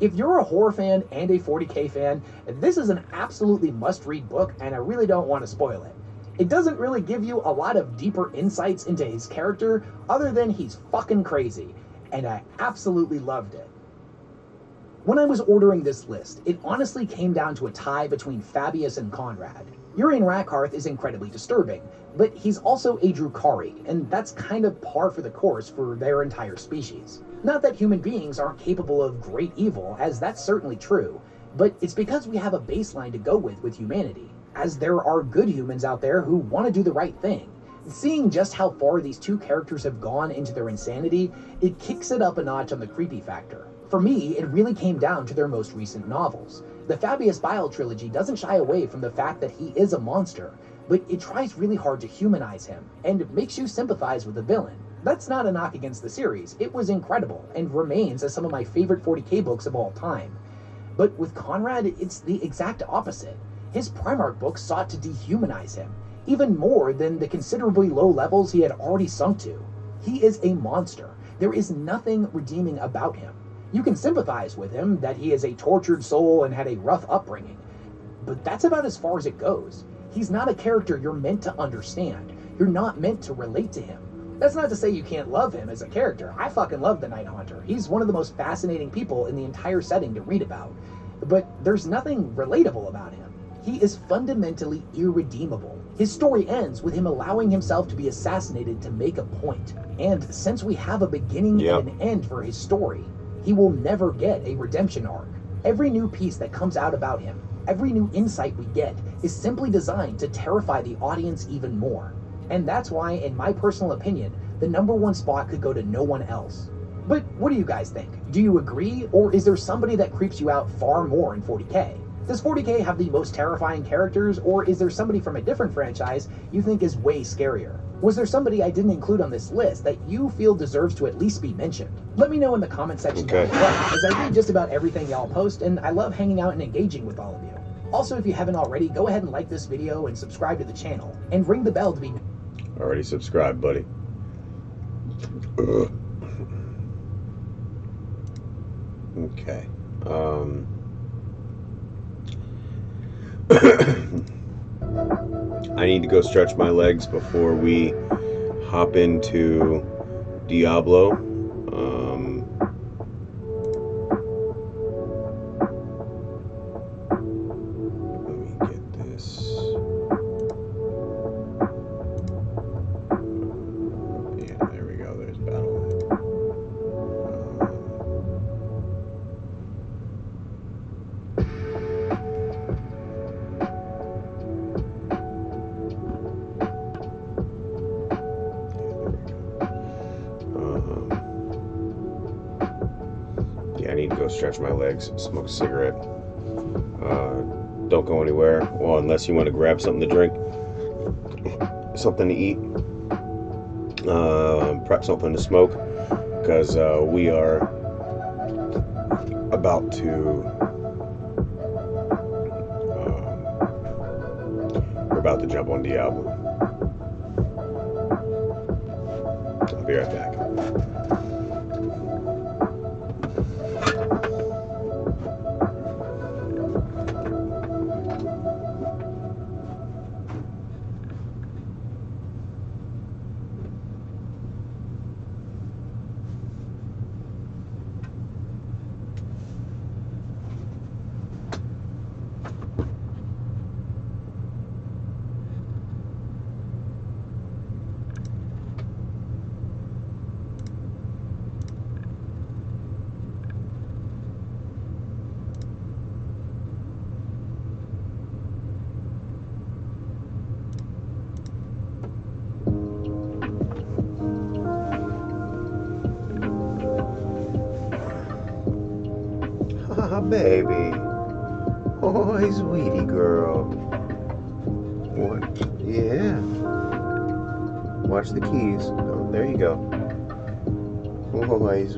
[SPEAKER 4] If you're a horror fan and a 40k fan, this is an absolutely must read book, and I really don't want to spoil it. It doesn't really give you a lot of deeper insights into his character, other than he's fucking crazy, and I absolutely loved it. When I was ordering this list, it honestly came down to a tie between Fabius and Konrad. Urian Rakarth is incredibly disturbing, but he's also a Drukhari, and that's kind of par for the course for their entire species. Not that human beings aren't capable of great evil, as that's certainly true, but it's because we have a baseline to go with with humanity, as there are good humans out there who want to do the right thing. Seeing just how far these two characters have gone into their insanity, it kicks it up a notch on the creepy factor. For me, it really came down to their most recent novels. The Fabius Bile trilogy doesn't shy away from the fact that he is a monster, but it tries really hard to humanize him and makes you sympathize with the villain. That's not a knock against the series. It was incredible and remains as some of my favorite 40k books of all time. But with Konrad, it's the exact opposite. His Primarch books sought to dehumanize him, even more than the considerably low levels he had already sunk to. He is a monster. There is nothing redeeming about him. You can sympathize with him that he is a tortured soul and had a rough upbringing, but that's about as far as it goes. He's not a character you're meant to understand. You're not meant to relate to him. That's not to say you can't love him as a character. I fucking love the Night Haunter. He's one of the most fascinating people in the entire setting to read about. But there's nothing relatable about him. He is fundamentally irredeemable. His story ends with him allowing himself to be assassinated to make a point. And since we have a beginning
[SPEAKER 1] Yep.
[SPEAKER 4] and an end for his story, he will never get a redemption arc. Every new piece that comes out about him, every new insight we get, is simply designed to terrify the audience even more. And that's why, in my personal opinion, the number one spot could go to no one else. But what do you guys think? Do you agree, or is there somebody that creeps you out far more in 40k? Does 40k have the most terrifying characters, or is there somebody from a different franchise you think is way scarier? Was there somebody I didn't include on this list that you feel deserves to at least be mentioned? Let me know in the comment section
[SPEAKER 1] Okay.
[SPEAKER 4] below, as I read just about everything y'all post, and I love hanging out and engaging with all of you. Also, if you haven't already, go ahead and like this video and subscribe to the channel, and ring the bell to be
[SPEAKER 1] Already subscribed, buddy. Ugh. Okay. Um. I need to go stretch my legs before we hop into Diablo. Um, go anywhere. Well, unless you want to grab something to drink, something to eat, uh, prep something to smoke, because uh, we are about to. um, we're about to jump on Diablo. I'll be right back.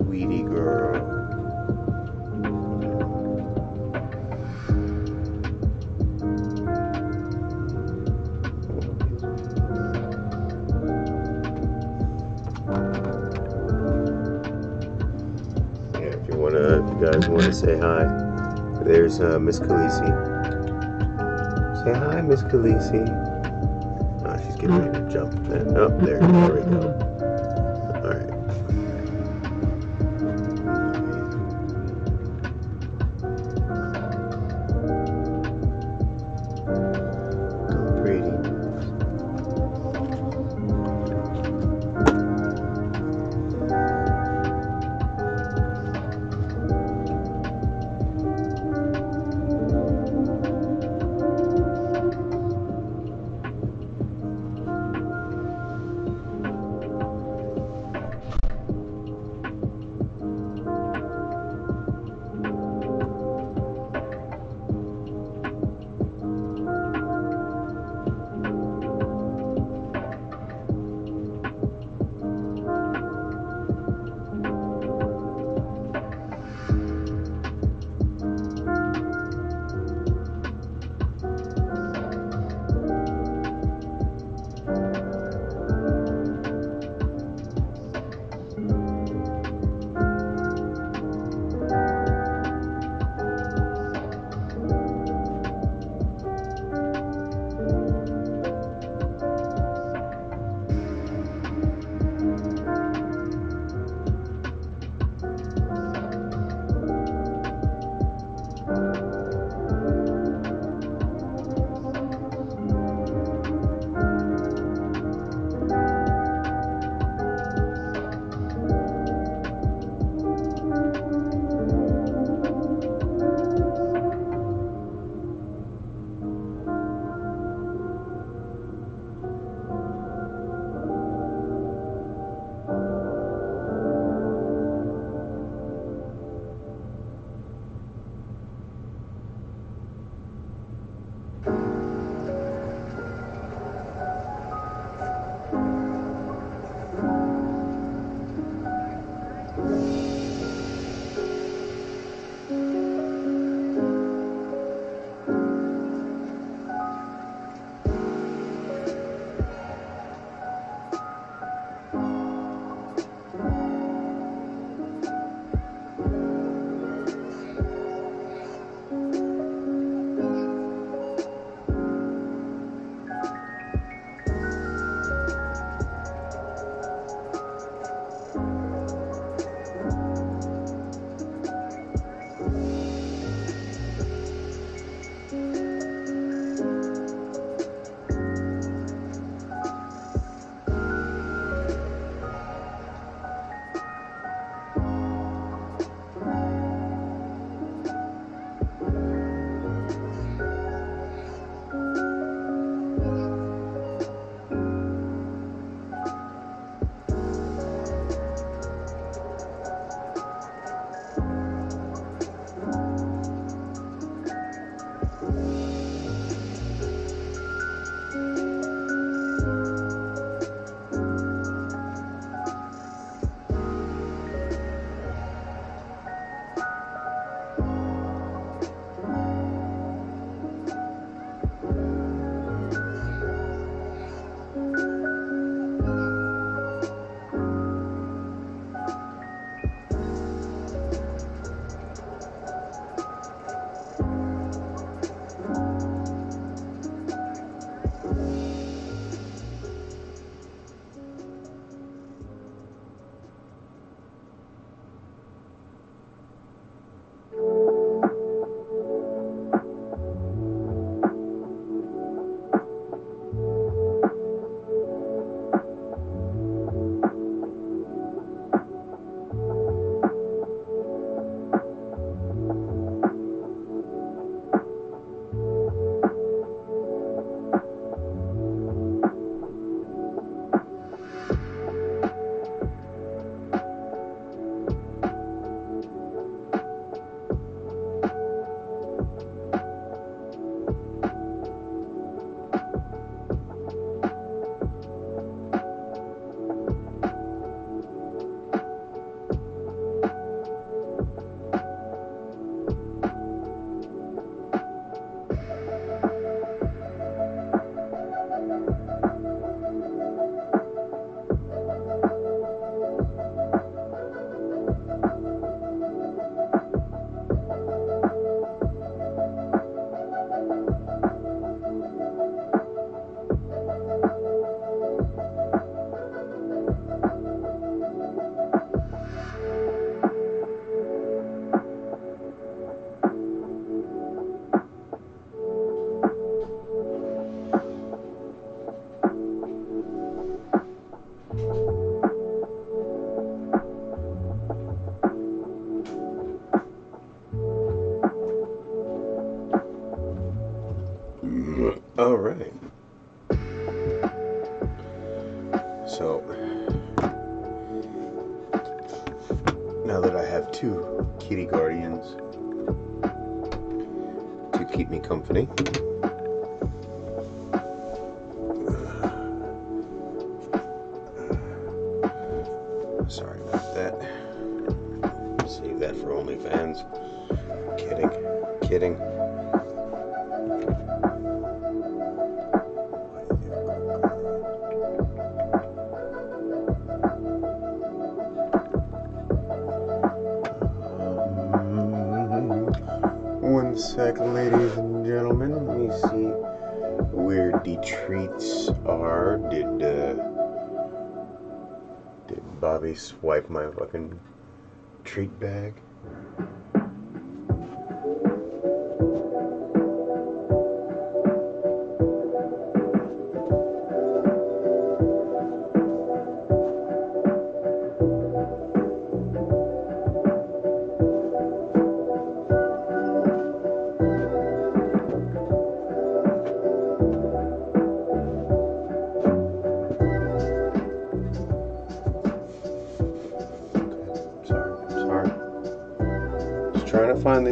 [SPEAKER 1] Sweetie girl. Yeah, if you wanna, if you guys wanna say hi, there's uh, Miss Khaleesi. Say hi, Miss Khaleesi. Oh, she's getting ready to jump. Uh, Oh, there, there we go. my fucking treat bag.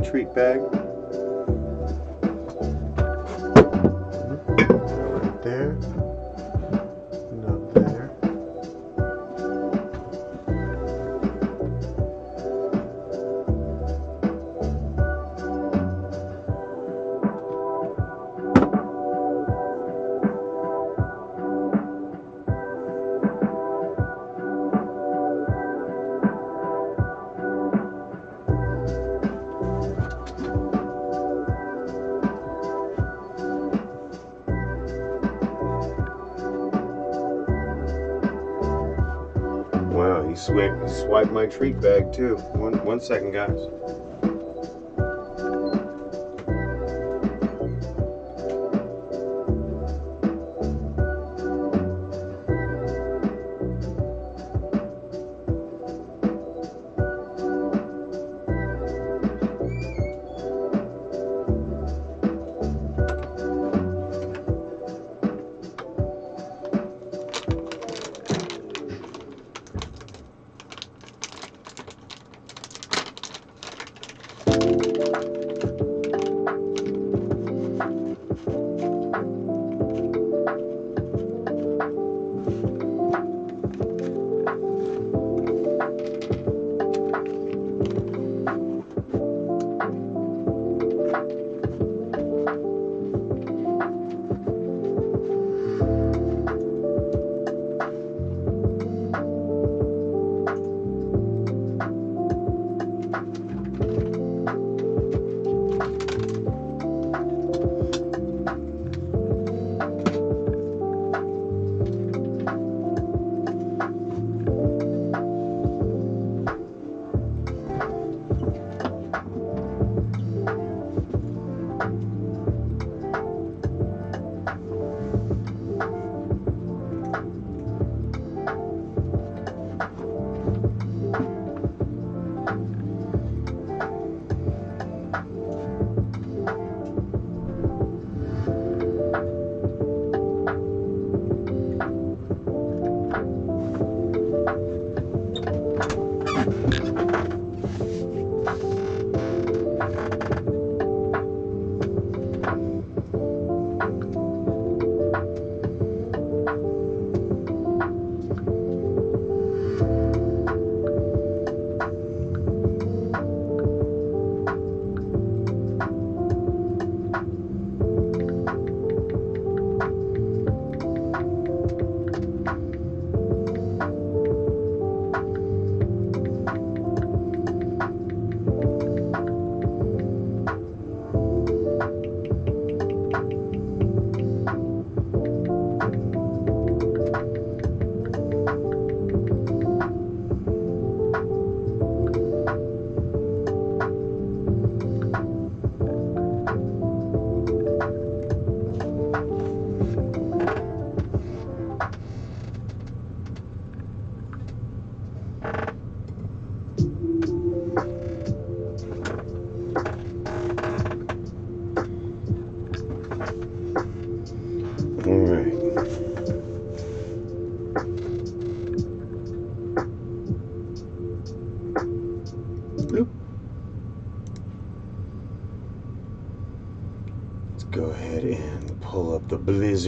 [SPEAKER 1] treat bag. treat bag too. One one second, guys.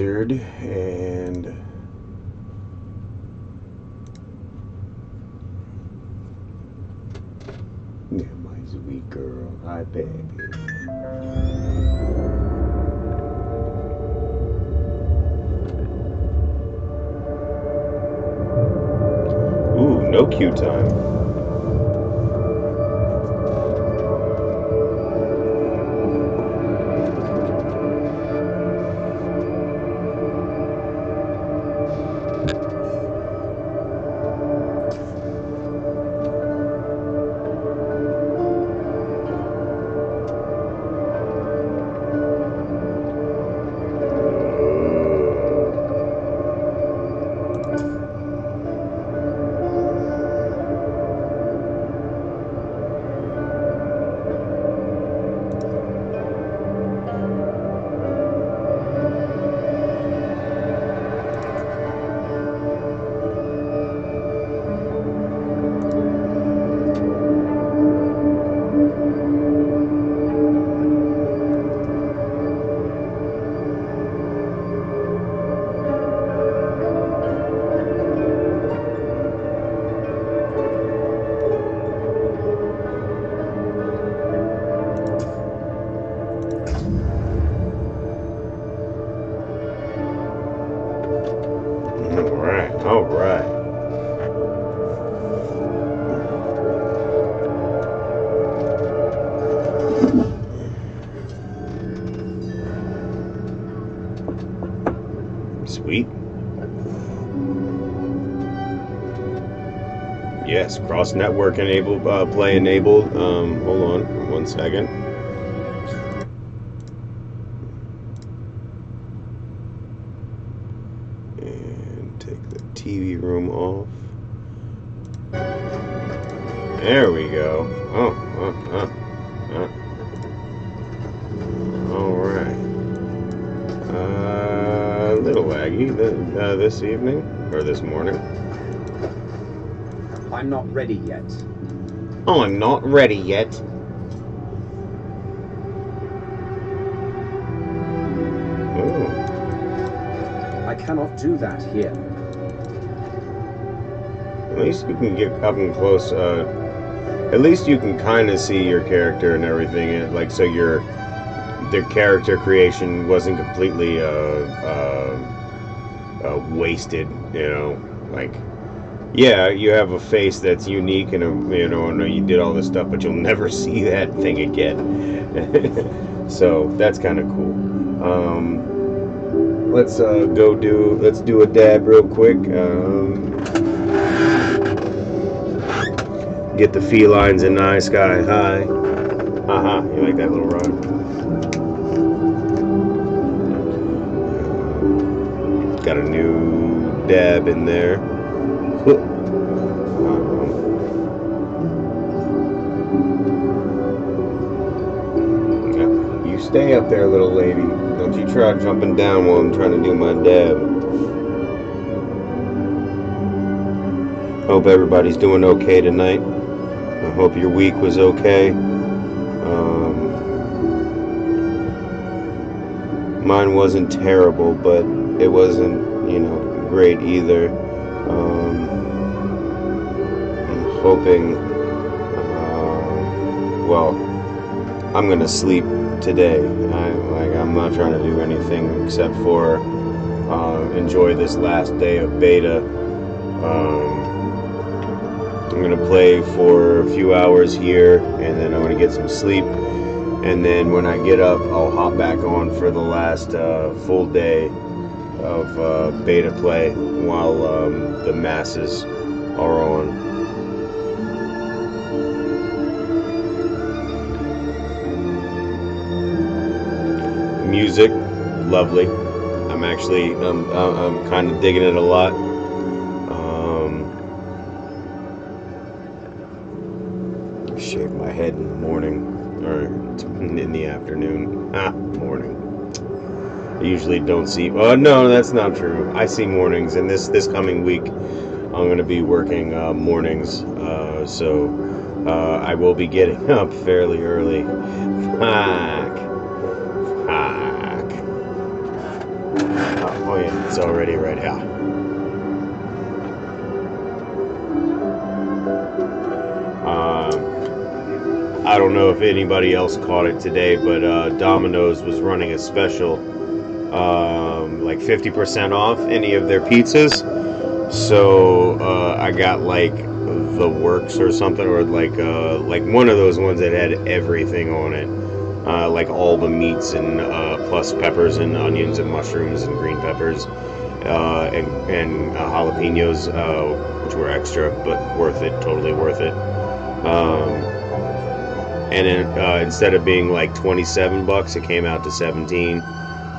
[SPEAKER 1] Blizzard Yes, cross network enabled, uh, play enabled. Um, hold on one second. and take the TV room off. There we go. Oh, uh, uh, uh. all right. Uh, little laggy uh, this evening or this morning.
[SPEAKER 10] I'm not ready yet.
[SPEAKER 1] Oh, I'm not ready yet. Ooh.
[SPEAKER 10] I cannot do that here.
[SPEAKER 1] At least you can get up and close. Uh, at least you can kind of see your character and everything. Like so, your their character creation wasn't completely uh, uh, uh, wasted. You know, yeah, you have a face that's unique and a, you know, and you did all this stuff, but you'll never see that thing again. so that's kind of cool. Um, let's uh, go do let's do a dab real quick. Um, get the felines in the sky high. Haha, you like that little rhyme? Got a new dab in there. Stay up there, little lady. Don't you try jumping down while I'm trying to do my dab. Hope everybody's doing okay tonight. I hope your week was okay. Um, mine wasn't terrible, but it wasn't, you know, great either. Um, I'm hoping, uh, well, I'm gonna sleep today. I like I'm not trying to do anything except for uh, enjoy this last day of beta. Um, I'm gonna play for a few hours here, and then I'm gonna get some sleep. And then when I get up, I'll hop back on for the last uh, full day of uh, beta play while um, the masses are on. Music lovely. I'm actually i'm, I'm kind of digging it a lot. Um, shave my head in the morning or in the afternoon. Ah morning. I usually don't see oh no that's not true. I see mornings and this this coming week i'm going to be working uh, mornings uh, so uh, I will be getting up fairly early. Fuck. It's already right here. Um, I don't know if anybody else caught it today, but uh, Domino's was running a special, um, like 50% off any of their pizzas. So uh, I got like the works or something, or like uh, like one of those ones that had everything on it, uh, like all the meats and uh, plus peppers and onions and mushrooms and green peppers uh, and and uh, jalapenos, uh, which were extra but worth it, totally worth it. Um, and it, uh, instead of being like 27 bucks, it came out to 17,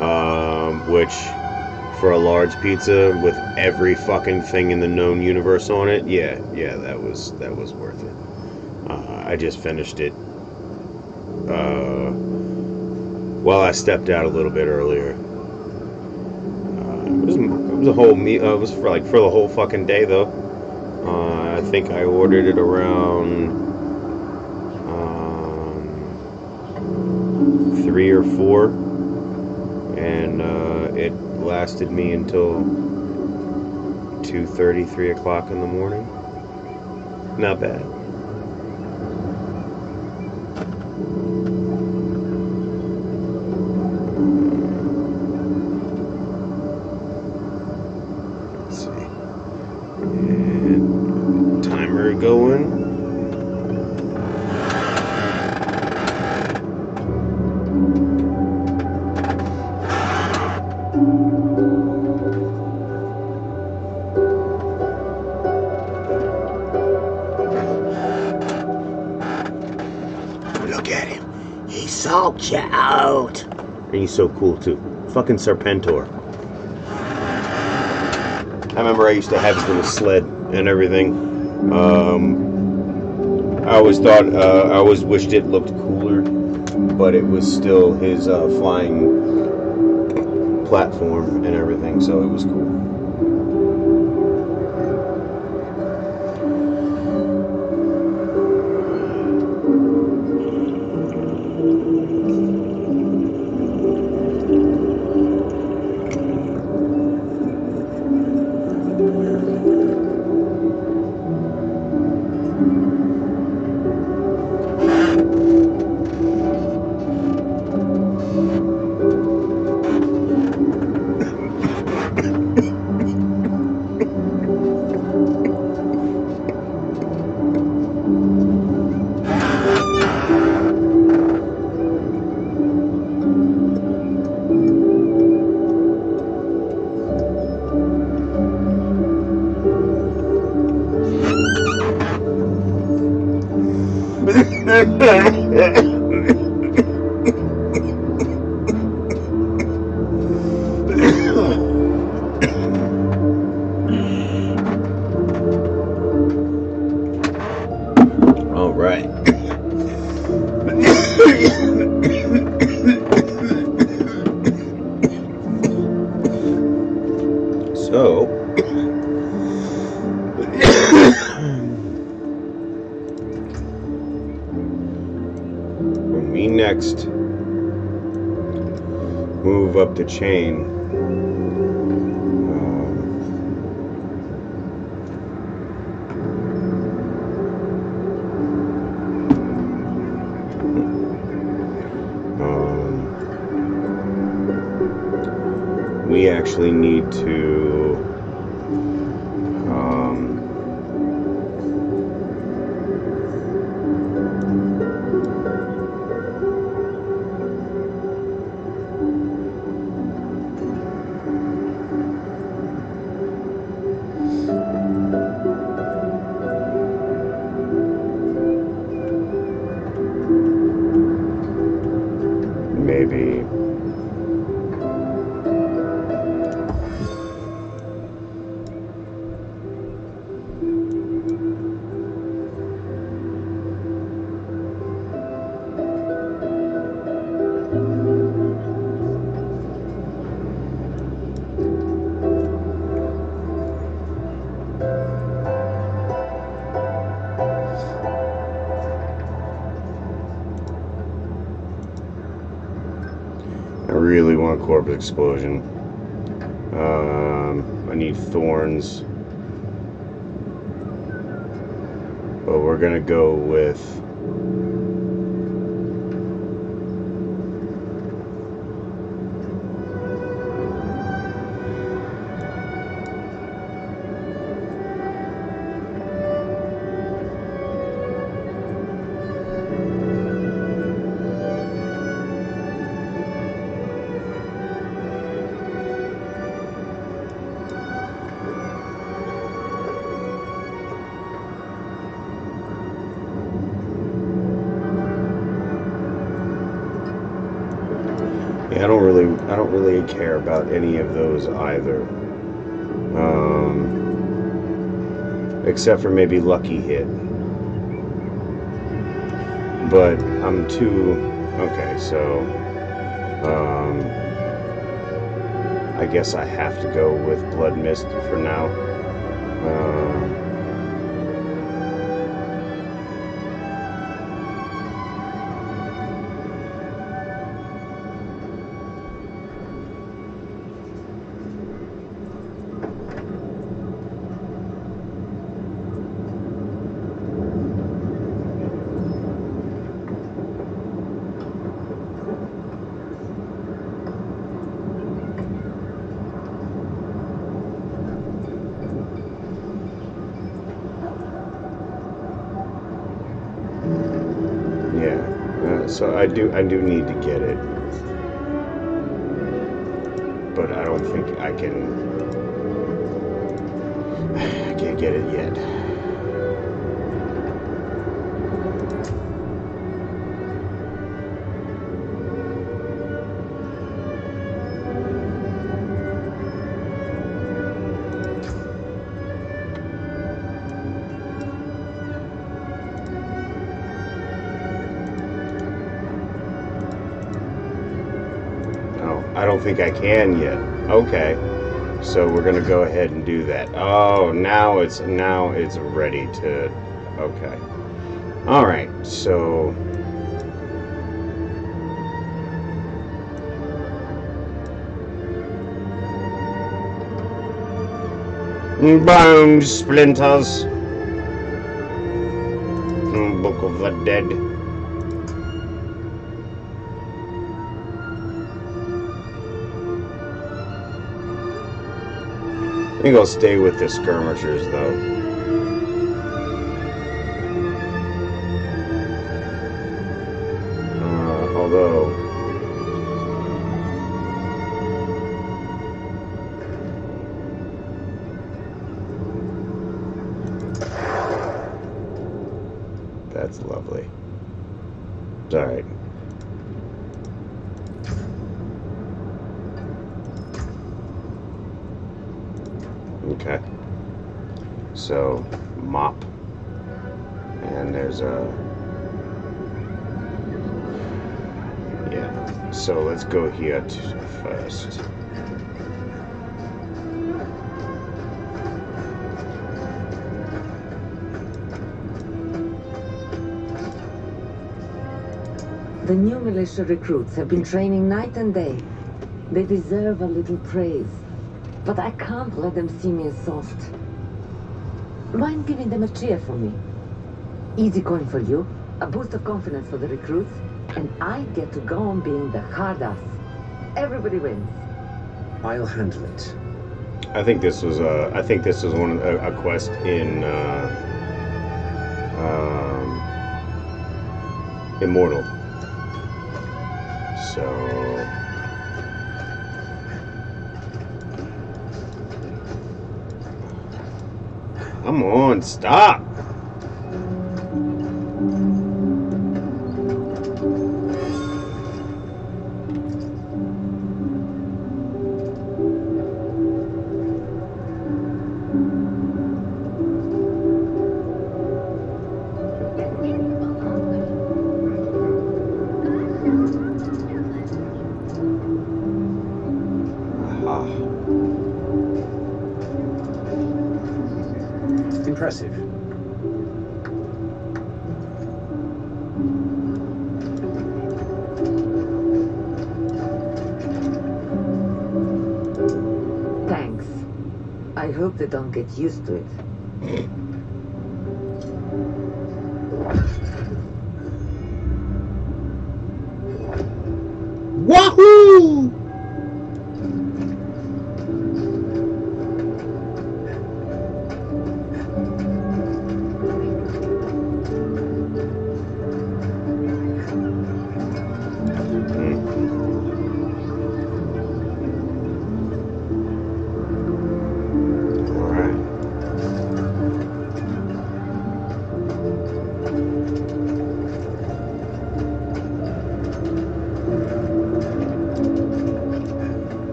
[SPEAKER 1] um, which for a large pizza with every fucking thing in the known universe on it, yeah, yeah, that was that was worth it. Uh, I just finished it. Uh, well, I stepped out a little bit earlier. Uh, it was it was a whole me. Uh, it was for like for the whole fucking day though. Uh, I think I ordered it around um, three or four, and uh, it lasted me until two thirty, three o'clock in the morning. Not bad. He's so cool too. Fucking Serpentor. I remember I used to have his little sled and everything. Um, I always thought, uh, I always wished it looked cooler, but it was still his uh, flying platform and everything, so it was cool. Move up the chain, um, um, we actually need to corpse explosion. Um, I need thorns. But we're gonna go with about any of those either. Um, except for maybe Lucky Hit. But I'm too, okay, so, um, I guess I have to go with Blood Mist for now. Um, I do I do need to get it, think I can yet. Okay. So we're gonna go ahead and do that. Oh, now it's now it's ready to. Okay. All right. So. Bone splinters. Book of the Dead. Think I'll stay with the skirmishers though. Okay. So, mop. And there's a. Yeah. So let's go here first.
[SPEAKER 11] The new militia recruits have been training night and day. They deserve a little praise. But I can't let them see me as soft. Mind giving them a cheer for me? Easy coin for you, a boost of confidence for the recruits, and I get to go on being the hard ass. Everybody wins.
[SPEAKER 10] I'll handle it.
[SPEAKER 1] I think this was a. I think this was one of a, a quest in uh, um, Immortal. So come on, stop.
[SPEAKER 11] Get used to it.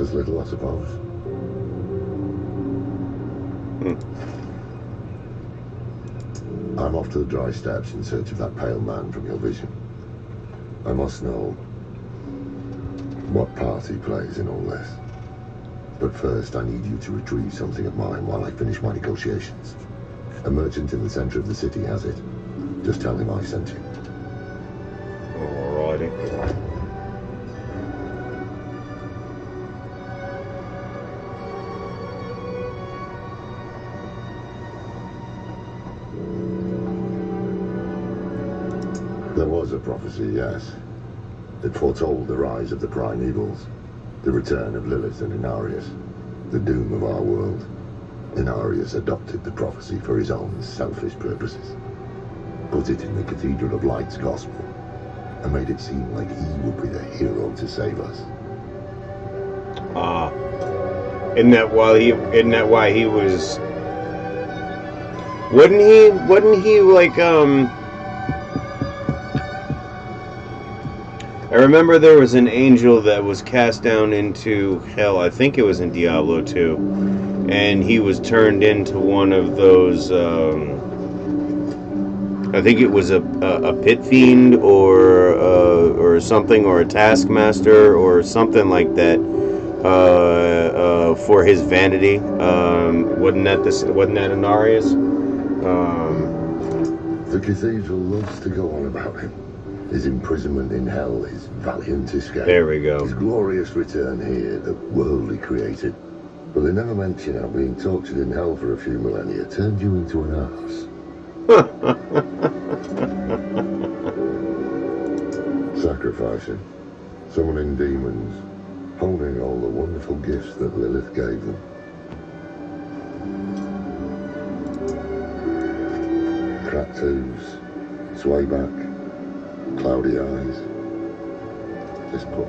[SPEAKER 12] Matters little, I suppose. Hmm. I'm off to the Dry Steppes in search of that pale man from your vision. I must know what part he plays in all this. But first, I need you to retrieve something of mine while I finish my negotiations. A merchant in the center of the city has it. Just tell him I sent you. Prophecy, yes. It foretold the rise of the primevals, the return of Lilith and Inarius, the doom of our world. Inarius adopted the prophecy for his own selfish purposes, put it in the Cathedral of Light's gospel, and made it seem like he would be the hero to save us.
[SPEAKER 1] Ah. isn't that while he isn't that why he was wouldn't he wouldn't he like um remember there was an angel that was cast down into hell. I think it was in Diablo 2. And he was turned into one of those um I think it was a, a, a pit fiend or uh, or something or a taskmaster or something like that uh, uh, for his vanity. Um, wasn't that this? Wasn't that Anarius? Um,
[SPEAKER 12] The cathedral loves to go on about him. His imprisonment in hell, his valiant escape.
[SPEAKER 1] There we go.
[SPEAKER 12] His glorious return here, the world he created. But they never mention how being tortured in hell for a few millennia turned you into an ass. Sacrificing, summoning demons, holding all the wonderful gifts that Lilith gave them. Cracked hooves, sway back, cloudy eyes. Just put.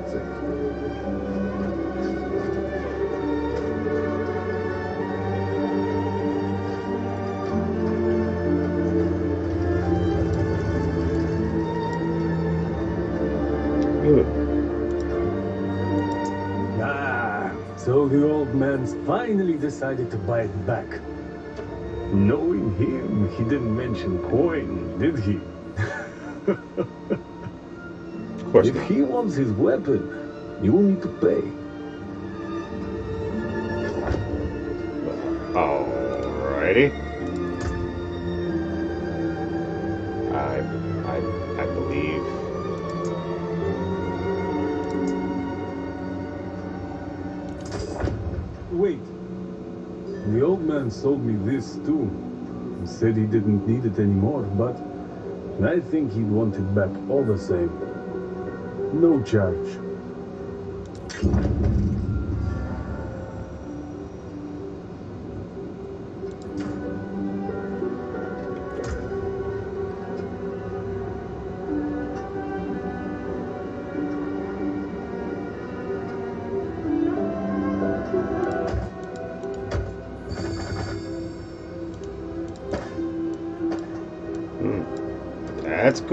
[SPEAKER 13] Ah, so the old man's finally decided to buy it back. Knowing him, he didn't mention coin, did he?
[SPEAKER 1] Of course
[SPEAKER 13] If he wants his weapon, you will need to pay.
[SPEAKER 1] Alrighty. I, I, I believe.
[SPEAKER 13] Wait. The old man sold me this too. He said he didn't need it anymore, but I think he'd want it back all the same. No charge.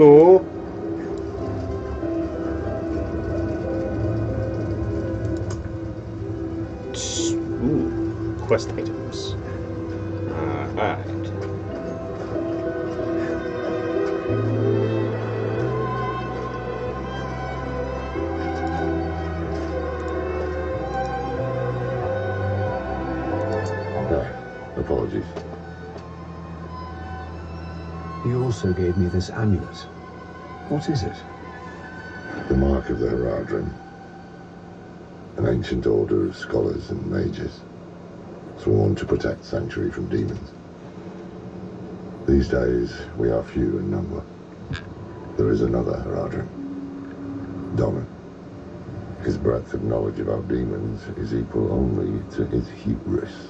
[SPEAKER 1] That's
[SPEAKER 10] gave me this amulet. What is it?
[SPEAKER 12] The mark of the Horadrim. An ancient order of scholars and mages, sworn to protect Sanctuary from demons. These days, we are few in number. There is another Horadrim. Donan. His breadth of knowledge about demons is equal only to his hubris.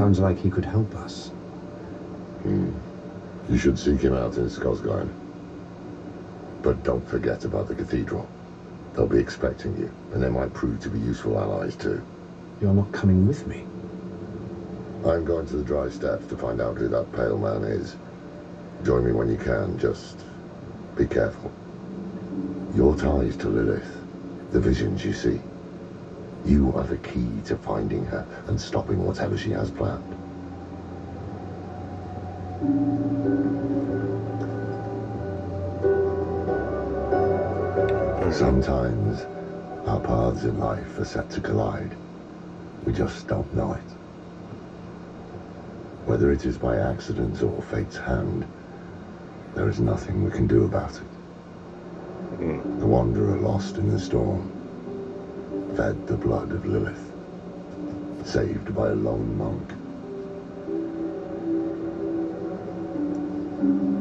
[SPEAKER 10] Sounds like he could help us.
[SPEAKER 12] Hmm. You should seek him out in Skosgard. But don't forget about the cathedral. They'll be expecting you, and they might prove to be useful allies too.
[SPEAKER 10] You're not coming with me.
[SPEAKER 12] I'm going to the Dry Steppes to find out who that pale man is. Join me when you can, just be careful. Your ties to Lilith, the visions you see. You are the key to finding her and stopping whatever she has planned. Sometimes our paths in life are set to collide. We just don't know it. Whether it is by accident or fate's hand, there is nothing we can do about it. Hmm. The wanderer lost in the storm, fed the blood of Lilith, saved by a lone monk.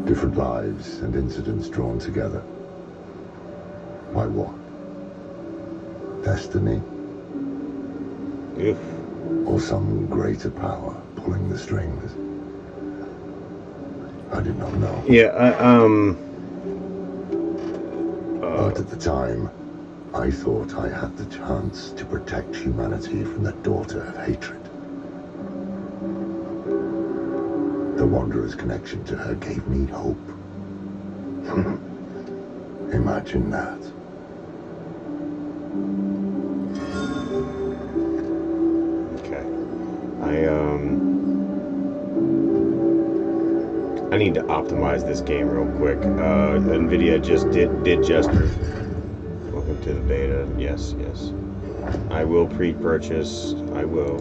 [SPEAKER 12] Different lives and incidents drawn together. By what? Destiny? Or some greater power pulling the strings? I did not know.
[SPEAKER 1] Yeah, I, um.
[SPEAKER 12] But at the time, I thought I had the chance to protect humanity from the daughter of hatred. The Wanderer's connection to her gave me hope. Imagine that.
[SPEAKER 1] Okay. I, um. I need to optimize this game real quick. Uh, Nvidia just did did just. Yes, yes. I will pre-purchase. I will.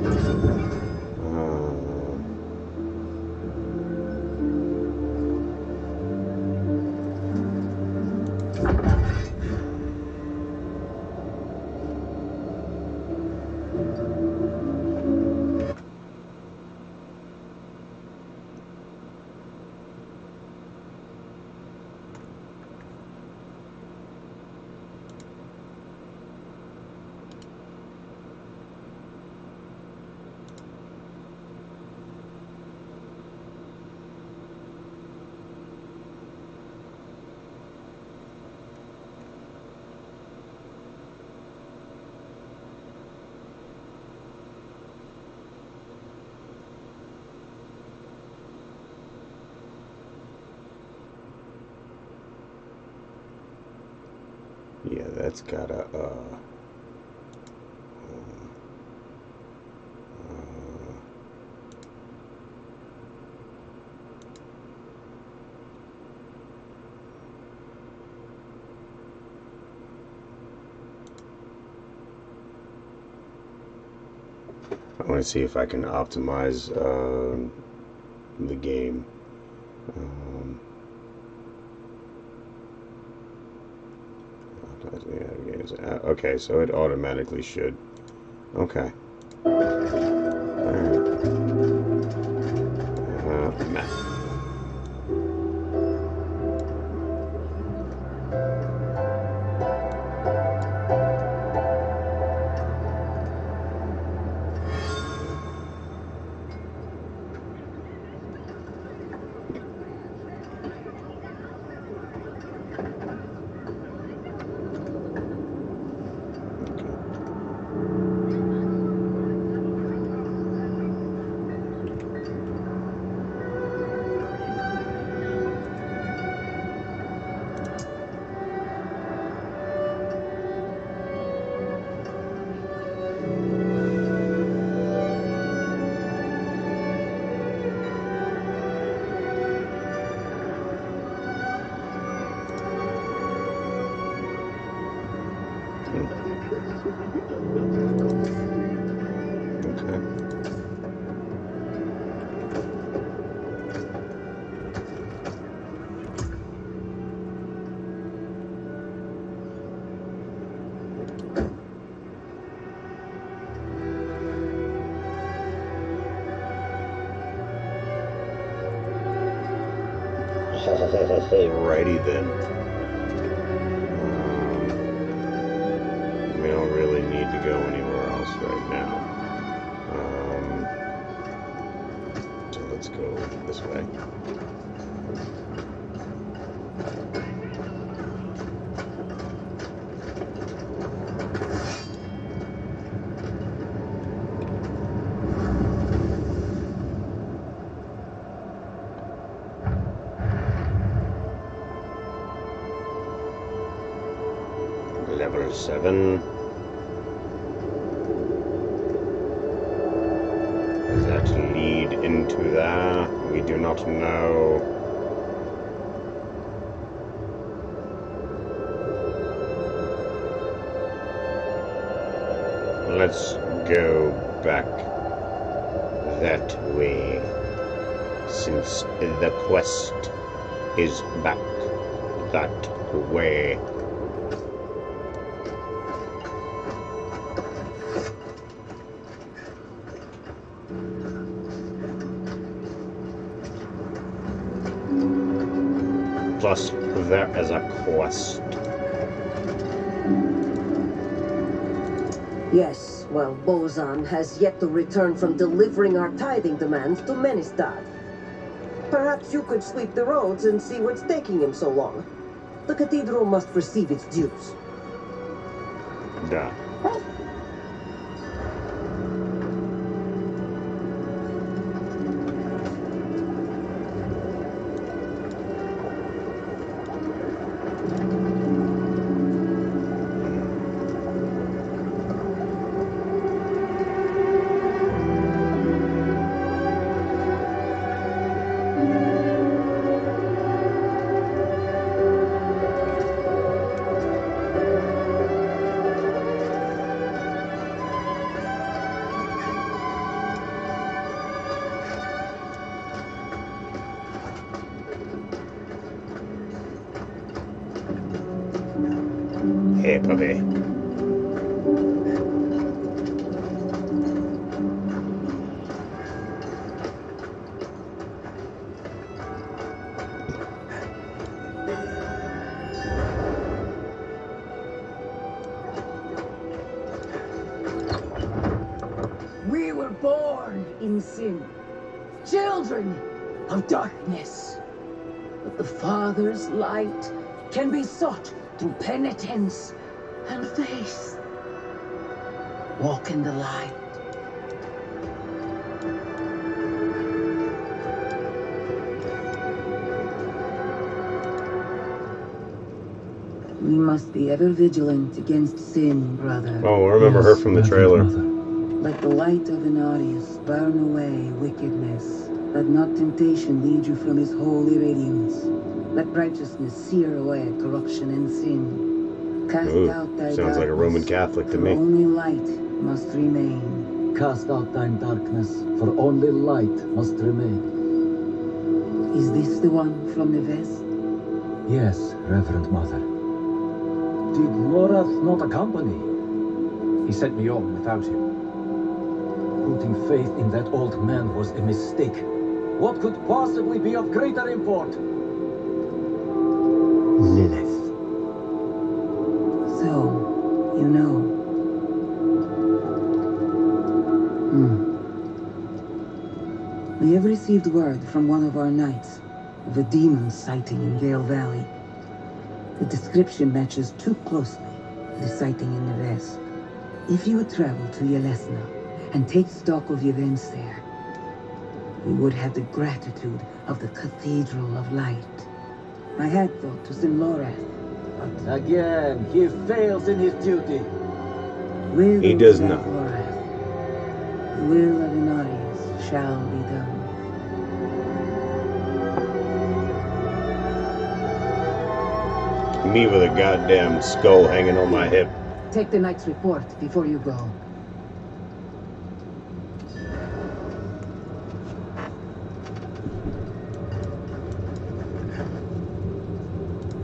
[SPEAKER 1] Yeah, that's gotta. Uh, I want to see if I can optimize um the game. Um, yeah, games. Uh, Uh, okay, so it automatically should. Okay.
[SPEAKER 14] Bozan has yet to return from delivering our tithing demands to Menestad. Perhaps you could sweep the roads and see what's taking him so long. The cathedral must receive its dues.
[SPEAKER 15] Penitence and faith. Walk in the light.
[SPEAKER 11] We must be ever vigilant against sin, brother.
[SPEAKER 1] Oh, I remember her from the trailer.
[SPEAKER 11] Let the light of Inarius burn away wickedness. Let not temptation lead you from his holy radiance. Let righteousness sear away corruption and sin. Cast
[SPEAKER 1] Ooh,
[SPEAKER 11] out thy
[SPEAKER 1] sounds like a Roman Catholic to
[SPEAKER 11] for
[SPEAKER 1] me.
[SPEAKER 11] Only light must remain.
[SPEAKER 4] Cast out thine darkness, for only light must remain.
[SPEAKER 11] Is this the one from the west?
[SPEAKER 4] Yes, Reverend Mother. Did Lorath not accompany? He sent me on without him. Putting faith in that old man was a mistake. What could possibly be of greater import?
[SPEAKER 11] Received word from one of our knights of a demon sighting in Gale Valley. The description matches too closely the sighting in the west. If you would travel to Yelesna and take stock of events there, we would have the gratitude of the Cathedral of Light. I had thought to send Lorath,
[SPEAKER 4] But again, he fails in his duty.
[SPEAKER 11] Will
[SPEAKER 1] He does not.
[SPEAKER 11] Lorath, The will of Inarius shall
[SPEAKER 1] Me with a goddamn skull hanging on my hip.
[SPEAKER 11] Take the night's report before you go.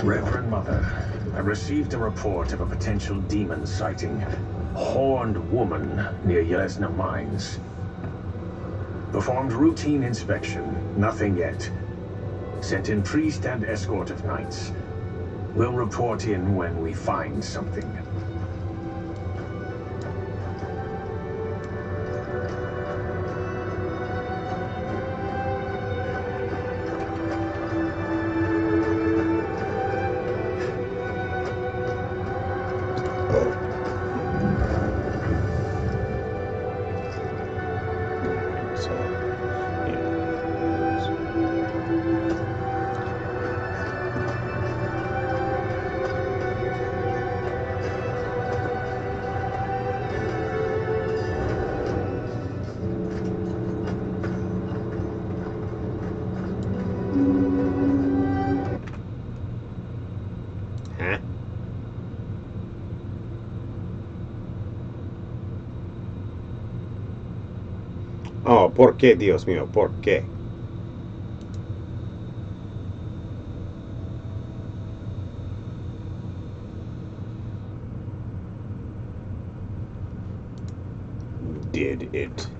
[SPEAKER 16] Reverend Mother, I received a report of a potential demon sighting. Horned woman near Yelesna Mines. Performed routine inspection, nothing yet.
[SPEAKER 17] Sent in priest and escort of knights. We'll report in when we find something.
[SPEAKER 1] ¿Por qué, Dios mío? ¿Por qué? Did it?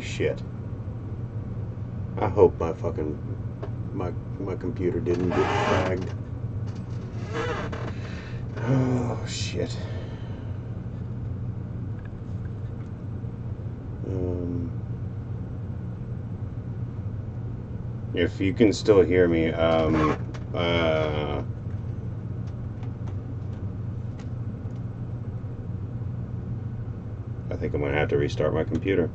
[SPEAKER 1] Shit. I hope my fucking my my computer didn't get fragged. Oh shit. Um if you can still hear me, um uh I think I'm gonna have to restart my computer.